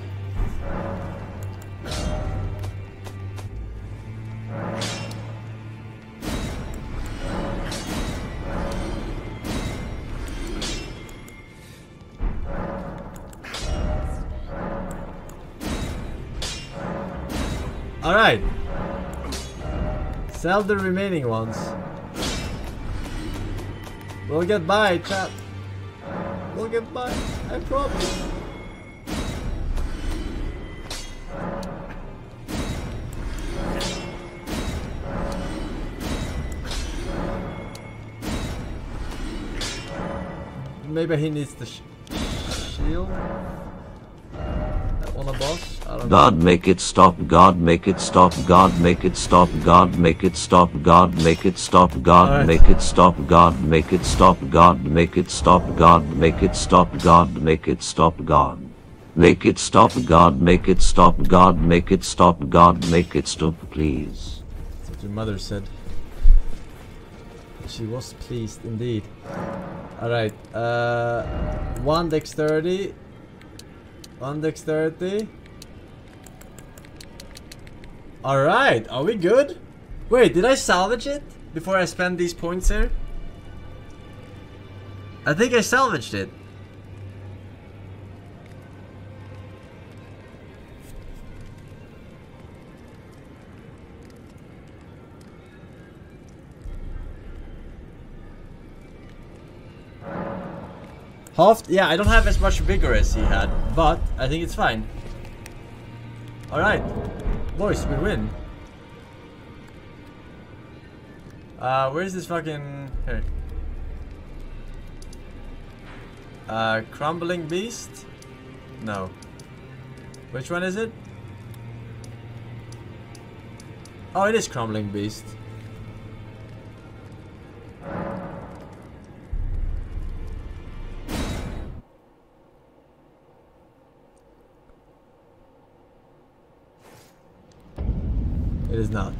Sell the remaining ones. We'll get by, chat. We'll get by. I promise. Maybe he needs the sh shield. That one a boss? I don't know. God make it stop, God make it stop, God make it stop, God make it stop, God make it stop, God make it stop, God make it stop, God make it stop, God make it stop, God make it stop, God. Make it stop, God make it stop, God make it stop, God make it stop, please. That's what your mother said. She was pleased indeed. Alright, uh, one dexterity. One dexterity. Alright, are we good? Wait, did I salvage it before I spend these points here? I think I salvaged it. Half, yeah, I don't have as much vigor as he had, but I think it's fine. Alright, boys, we win. Uh, where's this fucking... Here. Uh, Crumbling Beast? No. Which one is it? Oh, it is Crumbling Beast. It is not.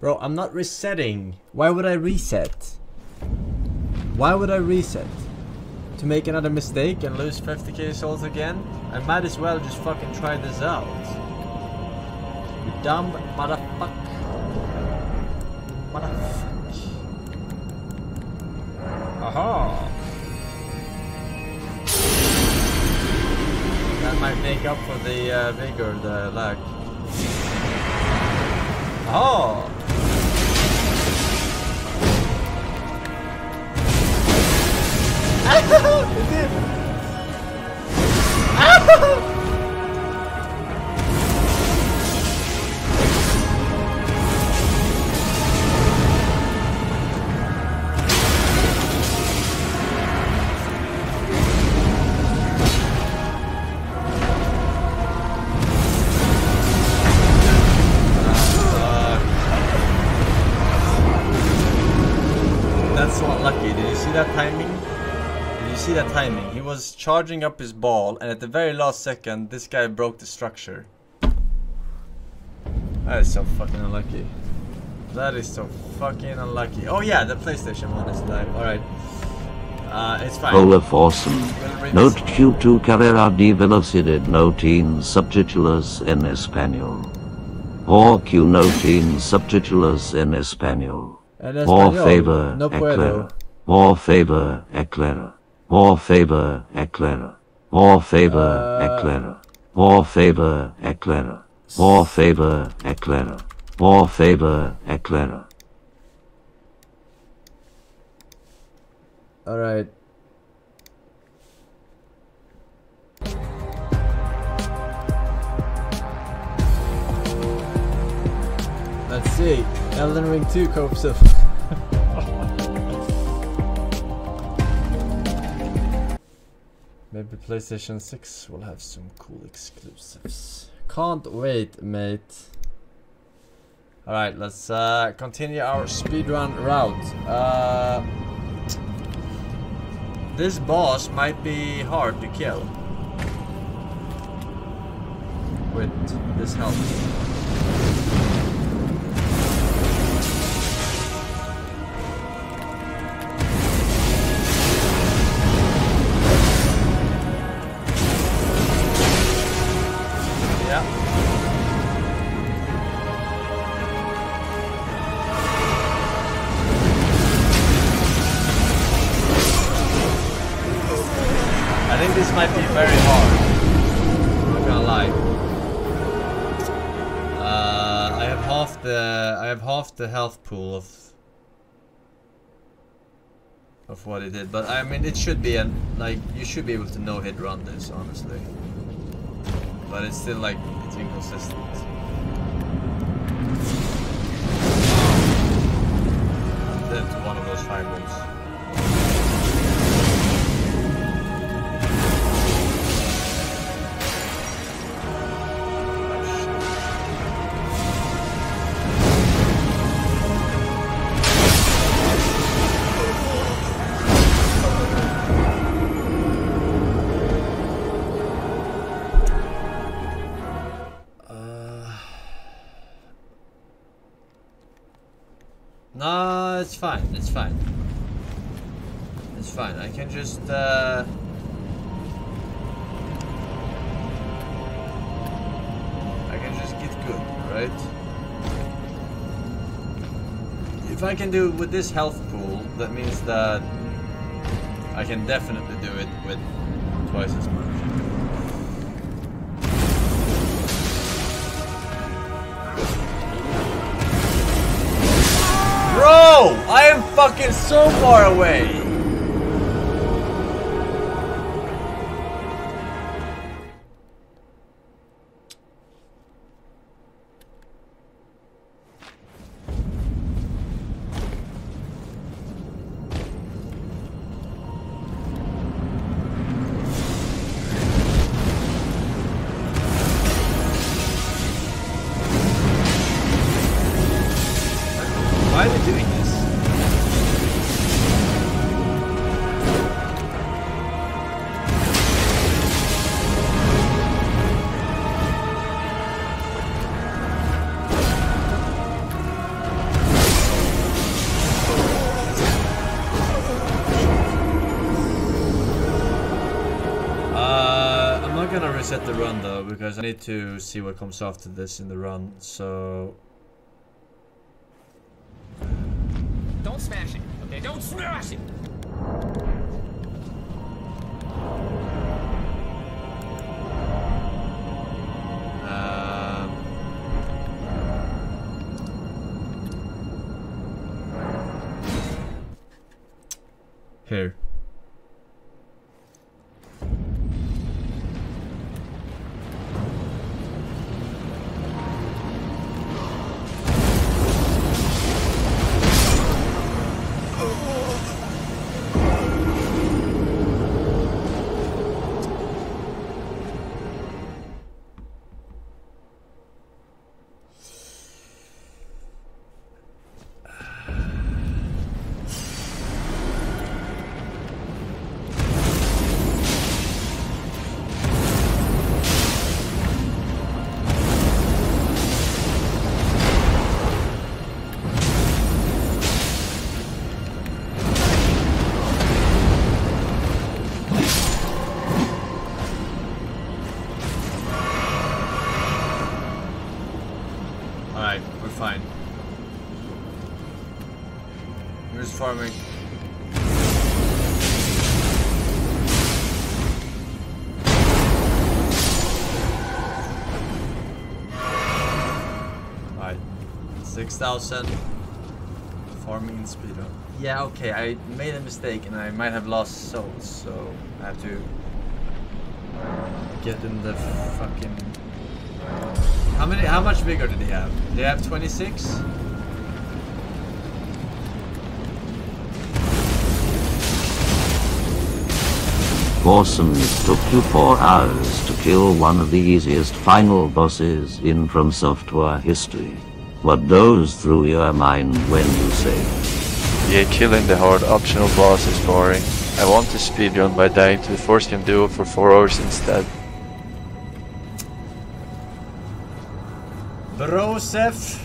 Bro, I'm not resetting. Why would I reset? Why would I reset? To make another mistake and lose 50k souls again? I might as well just fucking try this out. You dumb motherfucker. Motherfucker. Aha! That might make up for the uh, vigor, the lag. Oh! it did! was charging up his ball, and at the very last second, this guy broke the structure. That is so fucking unlucky. That is so fucking unlucky. Oh yeah, the PlayStation one is live. Alright. Uh, it's fine. Hola Forsen. Note Q2 carrera de velocidad notin subtitulars en español. Por Q notin subtitulars en español. Por favor, no. Por favor, aclara. Por favor, aclara. More favor, aclara. Por favor, aclara. Por favor, aclara. Por favor, aclara. Alright. Let's see. Elden Ring 2 copes of. Maybe PlayStation 6 will have some cool exclusives. Can't wait, mate. Alright, let's uh, continue our speedrun route. Uh, this boss might be hard to kill. With this help. The health pool of of what it did, but I mean it should be an like you should be able to no hit run this honestly. But it's still like it's inconsistent. To one of those fireballs. Fine. It's fine. It's fine. I can just. Uh, I can just get good, right? If I can do it with this health pool, that means that I can definitely do it with twice as much. I am fucking so far away. Need to see what comes after this in the run. So Don't smash it. Okay, don't smash it. Um, here. Farming. Alright. 6,000. Farming and speedrun. Yeah, okay, I made a mistake and I might have lost souls, so I have to get in the fucking how many? How much bigger do they have? They have 26. Awesome, it took you four hours to kill one of the easiest final bosses in From Software history. What goes through your mind when you say, Yeah, killing the hard optional boss is boring. I want to speedrun by dying to the Foreskin Duo for 4 hours instead. Brosef.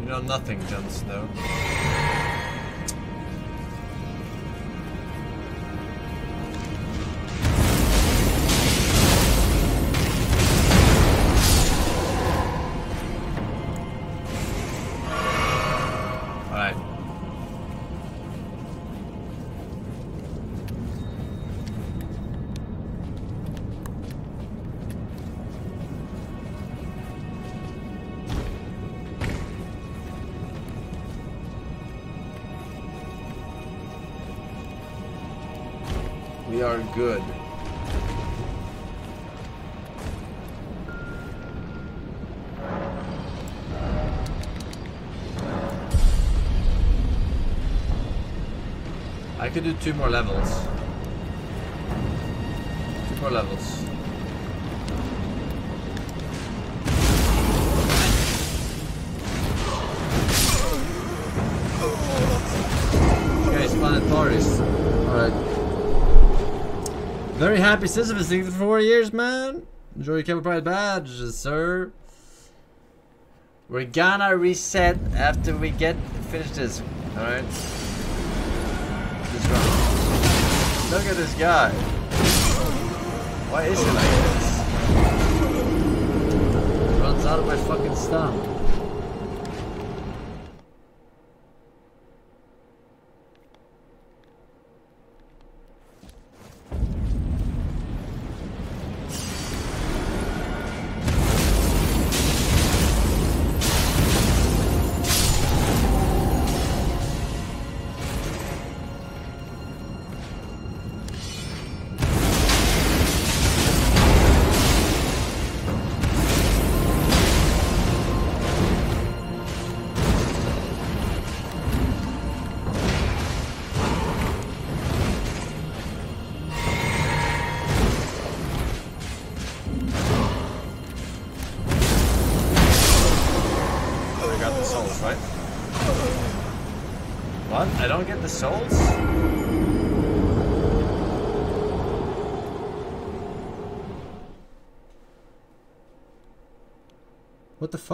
You know nothing, Jon Snow. Do two more levels. Two more levels. Okay, Planetaris. Alright. Very happy Sisyphus thing for four years, man. Enjoy your Kevin Pride badges, sir. We're gonna reset after we get finish this. Alright. Look at this guy. Why is he like this? Runs out of my fucking stomach.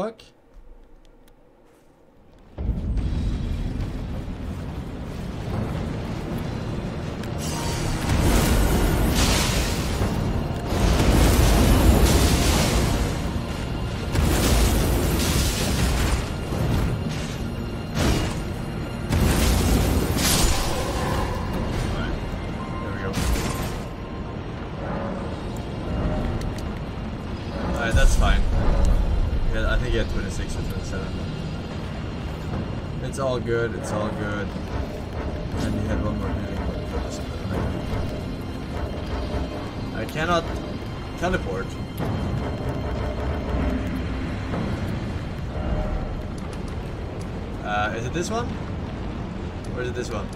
Fuck? Good, it's all good. And he had one more meeting. I cannot teleport. Uh, is it this one? Or is it this one?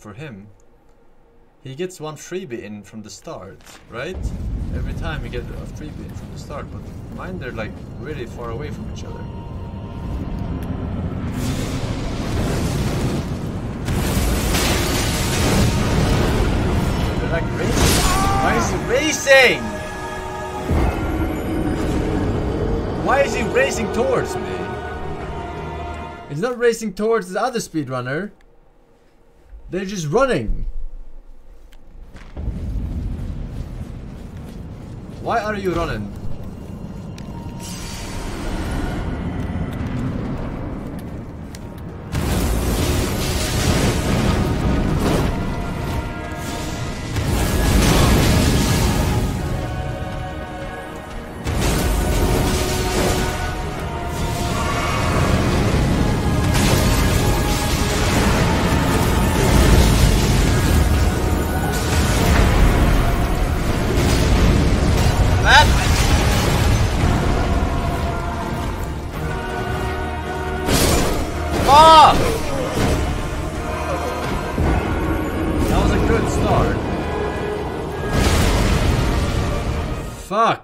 For him. He gets one freebie in from the start, right? Every time you get a freebie in from the start, but mine they're like really far away from each other. They're like racing. Why is he racing? Why is he racing towards me? He's not racing towards the other speedrunner. They're just running. Why are you running?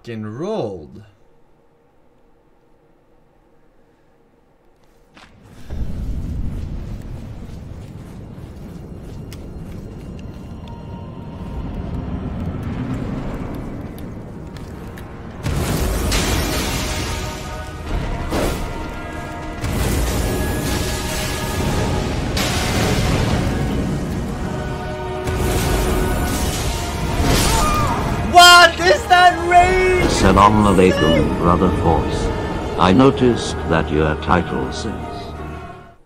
Rolled. Assalamu alaikum, Brother Force. I noticed that your title says,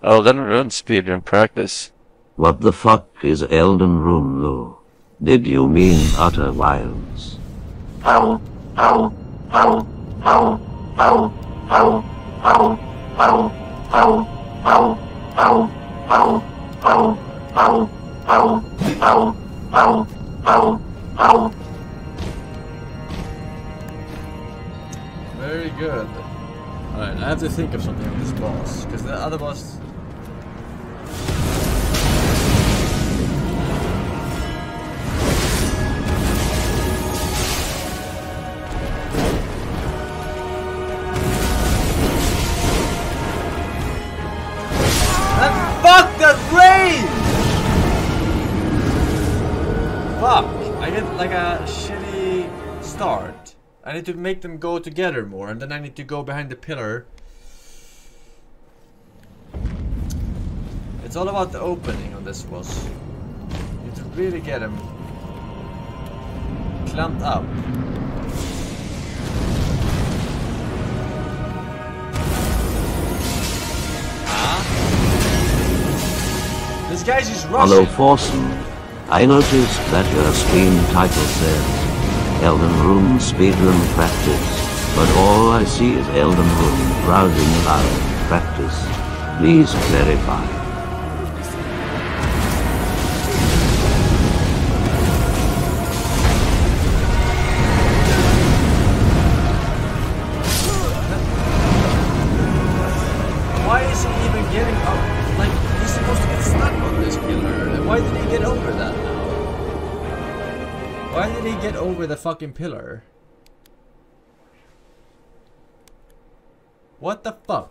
Elden Rune speedrun practice. What the fuck is Elden Rune, Lou? Did you mean utter violence? Ow, ow, ow, ow, ow, ow, ow, ow, ow, ow, ow, ow, ow, ow, ow, ow, ow, ow, ow. Very good. Alright, I have to think of something on this boss, because the other boss... Fuck that range! Fuck! I get like a shitty start. I need to make them go together more, and then I need to go behind the pillar. It's all about the opening on this boss. You need to really get him clumped up. Ah. This guy's just rushing. Hello, Forsen. I noticed that your stream title says Elden Rune speedrun practice, but all I see is Elden Room browsing aloud practice. Please clarify. Over the fucking pillar? What the fuck?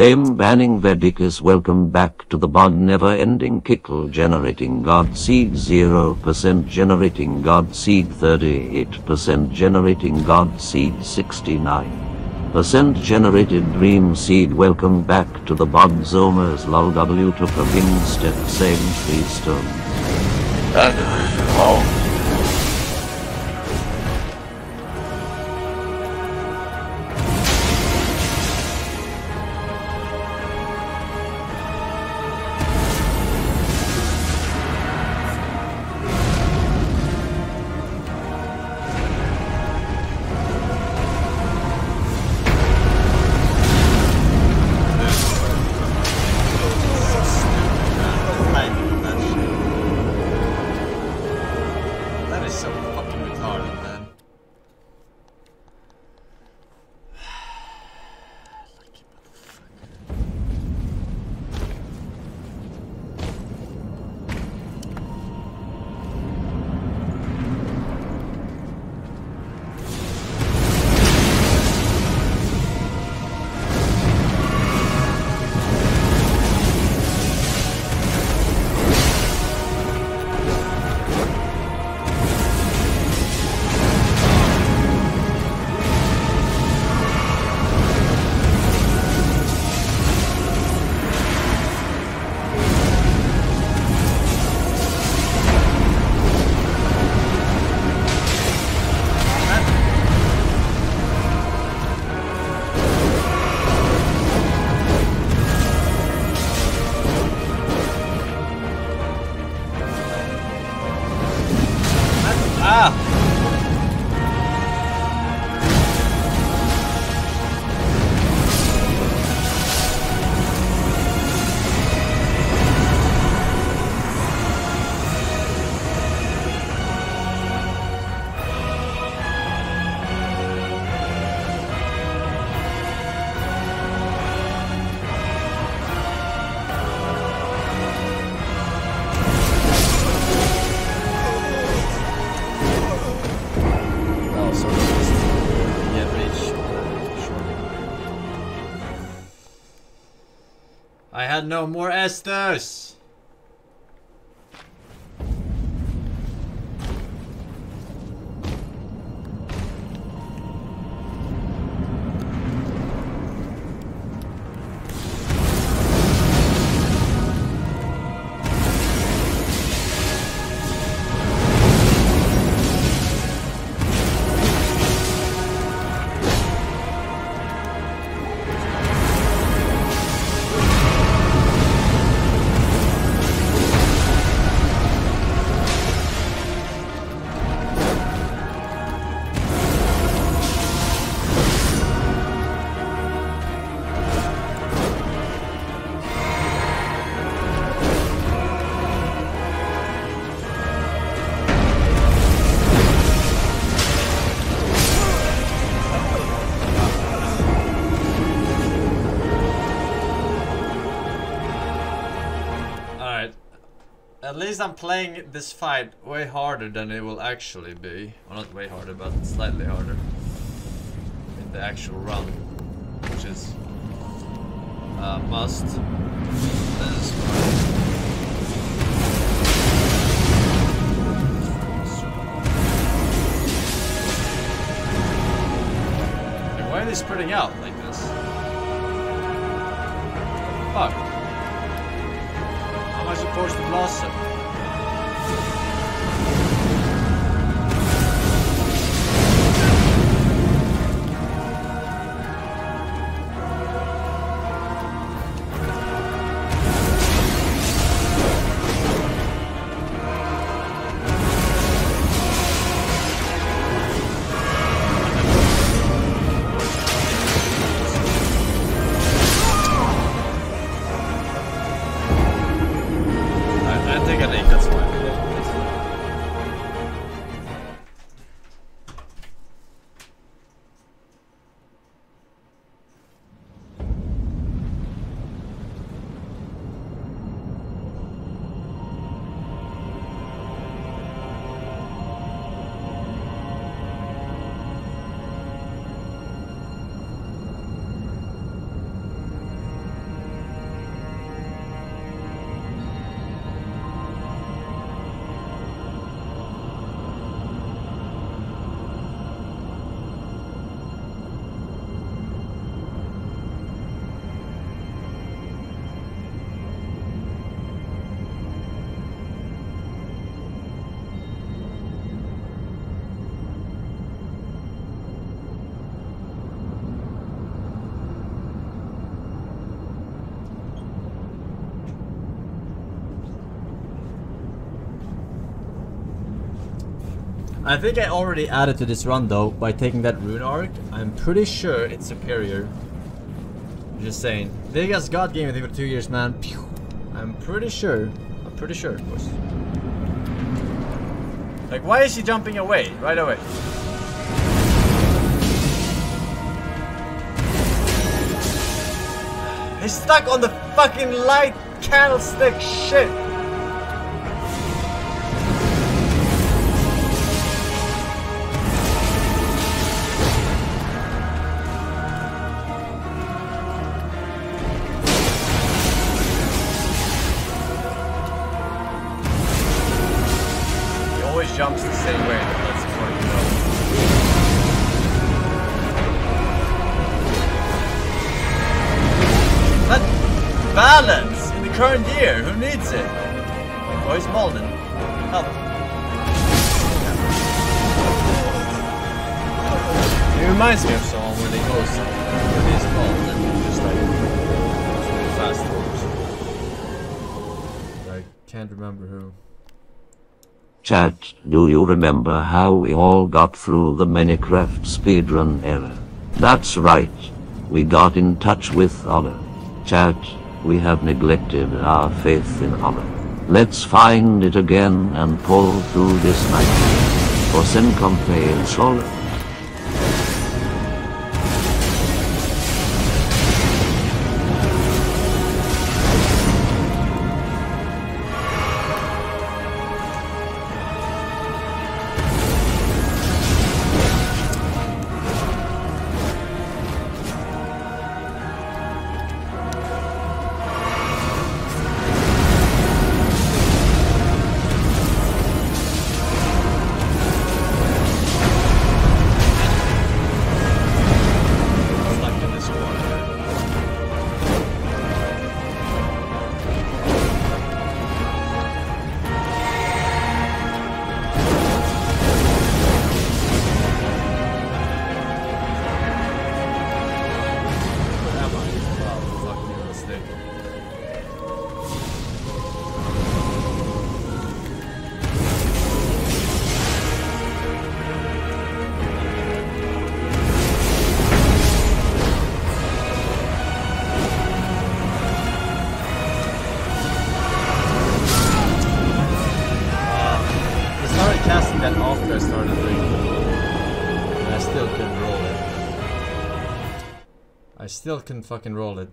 Them banning Vedicus welcome back to the bod never ending kickle generating god seed 0% generating god seed 38% generating god seed 69% generated dream seed welcome back to the bod zomers lol w a wing step same three stones oh. I'm playing this fight way harder than it will actually be. Well, not way harder, but slightly harder. In the actual run. Which is... Uh, must. Why are they spreading out like I think I already added to this run though by taking that rune arc. I'm pretty sure it's superior. Just saying. Vegas God game with it for two years, man. I'm pretty sure. I'm pretty sure, of course. Like, why is he jumping away right away? He's stuck on the fucking light candlestick shit. Current year. Who needs it? Oh, he's Malden. Help. He reminds me of someone when he goes when he's Malden. Just like fast forwards. I can't remember who. Chat, do you remember how we all got through the Minecraft speedrun era? That's right. We got in touch with honor. Chat, we have neglected our faith in honor. Let's find it again and pull through this night. For Senkompe and Sol. Fucking roll it.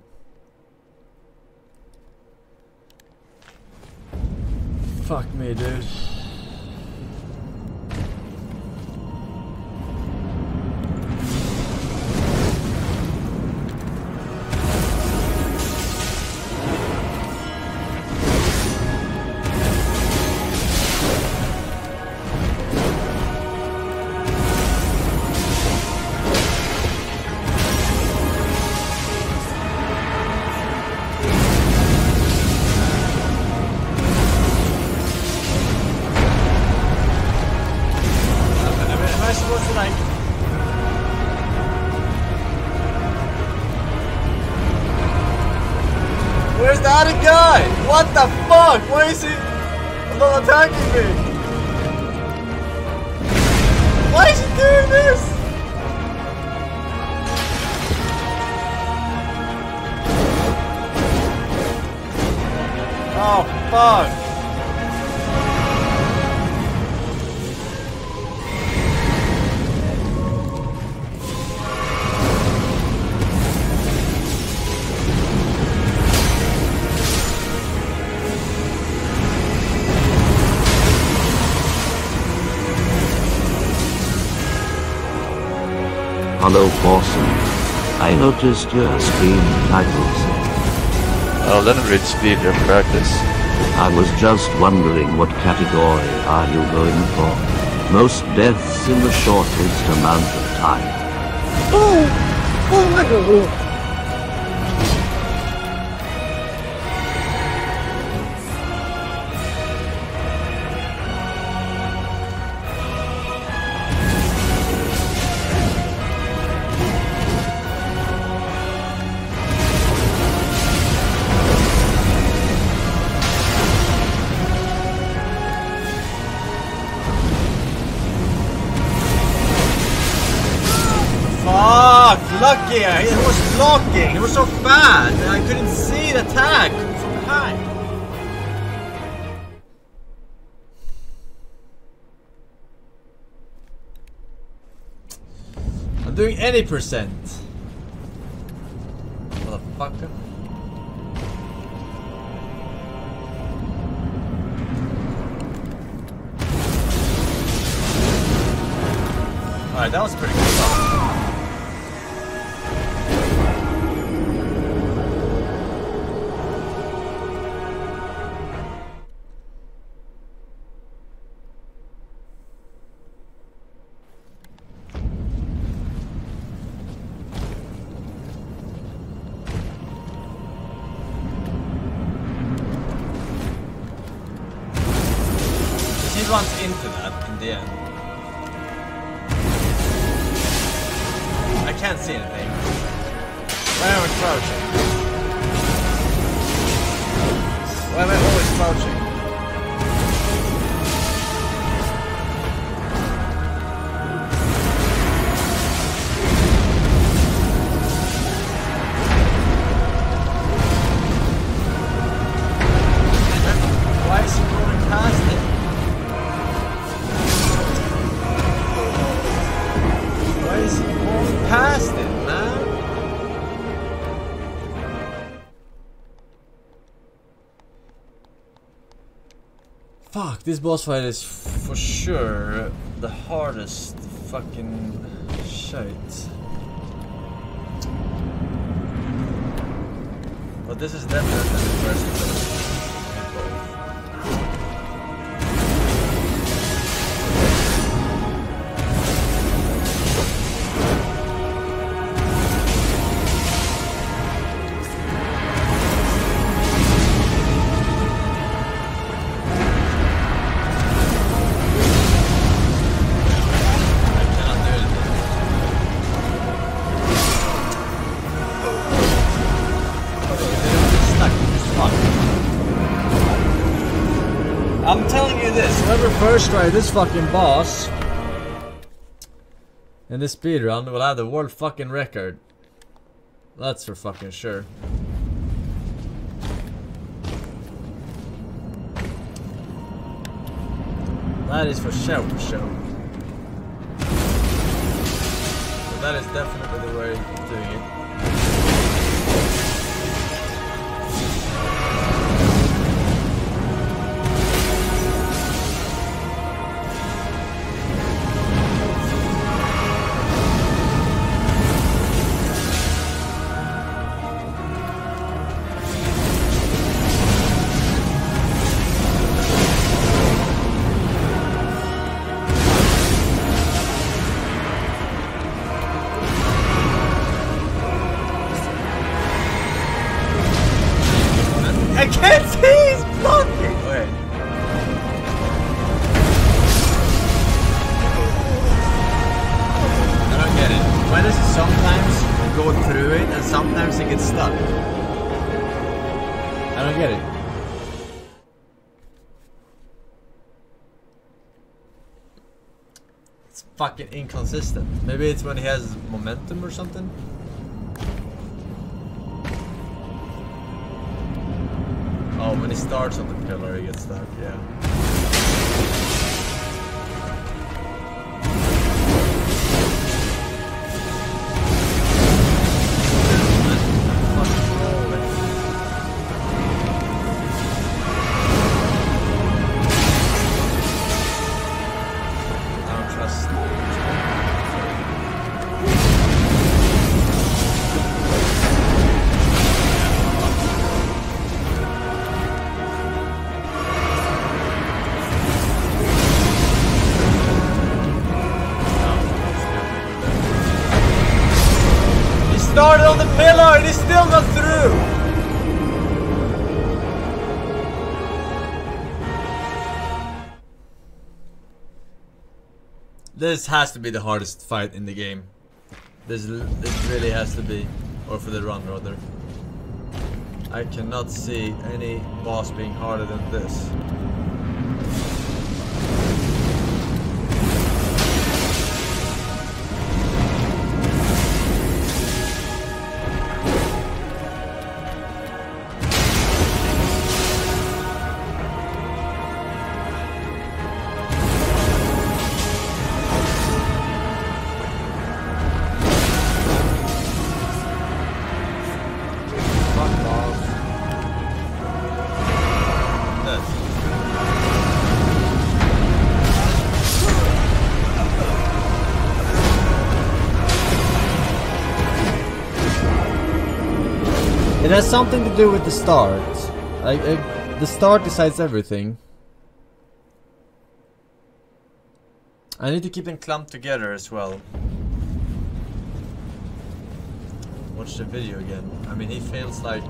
I noticed your stream titles. Oh, let him read speed your practice. I was just wondering what category are you going for? Most deaths in the shortest amount of time. Oh! Oh my god! Fuck! So bad! I couldn't see the attack from behind! I'm doing any percent. This boss fight is for sure the hardest fucking shit. But this is definitely the first destroy this fucking boss in this speedrun, we'll have the world fucking record. That's for fucking sure. That is for sure, for sure. That is definitely the way of doing it. Fucking inconsistent. Maybe it's when he has momentum or something. Oh, when he starts on the pillar, he gets stuck. Yeah. This has to be the hardest fight in the game. This, this really has to be. Or for the run, rather. I cannot see any boss being harder than this. Something to do with the start. I, I, the start decides everything. I need to keep them clumped together as well. Watch the video again. I mean, he fails like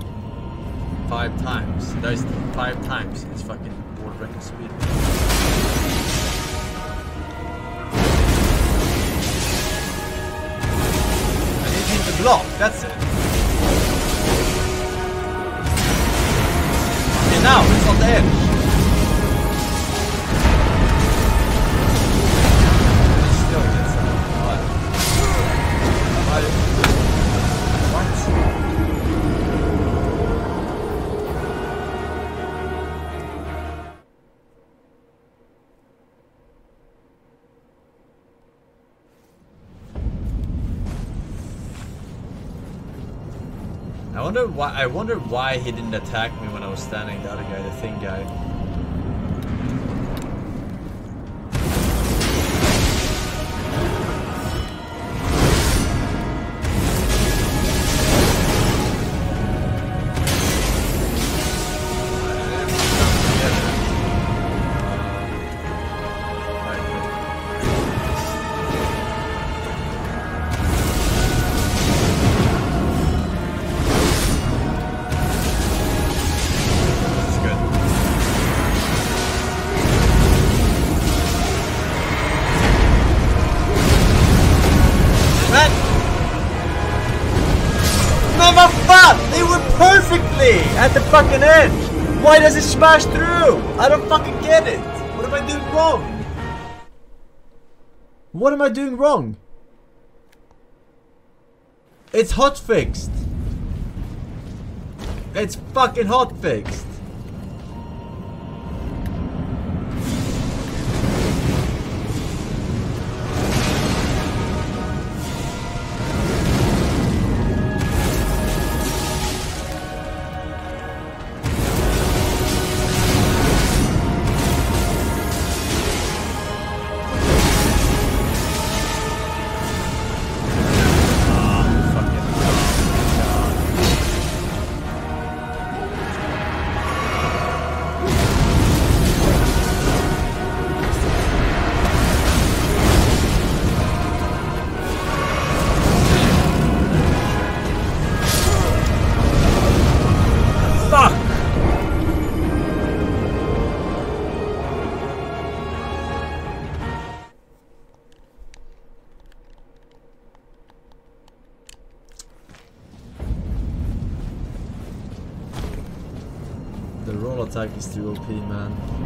five times. There's five times in his fucking world record speed. I need him to block. That's it. Now. It's on the wonder why. I wonder why he didn't attack me when I was standing. The other guy, the thin guy. Why does it smash through? I don't fucking get it! What am I doing wrong? What am I doing wrong? It's hot fixed! It's fucking hot fixed! Attack is too OP, man.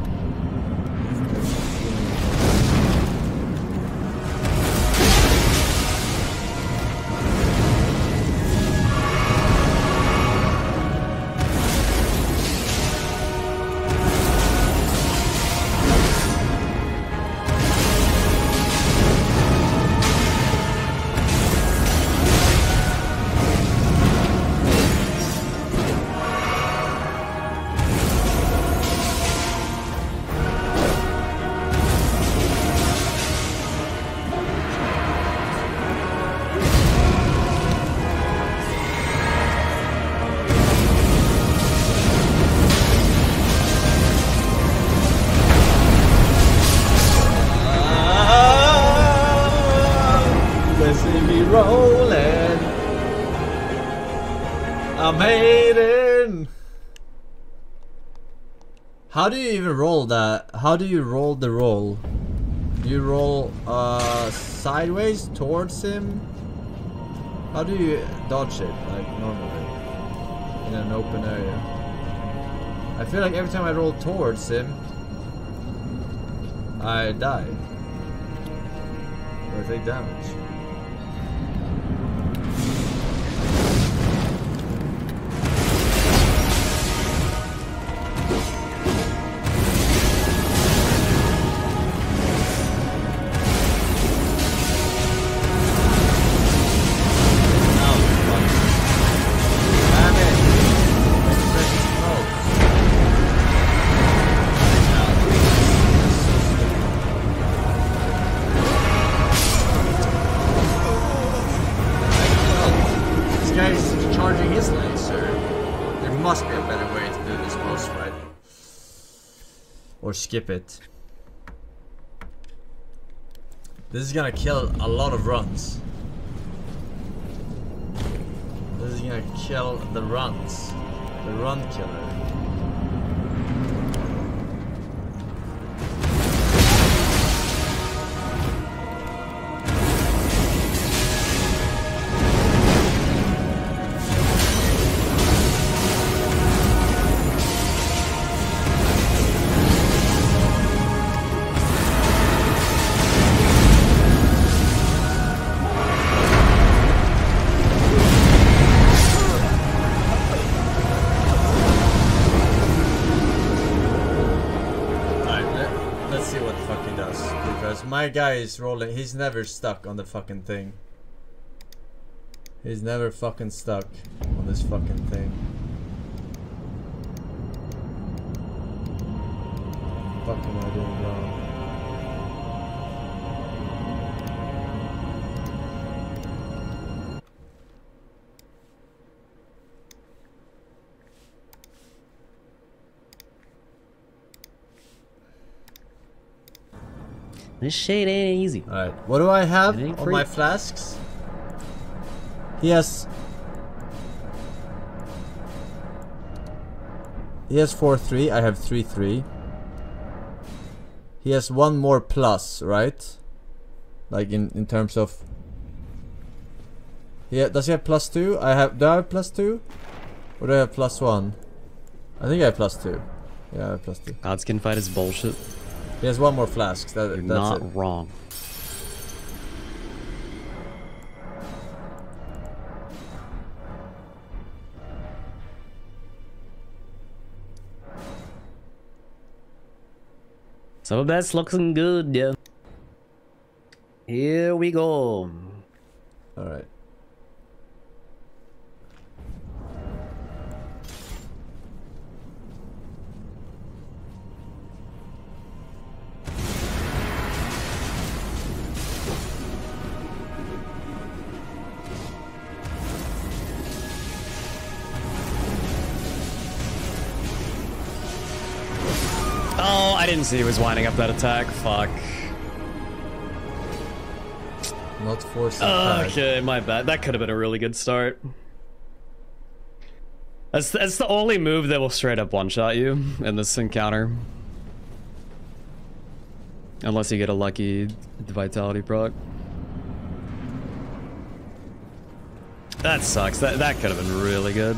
Do you even roll that? How do you roll the roll? Do you roll uh, sideways towards him? How do you dodge it like normally in an open area? I feel like every time I roll towards him, I die or take damage. Skip it. This is gonna kill a lot of runs. This is gonna kill the runs. The run killer. My guy is rolling, he's never stuck on the fucking thing. He's never fucking stuck on this fucking thing. I doing wrong? This shit ain't easy. Alright, what do I have It on free. my flasks? He has... He has 4-3, I have 3-3. He has one more plus, right? Like in, in terms of... Yeah, does he have plus 2? I have... Do I have plus 2? Or do I have plus 1? I think I have plus 2. Yeah, I have plus 2. Godskin fight is bullshit. He has one more flask. That, You're that's not it. wrong. So that's looking good, yeah. Here we go. Alright. Didn't see he was winding up that attack. Fuck. Not forcing attack. Okay, my bad. That could have been a really good start. That's that's the only move that will straight up one shot you in this encounter. Unless you get a lucky vitality proc. That sucks. That that could have been really good.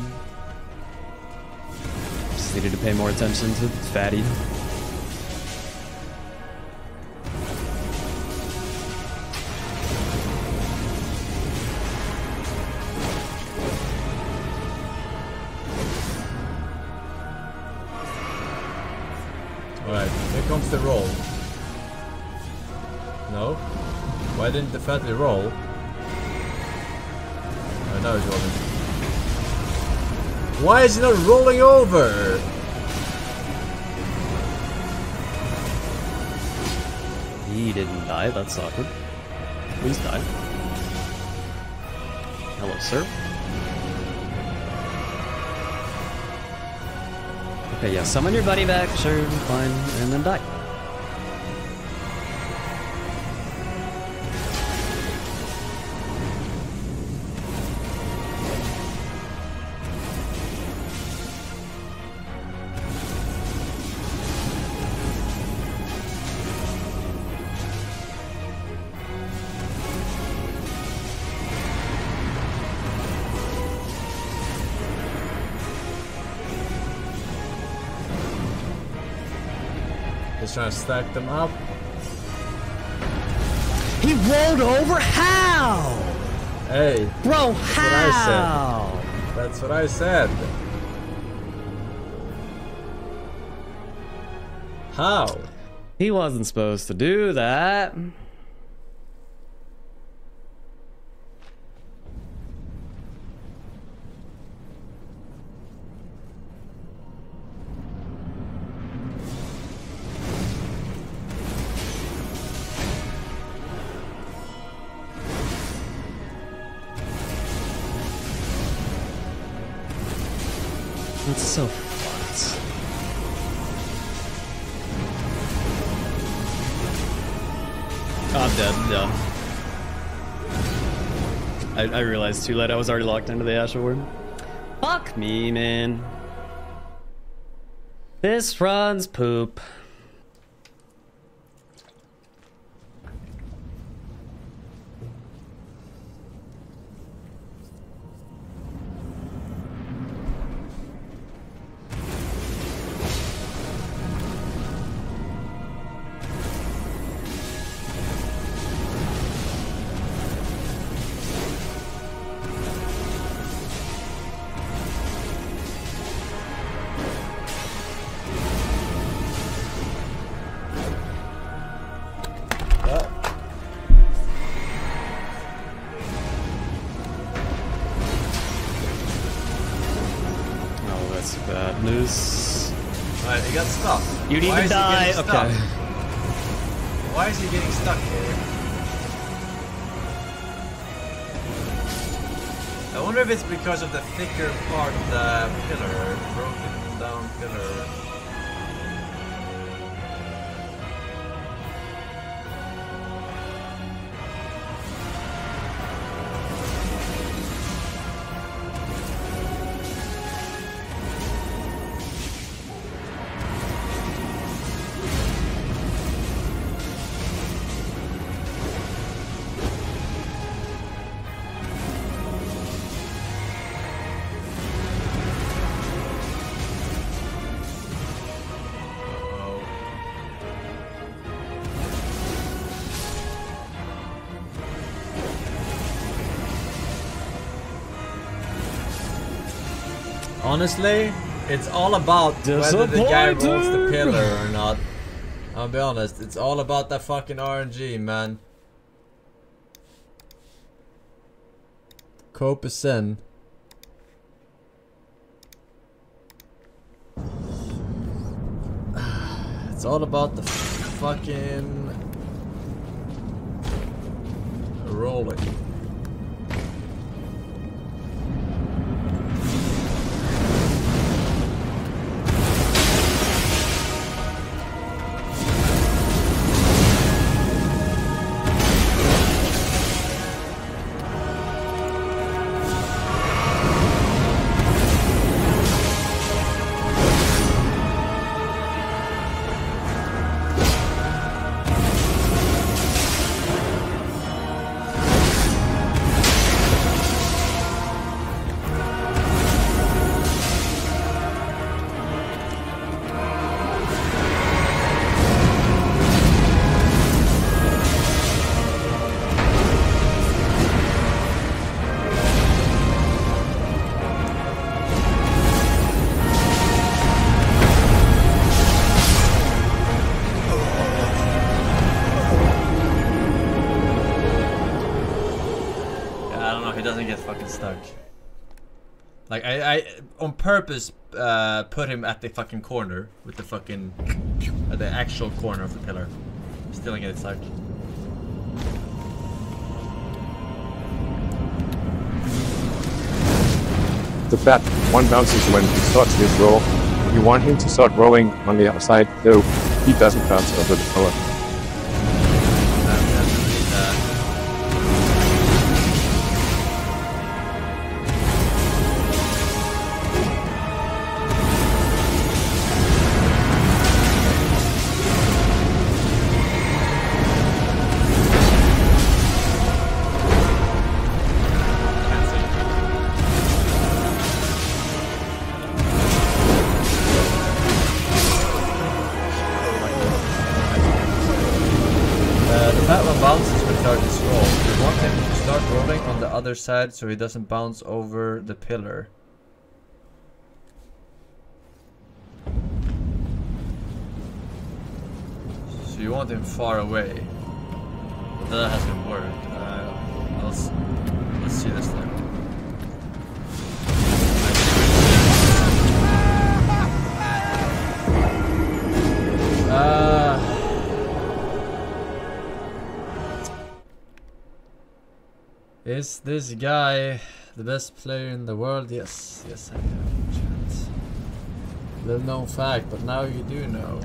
just needed to pay more attention to Fatty. Fatty roll? Oh, now he's rolling. Why is he not rolling over? He didn't die, that's awkward. Please die. Hello, sir. Okay, yeah, summon your buddy back, sure, fine, and then die. Just trying to stack them up. He rolled over? How? Hey. Bro, that's how? What I said. That's what I said. How? He wasn't supposed to do that. Too late I was already locked into the Ash of War. Fuck me, man. This runs poop. Honestly, it's all about whether the guy rolls the pillar or not. I'll be honest, it's all about that fucking RNG, man. Cope is sin. It's all about the fucking rolling. On purpose uh, put him at the fucking corner with the fucking at the actual corner of the pillar. Still get stuck. The bat one bounces when he starts his roll. You want him to start rolling on the outside, though he doesn't bounce over the pillar. Other side so he doesn't bounce over the pillar. So you want him far away. That hasn't worked. Uh, let's, let's see this time. Is this guy the best player in the world? Yes, yes I am. Chat. Little known fact, but now you do know.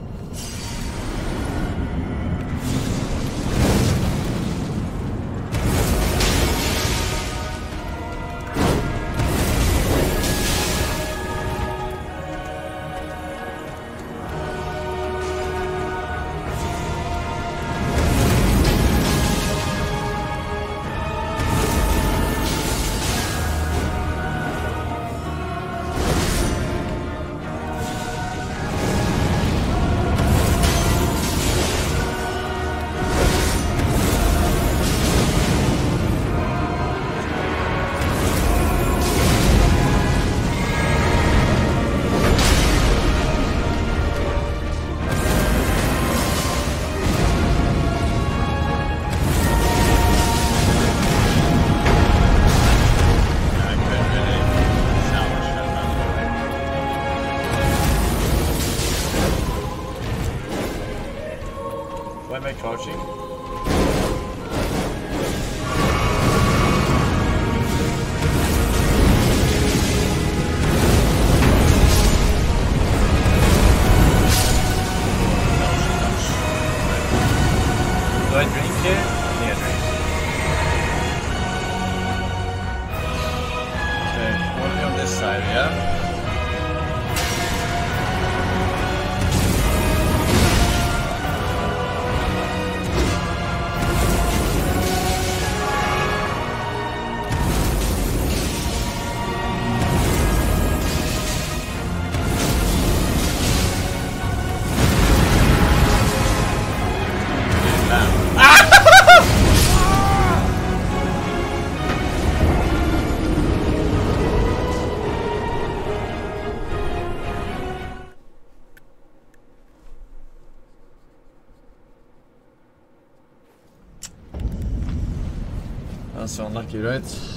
Unlucky, right?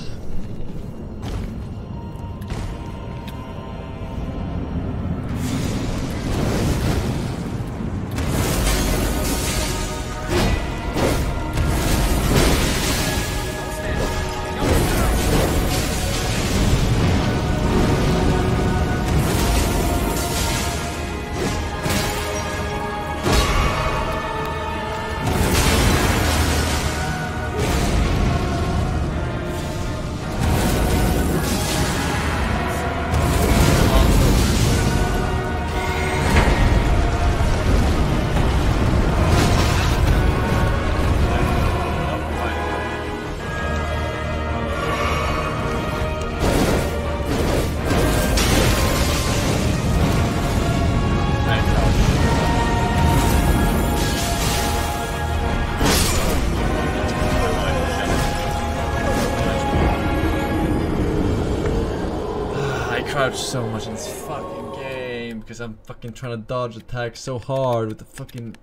crouch so much in this fucking game because I'm fucking trying to dodge attacks so hard with the fucking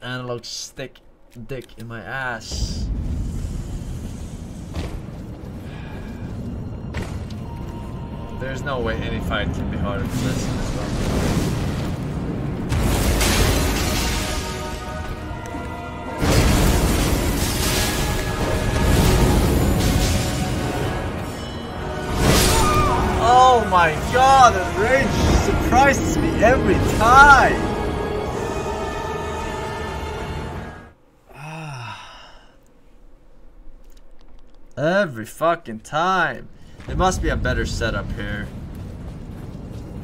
analog stick dick in my ass. There's no way any fight can be harder than this. the range surprises me every time! Ah. every fucking time! There must be a better setup here.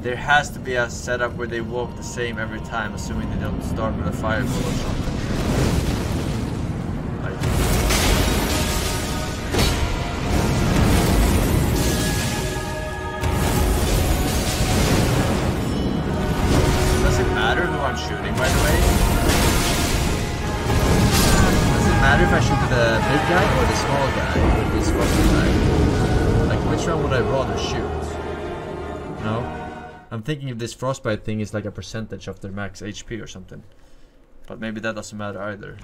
There has to be a setup where they walk the same every time, assuming they don't start with a fireball or something. I'm thinking if this frostbite thing is like a percentage of their max HP or something. But maybe that doesn't matter either.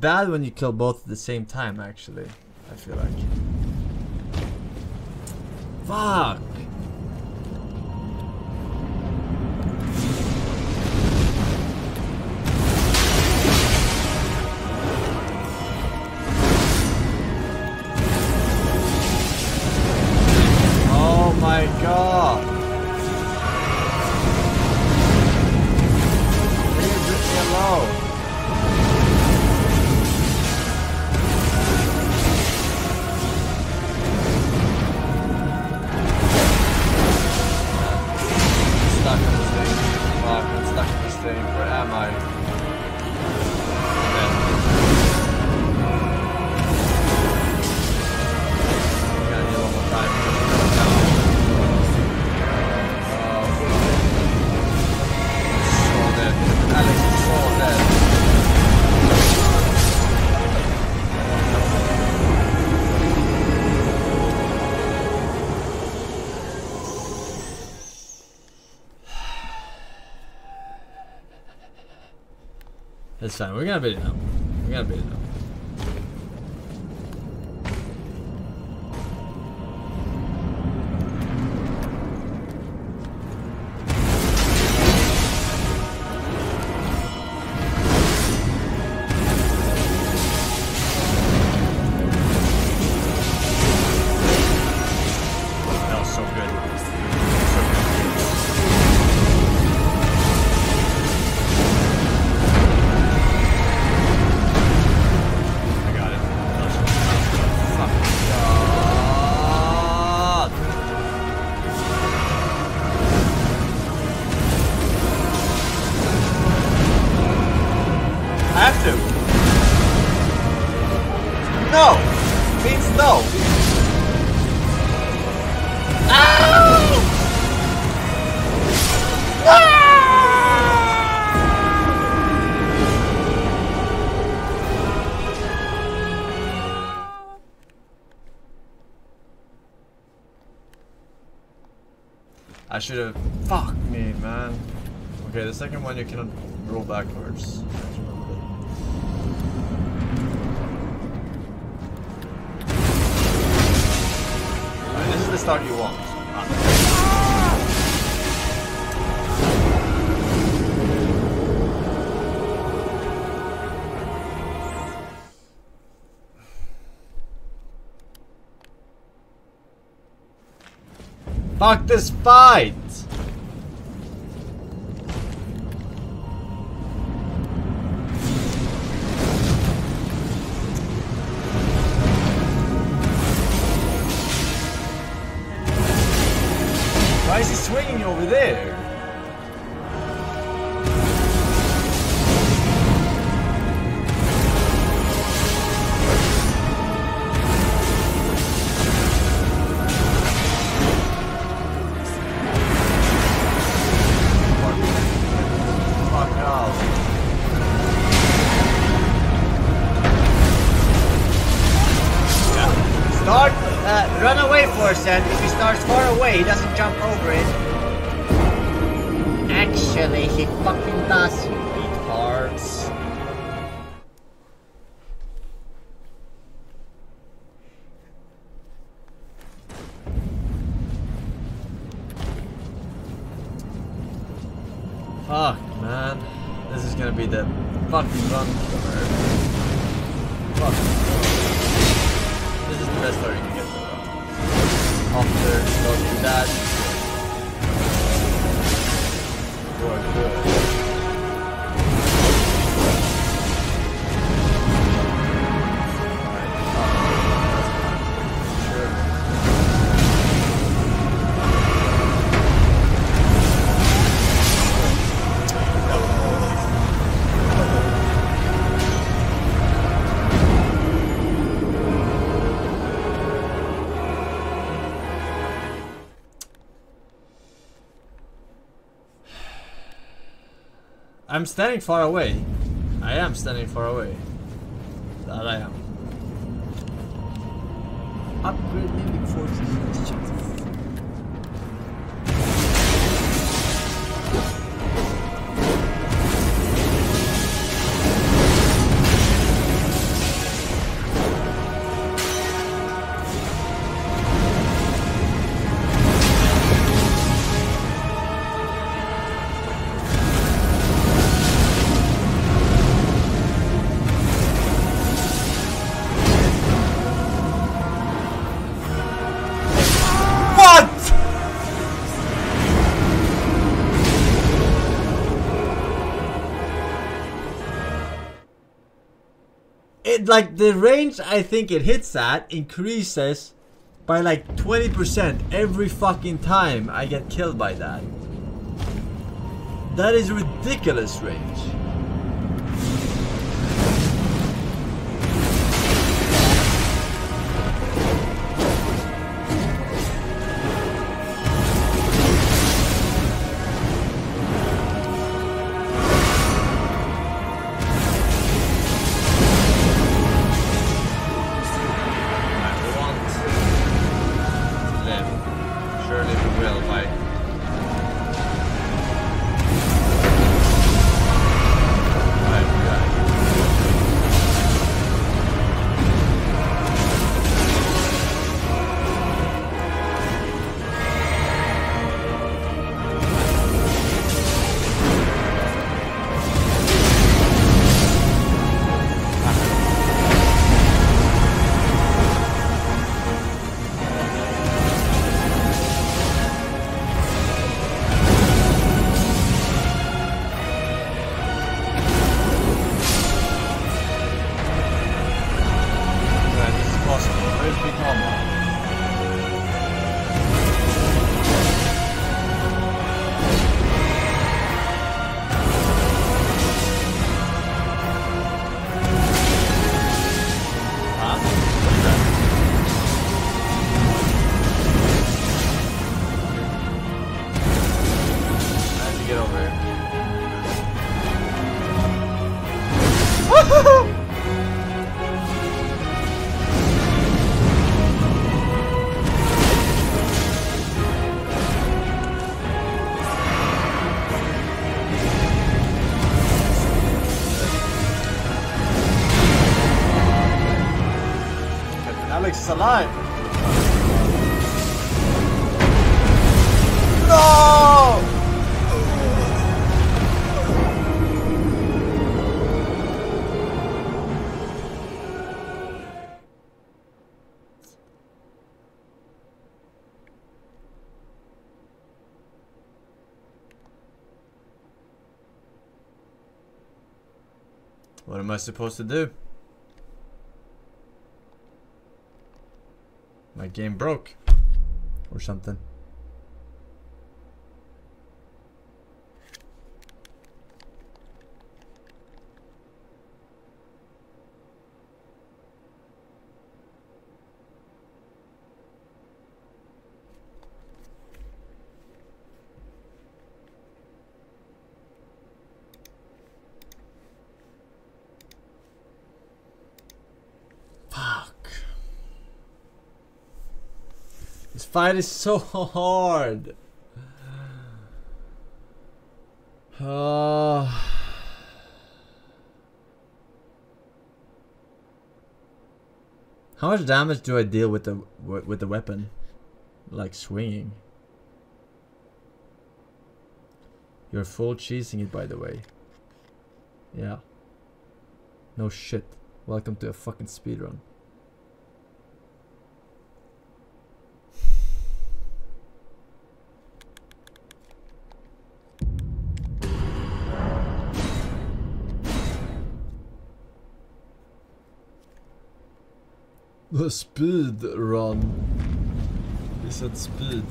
bad when you kill both at the same time, actually. I feel like. Fuck! time. We're gonna be should have. Fuck me, man. Okay, the second one you cannot Fuck this fight! Why is he swinging over there? I'm standing far away. I am standing far away. Like the range I think it hits at increases by like 20% every fucking time I get killed by that. That is ridiculous range. Alive. No! What am I supposed to do? Game broke. Or something. Fight is so hard. Uh, how much damage do I deal with the with the weapon? Like swinging. You're full cheesing it by the way. Yeah. No shit. Welcome to a fucking speedrun. The speed run. He said speed.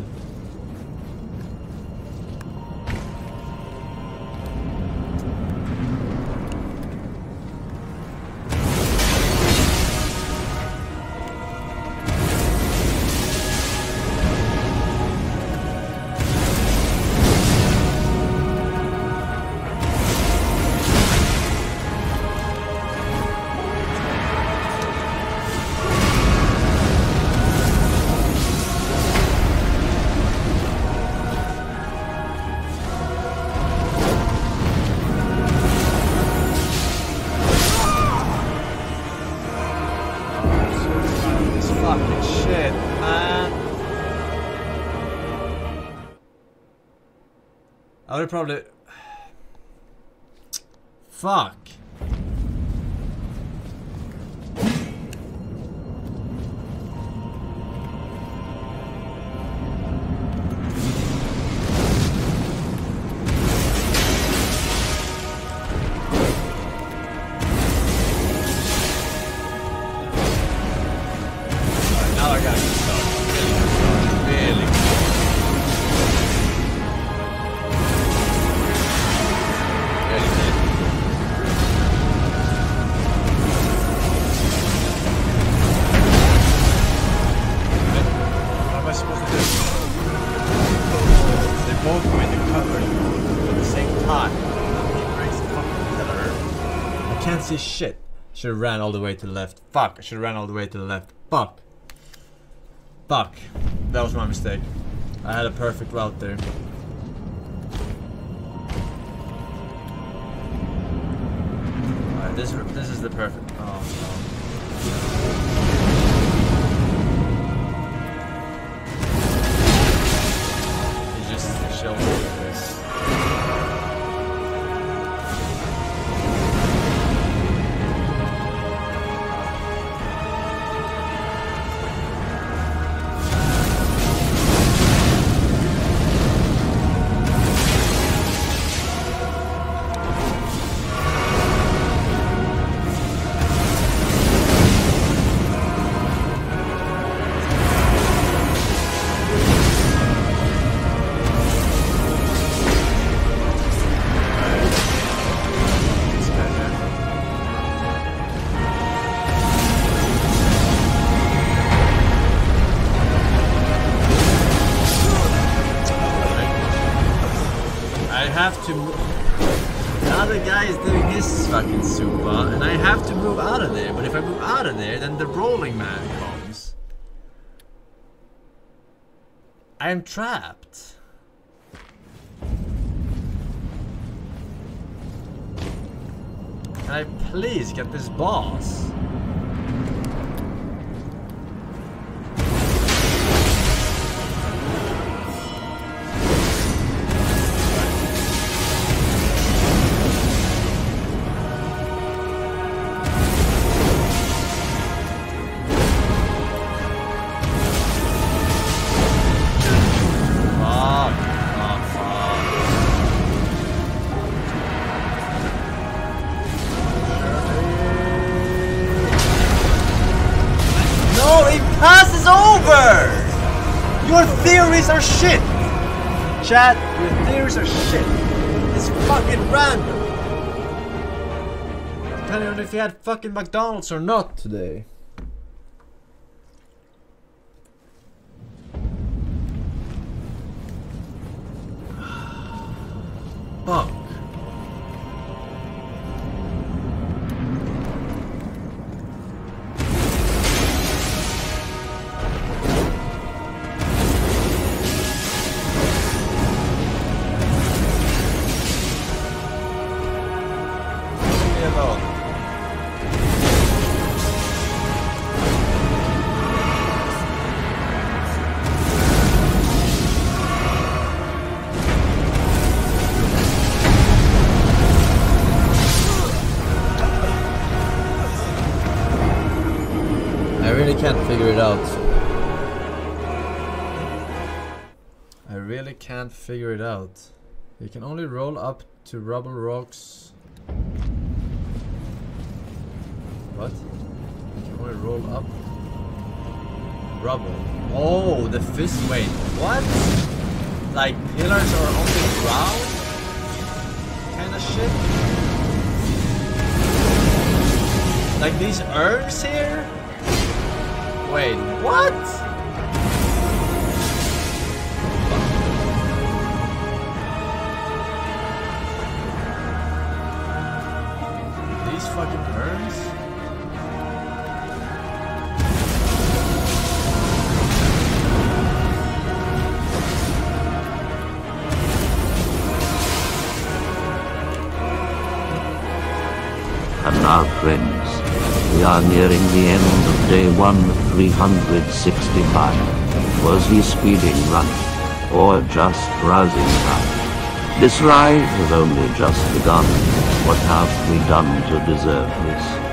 I would probably. Fuck. See shit. Should have ran all the way to the left. Fuck. I should have ran all the way to the left. Fuck. Fuck. That was my mistake. I had a perfect route there. Alright, this this is the perfect. Oh no. I am trapped. Can I please get this boss? Chad, your theories are shit. It's fucking random. Depending on if you had fucking McDonald's or not today. Can't figure it out. You can only roll up to rubble rocks. What? You can only roll up. Rubble. Oh, the fist. Wait, what? Like pillars are on the ground? Kind of shit? Like these urns here? Wait, what? Friends, we are nearing the end of day 1 365. Was he speeding running, or just browsing around? This ride has only just begun. What have we done to deserve this?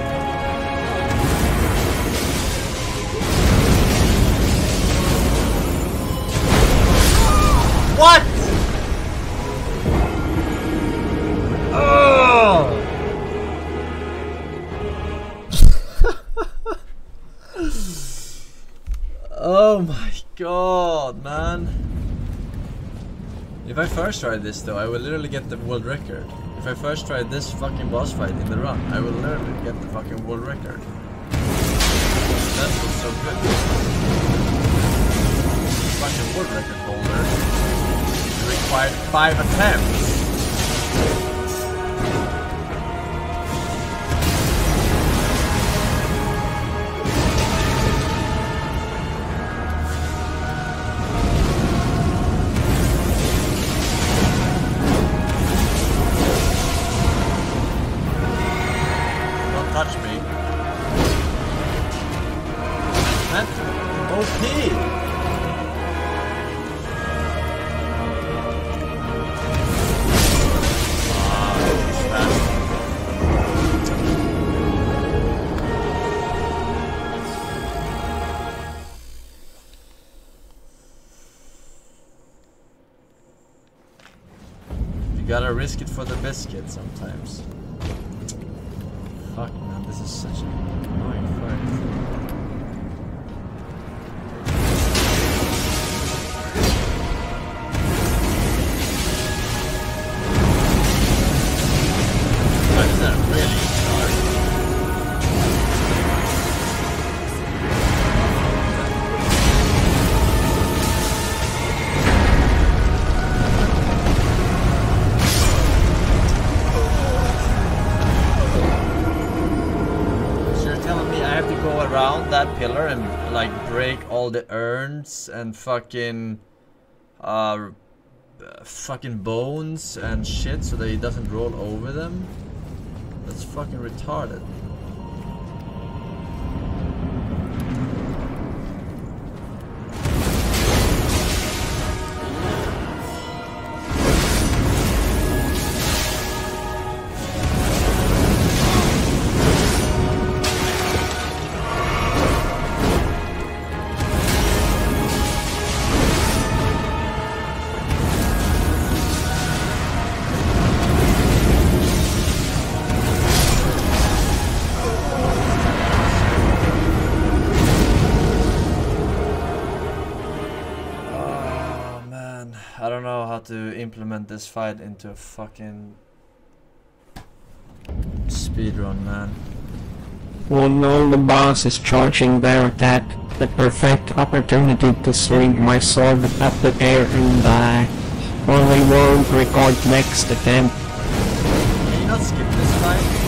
If I first try this though, I will literally get the world record. If I first try this fucking boss fight in the run, I will literally get the fucking world record. That's what's so good. Fucking world record holder. It required five attempts. You it for the biscuit sometimes. Fucking uh fucking bones and shit so that he doesn't roll over them? That's fucking retarded. This fight into a fucking speedrun, man. When all the boss is charging their attack, the perfect opportunity to swing my sword at the air and die. Only won't record next attempt. Can you not skip this fight?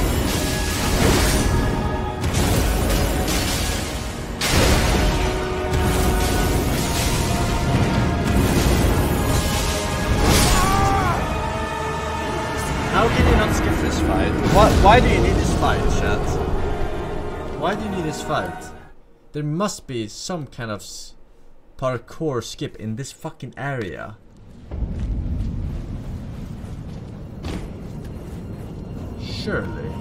Why, why do you need this fight, chat? Why do you need this fight? There must be some kind of parkour skip in this fucking area. Surely.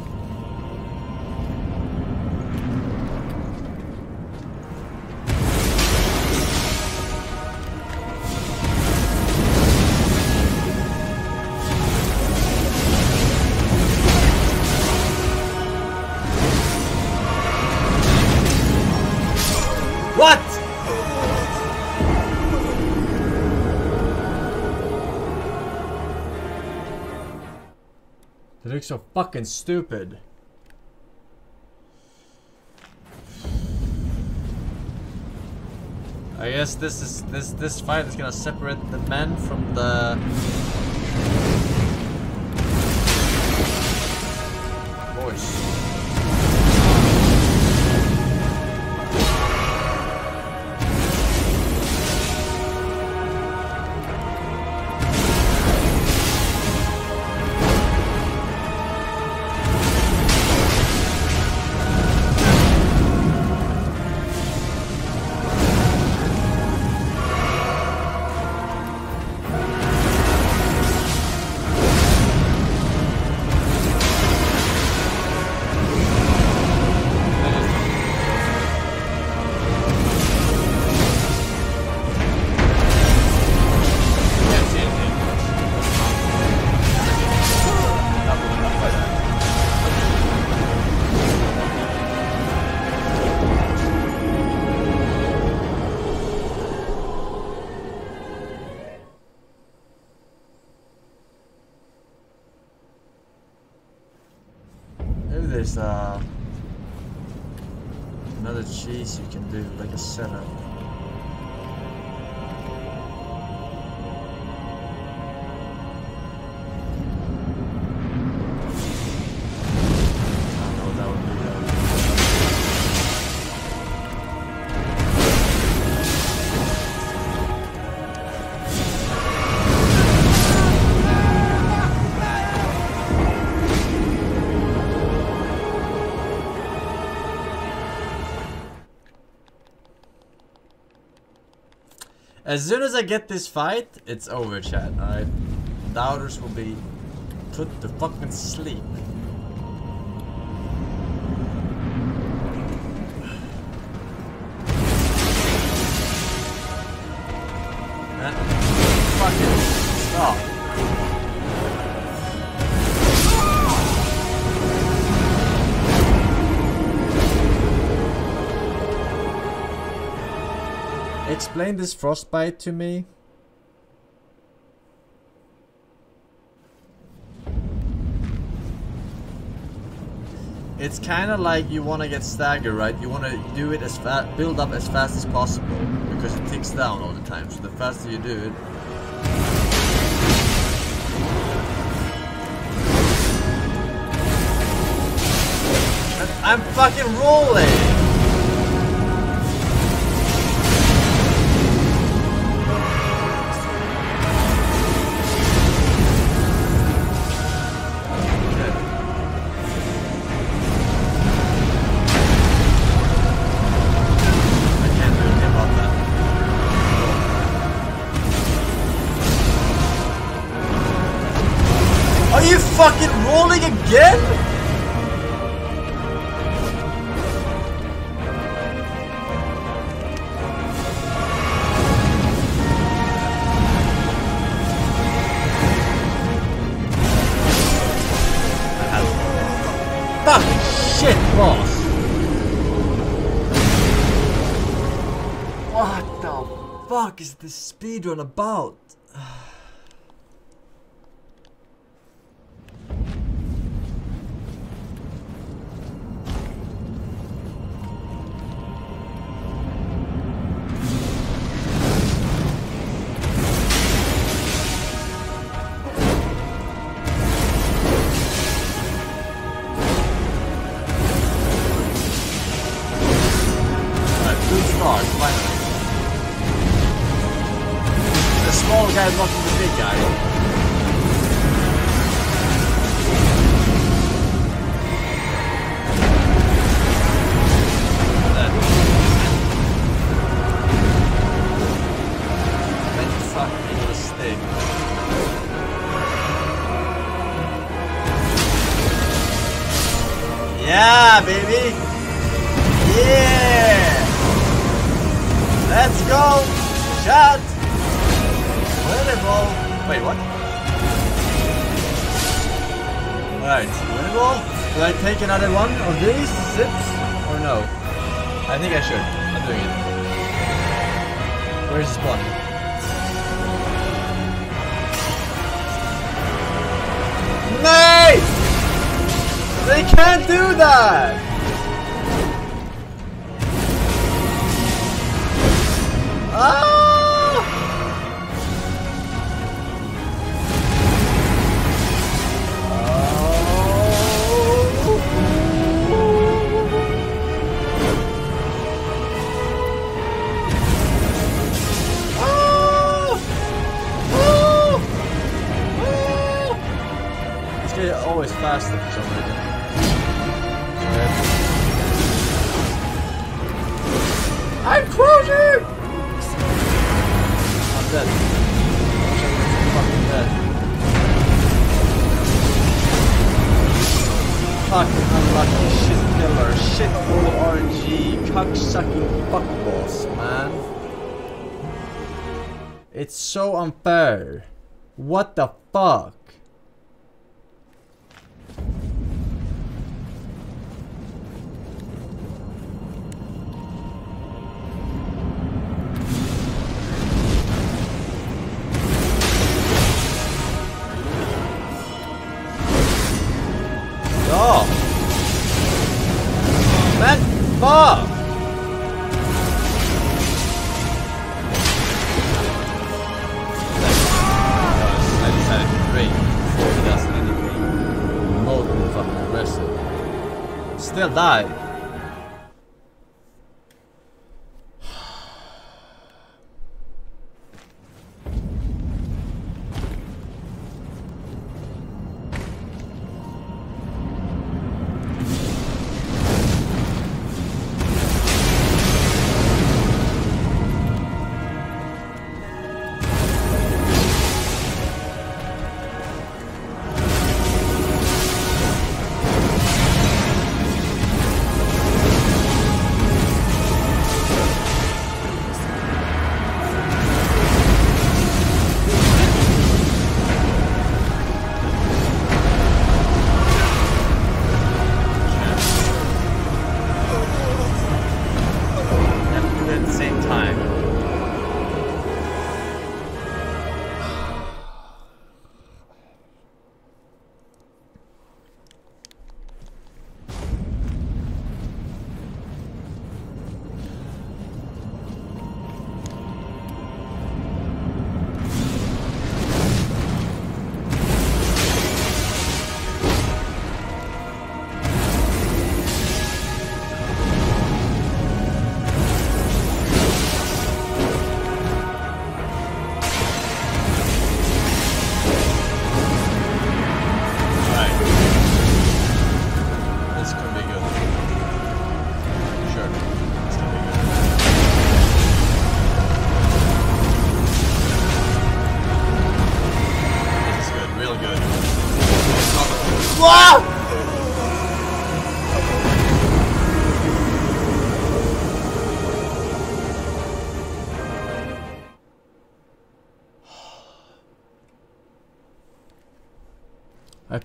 What? They look so fucking stupid. I guess this is this this fight is gonna separate the men from the cheese you can do, like a setup. As soon as I get this fight, it's over, chat. Alright? Doubters will be put to fucking sleep. Explain this frostbite to me. It's kind of like you want to get stagger, right? You want to do it as fast, build up as fast as possible because it ticks down all the time. So the faster you do it, I'm fucking rolling. Is this speedrun about?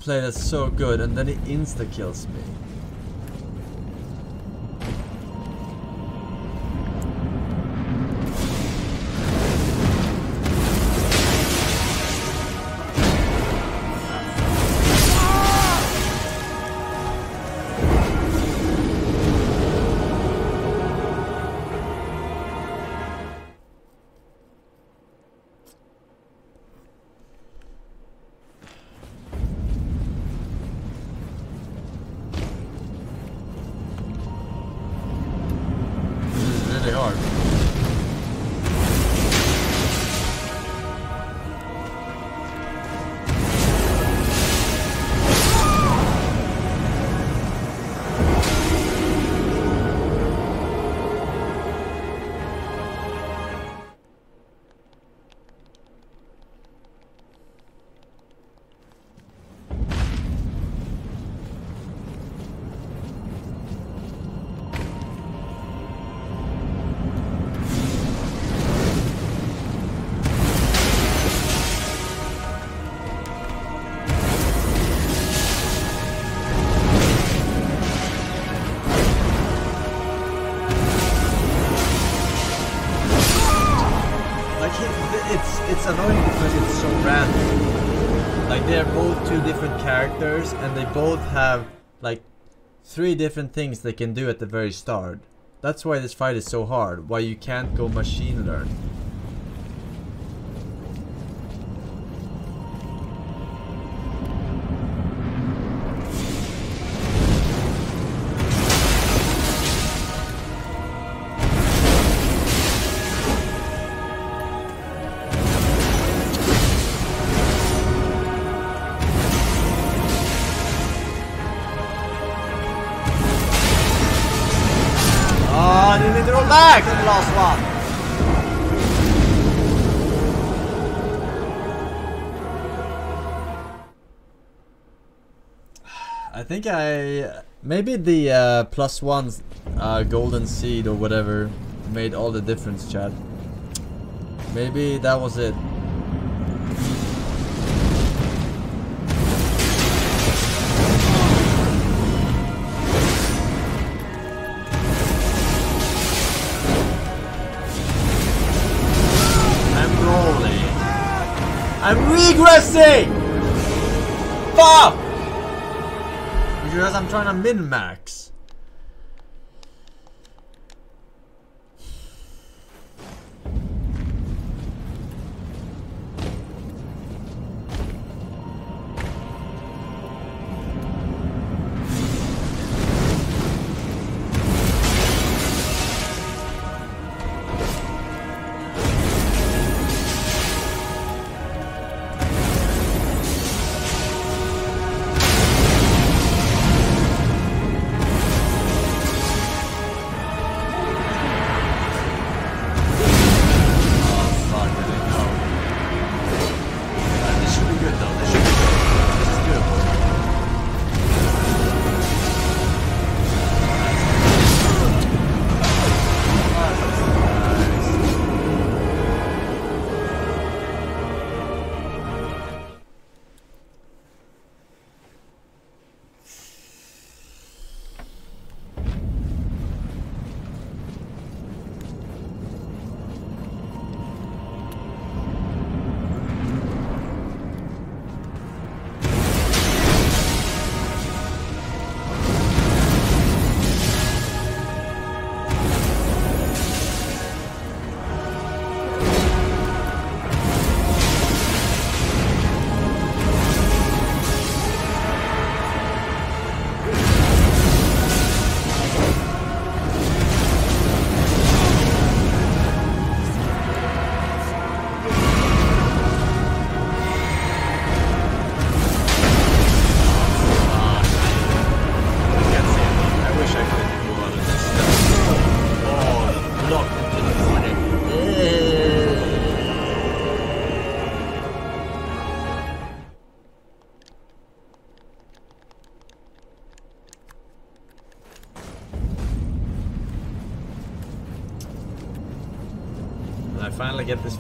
Played it so good and then he insta kills me. Both have like three different things they can do at the very start. That's why this fight is so hard. Why you can't go machine learn. Think I maybe the uh, plus one uh, golden seed or whatever made all the difference, Chad. Maybe that was it. I'm rolling. I'm regressing! Fuck! Because I'm trying to min-max.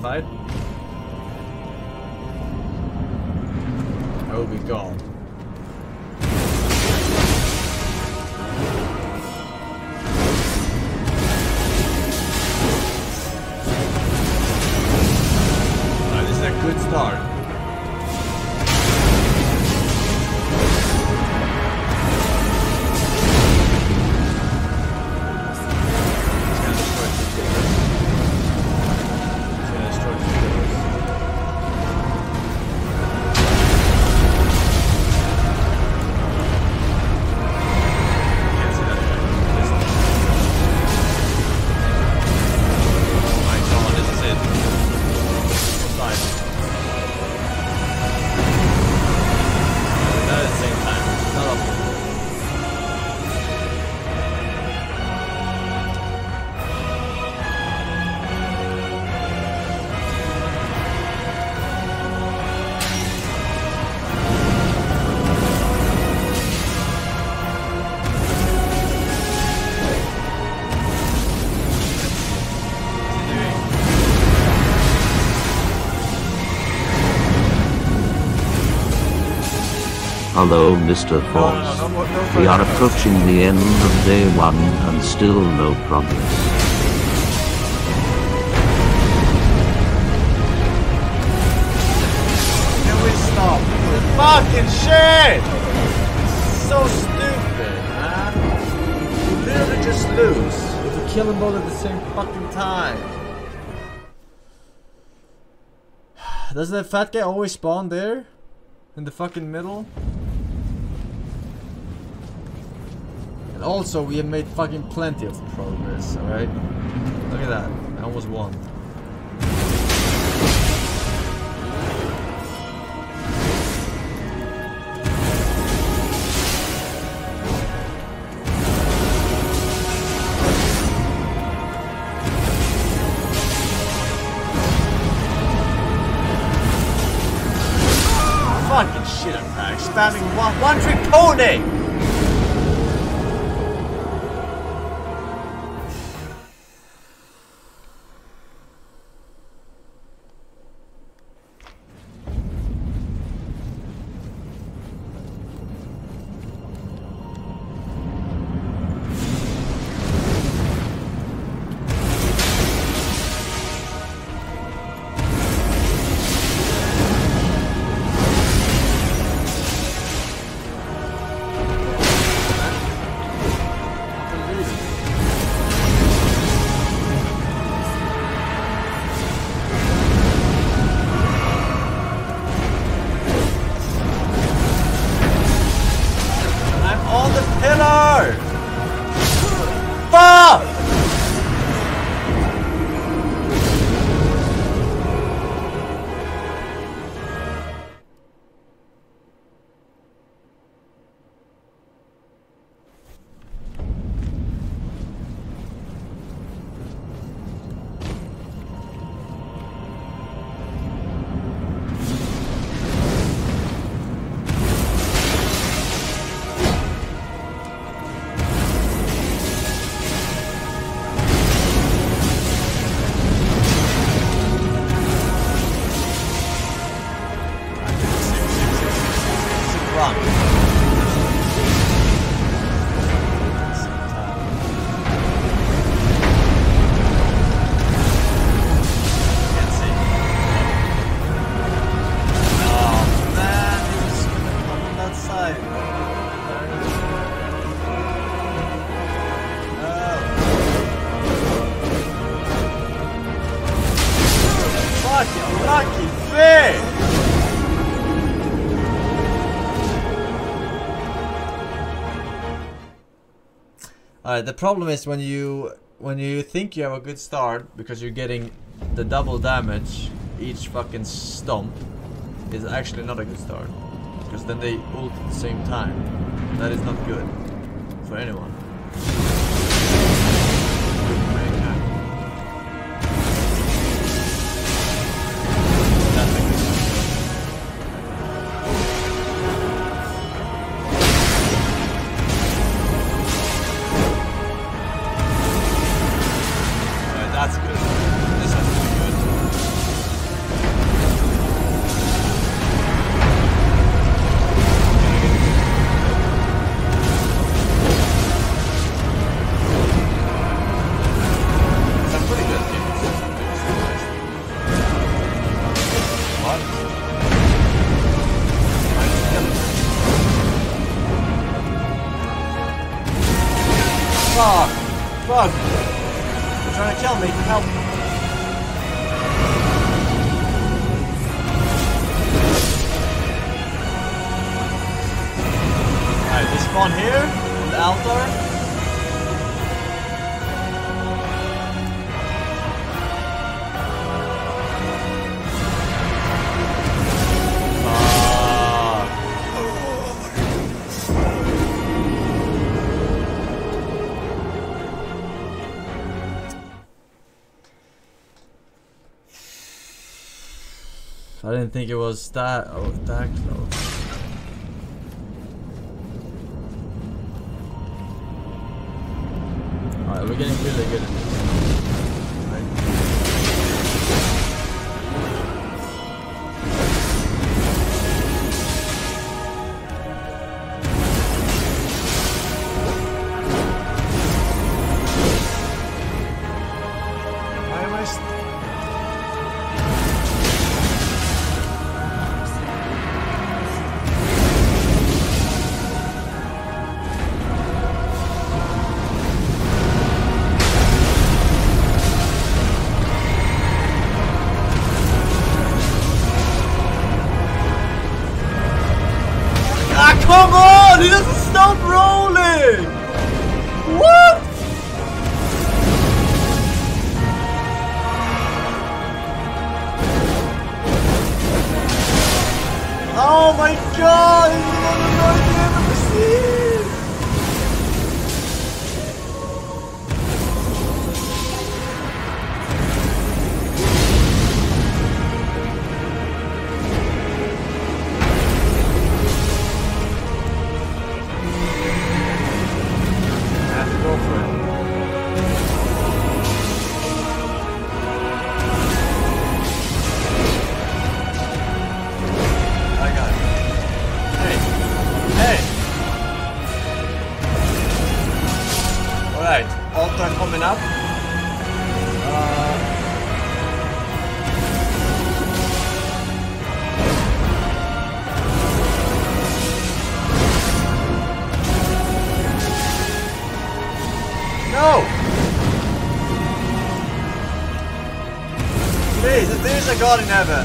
Finally Hello, Mr. Force. We are approaching the end of day one and still no progress. Fucking shit! So stupid, man. Literally just lose if you kill them both at the same fucking time. Doesn't that fat guy always spawn there? In the fucking middle? And also, we have made fucking plenty of progress, alright? Look at that. I almost won. Alright, the problem is when you when you think you have a good start because you're getting the double damage each fucking stomp is actually not a good start. Because then they ult at the same time. That is not good for anyone. Didn't think it was that oh that close. God in heaven.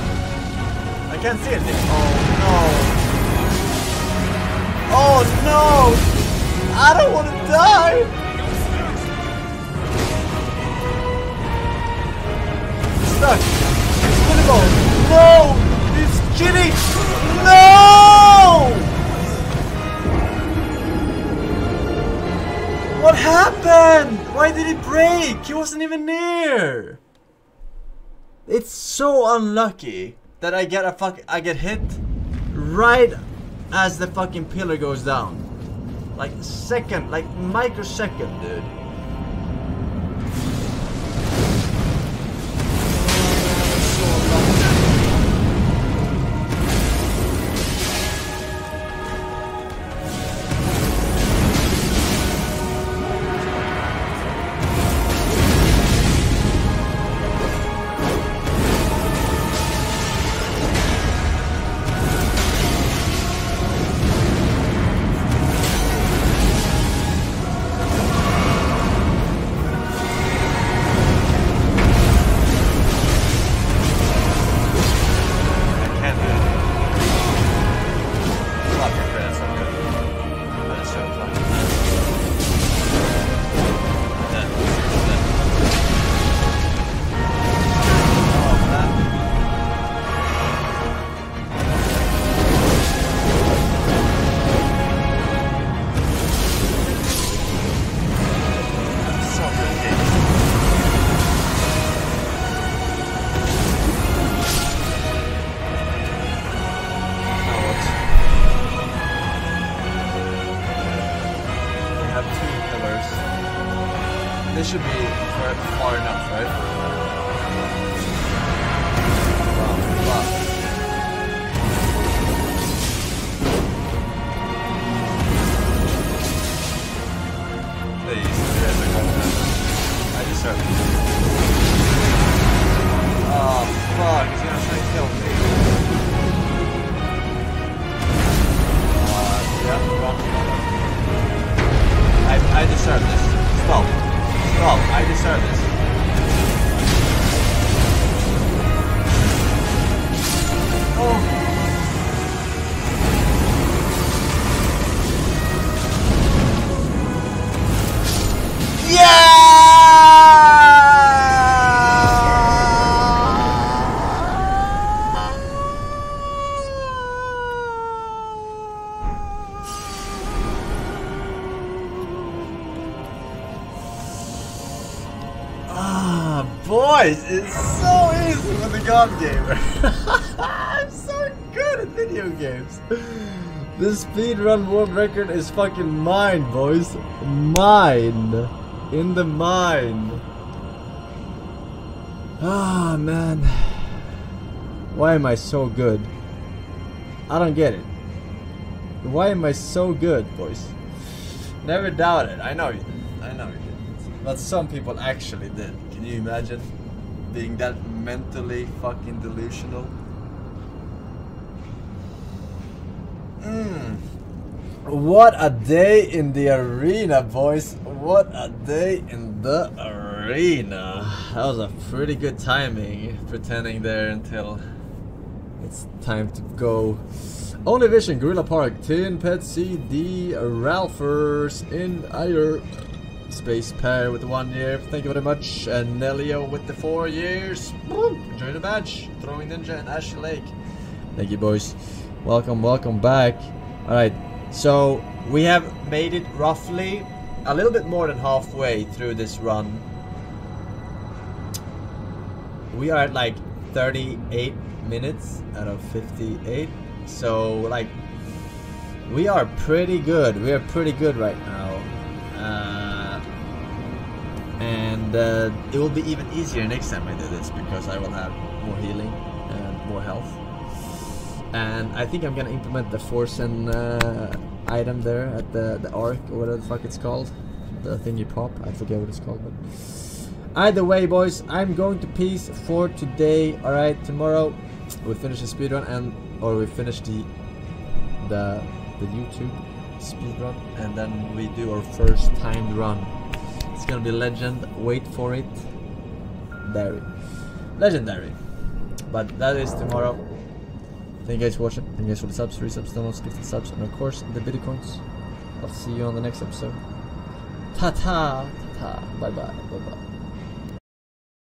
So unlucky that I get a fuck I get hit right as the fucking pillar goes down. Like second, like microsecond, dude. God Gamer. I'm so good at video games. This speedrun world record is fucking mine, boys. Mine. In the mine. Ah, man. Why am I so good? I don't get it. Why am I so good, boys? Never doubt it. I know you did. I know you did. But some people actually did. Can you imagine being that mentally fucking delusional? Mm. What a day in the arena, boys. What a day in the arena. That was a pretty good timing, pretending there until It's time to go. Only Vision, Gorilla Park, Tin, Pet CD, Ralphers, in Ire, Space Pair with one year, thank you very much, and Nelio with the four years. Enjoy the badge, Throwing Ninja and Ashy Lake. Thank you, boys. Welcome, welcome back. Alright, so we have made it roughly a little bit more than halfway through this run. We are at like 38 minutes out of 58. So, like, we are pretty good. We are pretty good right now. Uh, uh, it will be even easier next time I do this because I will have more healing and more health. And I think I'm gonna implement the force and uh, item there at the the arc or whatever the fuck it's called, the thing you pop. I forget what it's called, but either way, boys, I'm going to peace for today. All right, tomorrow we finish the speedrun and or we finish the the the YouTube speedrun and then we do our first timed run. It's gonna be legend. Wait for it. Dairy. Legendary. But that is tomorrow. Thank you guys for watching. Thank you guys for the subs, three subs, downloads, gifted subs, and of course the bitcoins. I'll see you on the next episode. Ta ta, ta ta, bye bye, bye bye.